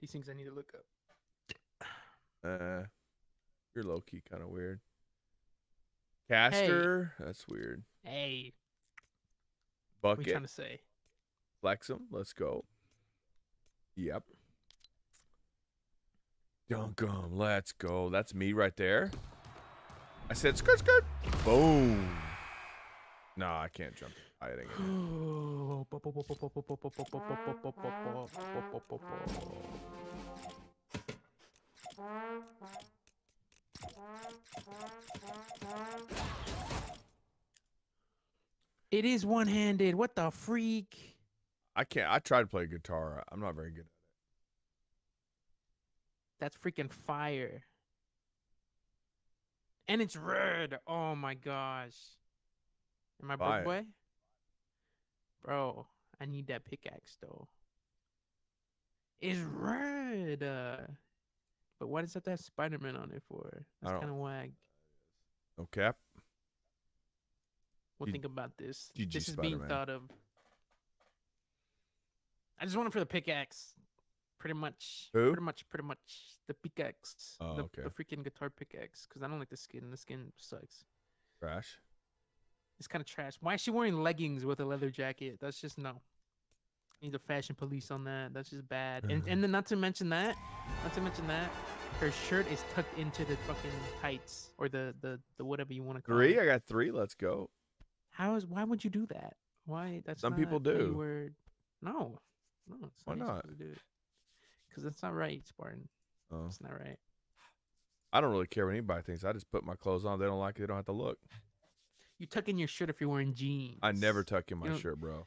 These things I need to look up. Uh, you're low key kind of weird. Caster? That's weird. Hey, Bucket. what are you trying to say? Flex 'em. Let's go. Yep. Dunk 'em. Let's go. That's me right there. I said skirt skirt. Boom. Nah, I can't jump. I gonna. It is one handed. What the freak? I can't. I tried to play guitar. I'm not very good. At it. That's freaking fire. And it's red. Oh my gosh. Am I broke boy? Bro, I need that pickaxe though. It's red. Uh, but why does that have Spider Man on it for? That's kind of wag. No cap. We'll G- think about this. GG this is being Spider-Man. thought of. I just want it for the pickaxe. Pretty much. Who? Pretty much, pretty much. The pickaxe. Oh, the, okay. the freaking guitar pickaxe. Because I don't like the skin. The skin sucks. Trash. It's kind of trash. Why is she wearing leggings with a leather jacket? That's just no. Need the fashion police on that. That's just bad. And and then not to mention that, not to mention that, her shirt is tucked into the fucking tights or the the, the whatever you want to call Three. it. I got three. Let's go. How is why would you do that? Why that's Some people not how you do. Wear... No, no. It's Why not? Do it. Because that's not right, Spartan. Oh. It's not right. I don't really care what anybody thinks. I just put my clothes on. If they don't like it. They don't have to look. You tuck in your shirt if you're wearing jeans. I never tuck in my shirt, bro.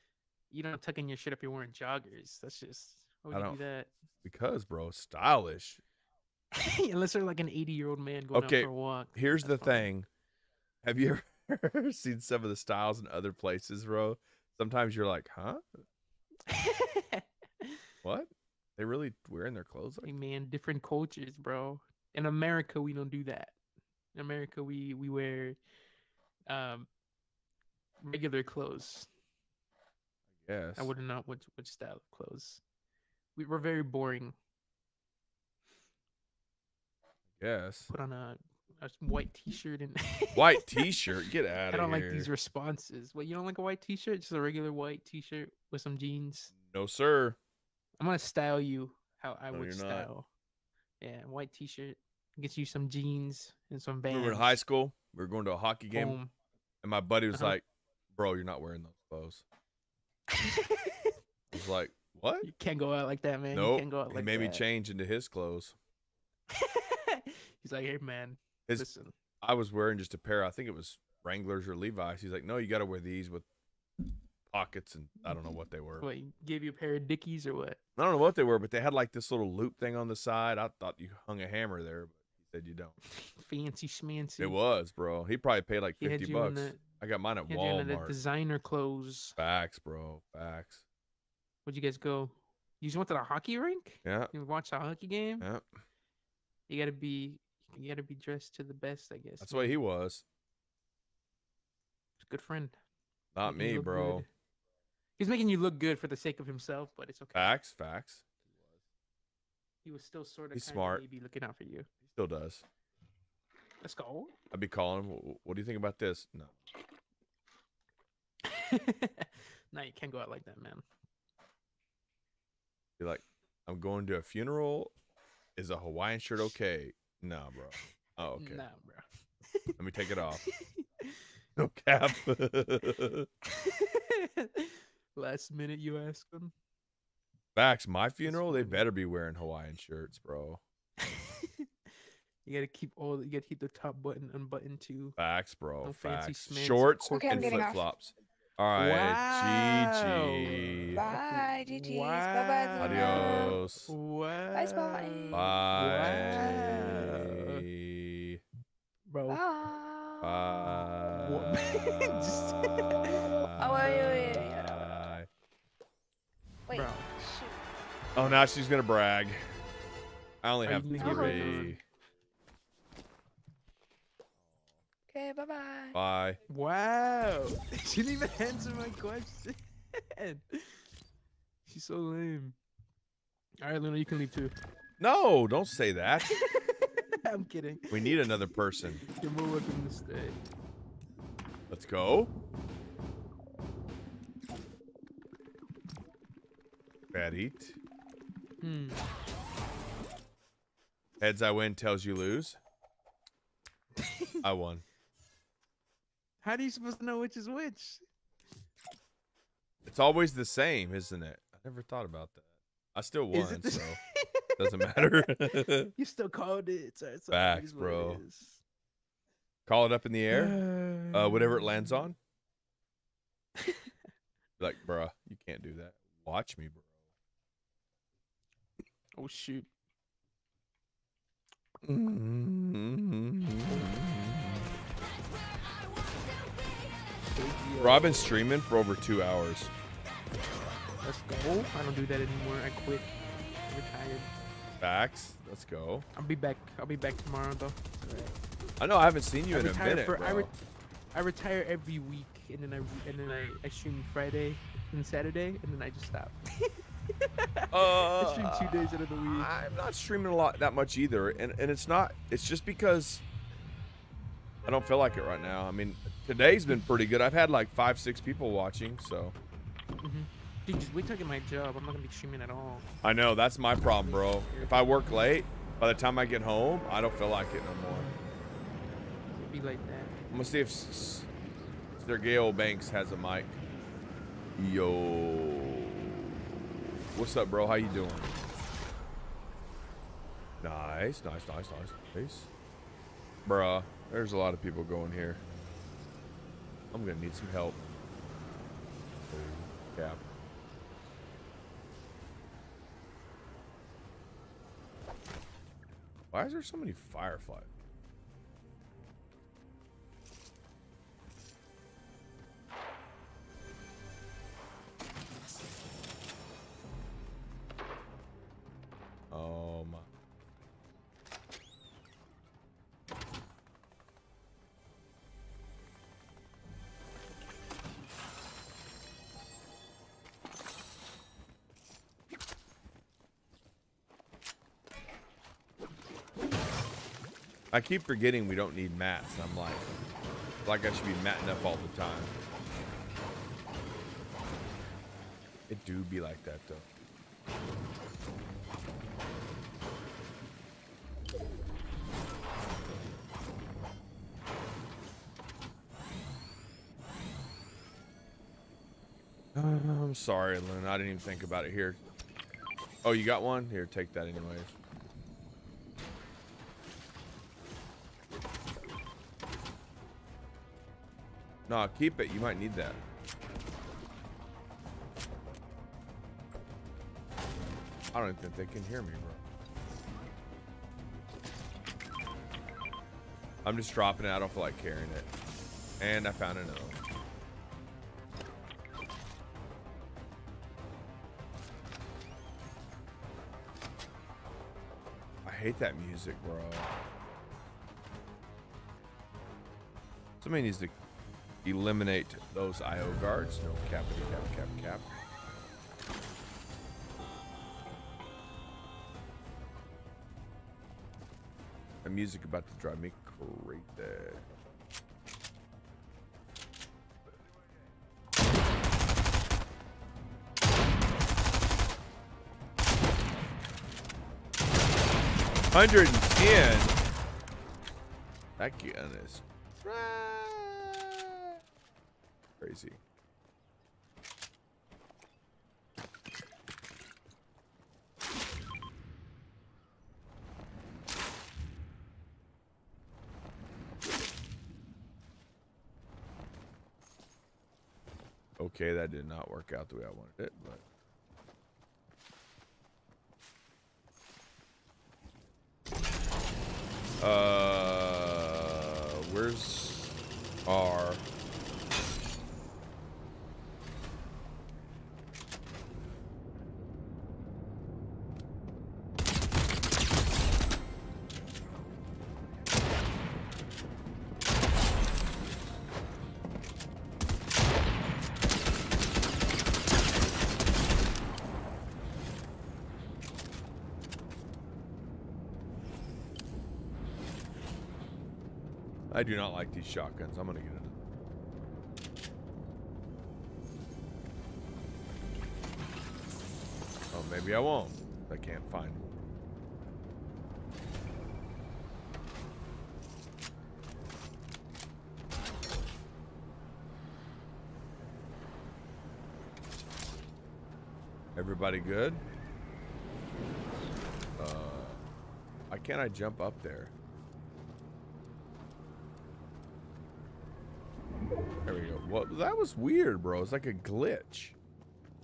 You don't tuck in your shirt if you're wearing joggers. That's just. Why I would you don't- do that? Because, bro, stylish. Unless they're like an 80 year old man going Okay, out for a walk. Here's the fine. thing. Have you ever seen some of the styles in other places, bro? Sometimes you're like, huh? What? They really wearing their clothes hey like man, different cultures, bro. In America, we don't do that. In America, we we wear um regular clothes. Yes. I wouldn't know which which style of clothes. We we're very boring. Yes. Put on a, a white T-shirt and White T-shirt. Get out of here. I don't like these responses. What you don't like a white T-shirt? Just a regular white T-shirt with some jeans. No, sir. I'm gonna style you how I No, would you're not. style. Yeah, white T-shirt. Get you some jeans and some We bands. were in high school. We were going to a hockey game, and my buddy was Uh-huh. like, "Bro, you're not wearing those clothes." I was like, "What?" you can't go out like that, man. You can't go out like he made me change into his clothes. He's like, hey man, His, listen. I was wearing just a pair. I think it was Wranglers or Levi's. He's like, "No, you got to wear these with pockets and I don't know what they were. What, he gave you a pair of Dickies or what? I don't know what they were, but they had like this little loop thing on the side. I thought you hung a hammer there, but he said you don't. Fancy schmancy. It was, bro. He probably paid like He had fifty you in bucks. the- I got mine at He had you in the Walmart. designer clothes. Facts, bro. Facts. Where'd you guys go? You just went to the hockey rink? Yeah. You watch a hockey game? Yeah. You gotta be you gotta be dressed to the best, I guess. That's the way he was. He's a good friend. Not you me, look bro. good. He's making you look good for the sake of himself, but it's okay. Facts, facts. He was still sort of He's smart. maybe looking out for you. He still does. Let's go. I'd be calling him. What do you think about this? No. no, you can't go out like that, man. Be like, I'm going to a funeral. Is a Hawaiian shirt okay? No, bro. Oh, okay. Nah, bro. Let me take it off. No cap. Last minute, you ask them. Facts. My funeral, they better be wearing Hawaiian shirts, bro. you gotta keep all. You gotta keep the top button unbuttoned too. Facts, bro. No fancy Facts. schmancy Shorts cork Okay, I'm and getting flip off. flops. All right. Wow. GG. Bye, GG's. Bye bye. Wow. Adios. Wow. Bye, Spotty. Bye. Bro. Bye. Bye. Just- Oh, wait, wait, wait, wait, hold on. Bye. Wait, Bro. shoot. Oh, now she's gonna brag. I only Are have gonna get rid three. Okay, bye bye. Bye. Wow. she didn't even answer my question. She's so lame. All right, Luna, you can leave too. No, don't say that. I'm kidding. We need another person. You're more welcome to stay. Let's go. Bad eat. Hmm. Heads I win, tails you lose. I won. How do you supposed to know which is which? It's always the same, isn't it? I never thought about that. I still won, it so doesn't matter. You still called it. So it's Facts, bro. Call it up in the air. Uh, whatever it lands on. Like, bruh, you can't do that. Watch me, bro. Oh shoot. Bro, streaming for over two hours. Let's go. I don't do that anymore. I quit. I'm retired. Facts. Let's go. I'll be back. I'll be back tomorrow though. I know I haven't seen you I in a minute, for- bro. I re- I retire every week, and then I and then I, I stream Friday and Saturday, and then I just stop. Uh, I stream two days out of the week. I'm not streaming a lot that much either, and and it's not. It's just because I don't feel like it right now. I mean, today's been pretty good. I've had like five, six people watching, so hmm Dude, just wait till I get my job. I'm not gonna be streaming at all. I know that's my problem, bro. If I work late, by the time I get home, I don't feel like it no more. It'd be like that. I'm gonna see if Sergio Banks has a mic. Yo, what's up, bro? How you doing? Nice, nice, nice, nice, nice. Bruh, there's a lot of people going here. I'm gonna need some help. Cap. Why is there so many fireflies? My. I keep forgetting we don't need mats. I'm like, like I should be matting up all the time. It do be like that though. I'm sorry, Lynn. I didn't even think about it here. Oh, you got one? Here, take that anyways. No, keep it. You might need that. I don't think they can hear me, bro. I'm just dropping it. I don't feel like carrying it. And I found another one. Hate that music, bro. Somebody needs to eliminate those IO guards. No cap, cap, cap, cap. The music about to drive me crazy. Hundred and ten. That gun is crazy. Okay, that did not work out the way I wanted it, but do not like these shotguns. I'm gonna get it. Oh, maybe I won't. I can't find one. Everybody good? Uh, why can't I jump up? There we go. Well, that was weird, bro. It's like a glitch.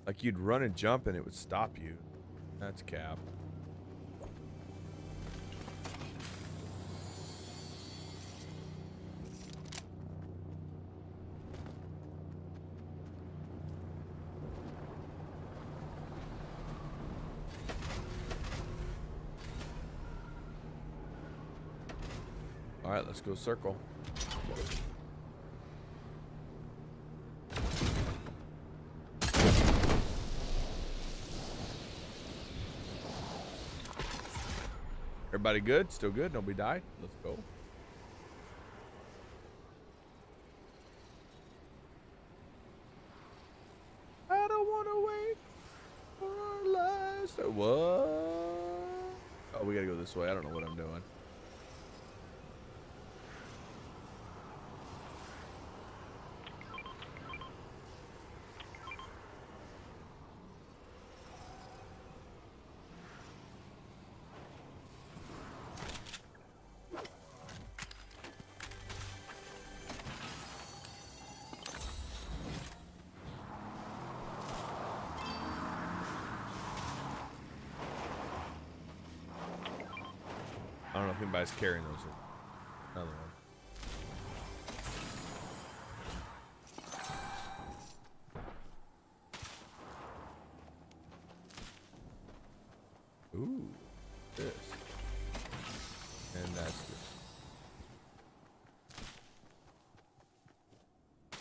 Like you'd run and jump and it would stop you. That's cap. All right, let's go circle. Everybody good? Still good? Nobody died? Let's go. I don't want to wait for our last. What? Oh, we gotta go this way. I don't know what I'm doing. Anybody's carrying those. Another one. Ooh, this. And that's this.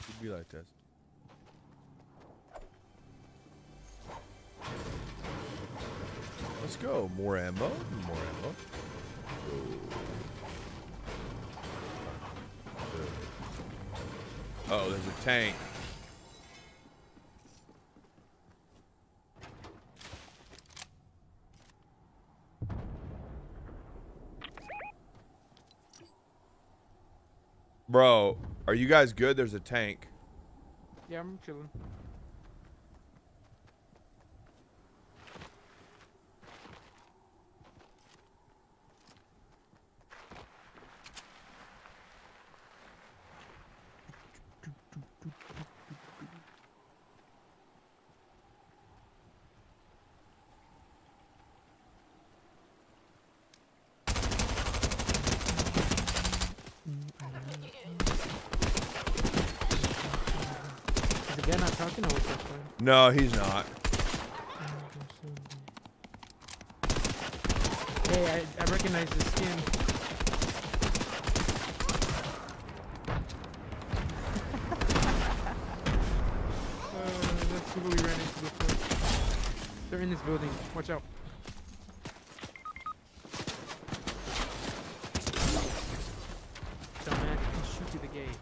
Should be like this. Let's go. More ammo. More ammo. Oh, there's a tank. Bro, are you guys good? There's a tank. Yeah, I'm chilling. Is the guy not talking or what's that for? No, he's not. Yeah, Hey, I, I recognize the skin. uh, let's see what we ran into before. They're in this building. Watch out. Dumbass, you can shoot through the gate.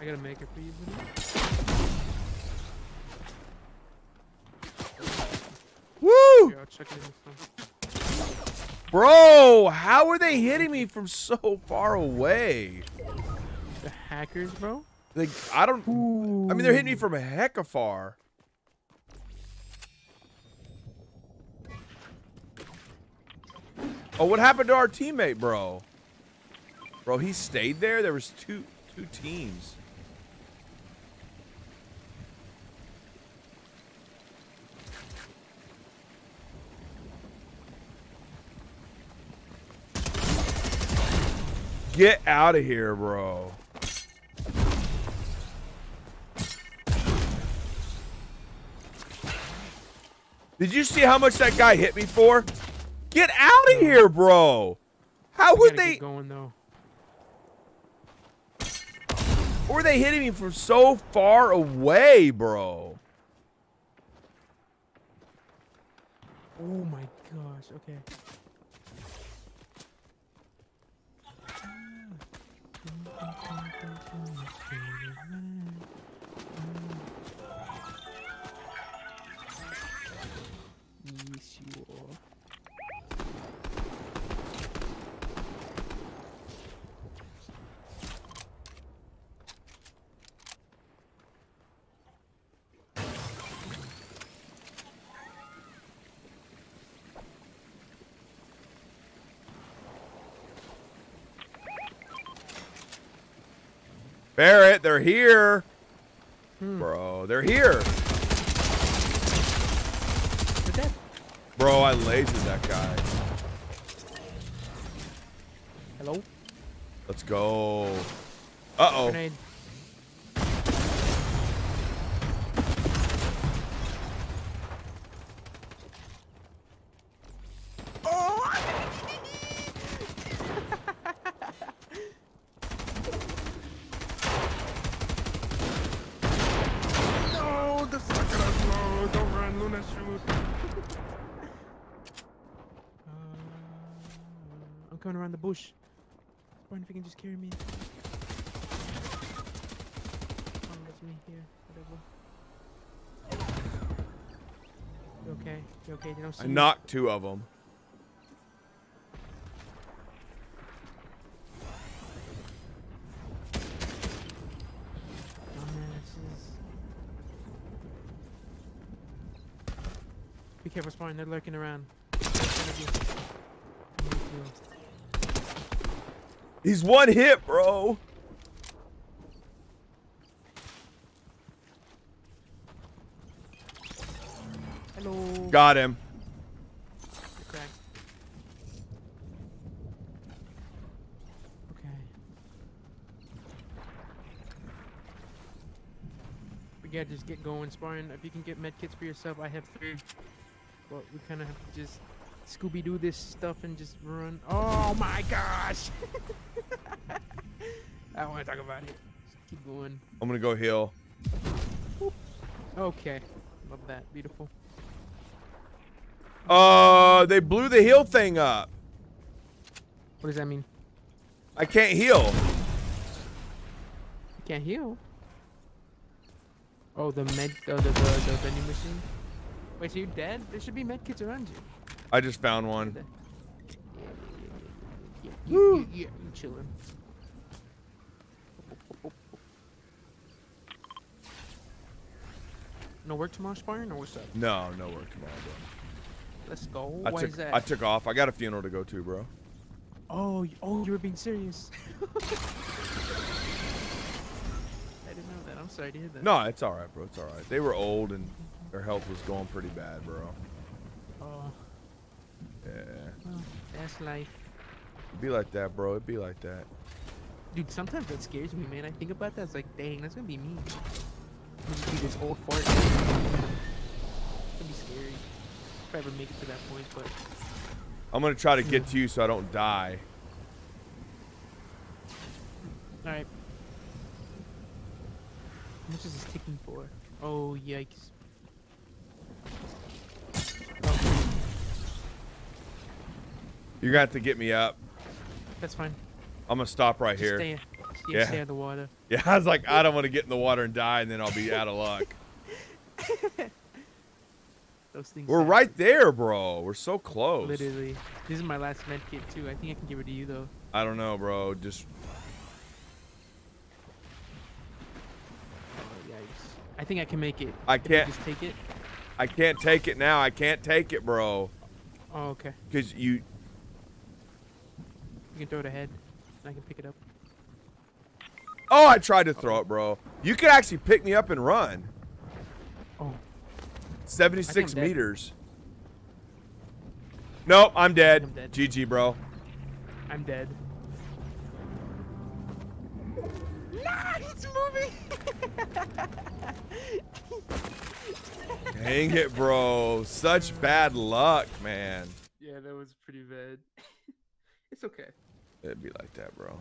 I gotta make it for you, buddy. Woo! Here, I'll check it in this one. Bro, how are they hitting me from so far away? The hackers, bro. Like I don't I mean they're hitting me from a heck of far. Oh, what happened to our teammate, bro? Bro, he stayed there. There was two two teams. Get out of here, bro. Did you see how much that guy hit me for? Get out of here, bro. How would they? going though. Or were they hitting me from so far away, bro? Oh my gosh. Okay. Yes, you are. Barrett, they're here. Hmm. Bro, they're here. They're. Bro, I lasered that guy. Hello? Let's go. Uh-oh. Grenade. No, the fucking upload. Don't run, Luna, shoot. Uh, I'm coming around the bush. Wonder if you can just carry me. Oh, that's me here. Whatever. You okay? You okay? They don't see I you? knocked two of them. Be careful, Spawn. They're lurking around. They're trying to be- I'm with you. He's one hit, bro. Hello. Got him. You're. Okay. We gotta just get going, Spartan. If you can get med kits for yourself, I have three. But we kind of have to just Scooby Doo this stuff and just run. Oh my gosh! I don't want to talk about it. Just keep going. I'm gonna go heal. Okay. Love that. Beautiful. Uh, they blew the heal thing up. What does that mean? I can't heal. You can't heal. Oh, the med, uh, the, the, the vending machine. Wait, so you dead? There should be med kits around you. I just found one. Yeah, yeah, yeah, yeah, yeah, you chilling. No work tomorrow, Spartan, or what's up? No, no work tomorrow, bro. Let's go. I Why took is that? I took off. I got a funeral to go to, bro. oh, oh, you were being serious. I didn't know that. I'm sorry to hear that. No, it's all right, bro. It's all right. They were old and their health was going pretty bad, bro. Oh, Yeah. well, that's life. It'd be like that, bro. It'd be like that. Dude, sometimes that scares me, man. I think about that. It's like, dang, that's gonna be me. I'm gonna be this old fart. It's gonna be scary. if I ever make it to that point, but I'm gonna try to get to you so I don't die. all right. How much is this ticking for? Oh yikes! You're gonna have to get me up. that's fine. I'm gonna stop right Just here. Stay, yeah, Yeah. stay of the water. Yeah, I was like, I don't want to get in the water and die, and then I'll be out of luck. Those things. We're happen. right there, bro. We're so close. Literally. This is my last med kit too. I think I can give it to you though. I don't know, bro. Just Oh yikes! I think I can make it. I can't. Just take it. I can't take it now. I can't take it, bro. Oh okay. Cause you. You can throw it ahead, and I can pick it up. Oh, I tried to throw it, bro. You could actually pick me up and run. Oh. 76 dead. meters. Nope, I'm dead. I'm dead. GG, bro. I'm dead. Nah, he's moving. Dang it, bro. Such bad luck, man. yeah, that was pretty bad. it's okay. It'd be like that, bro.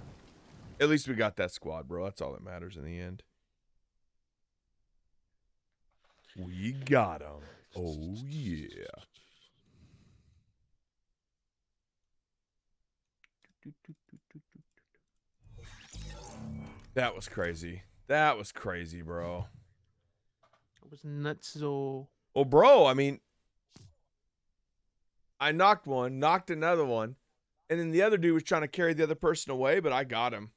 At least we got that squad, bro. That's all that matters in the end. We got him. Oh, yeah. That was crazy. That was crazy, bro. It was nuts. So Well, bro, I mean, I knocked one, knocked another one, and then the other dude was trying to carry the other person away, but I got him.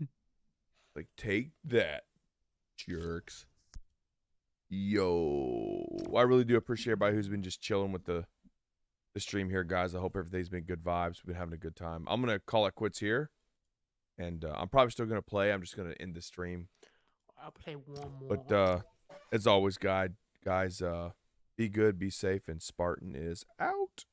like, take that, jerks. Yo, I really do appreciate everybody who's been just chilling with the the stream here, guys. I hope everything's been good vibes. We've been having a good time. I'm gonna call it quits here, and uh, I'm probably still gonna play. I'm just gonna end the stream. I'll play one more. But uh as always, guide guys, uh be good, be safe, and Spartan is out.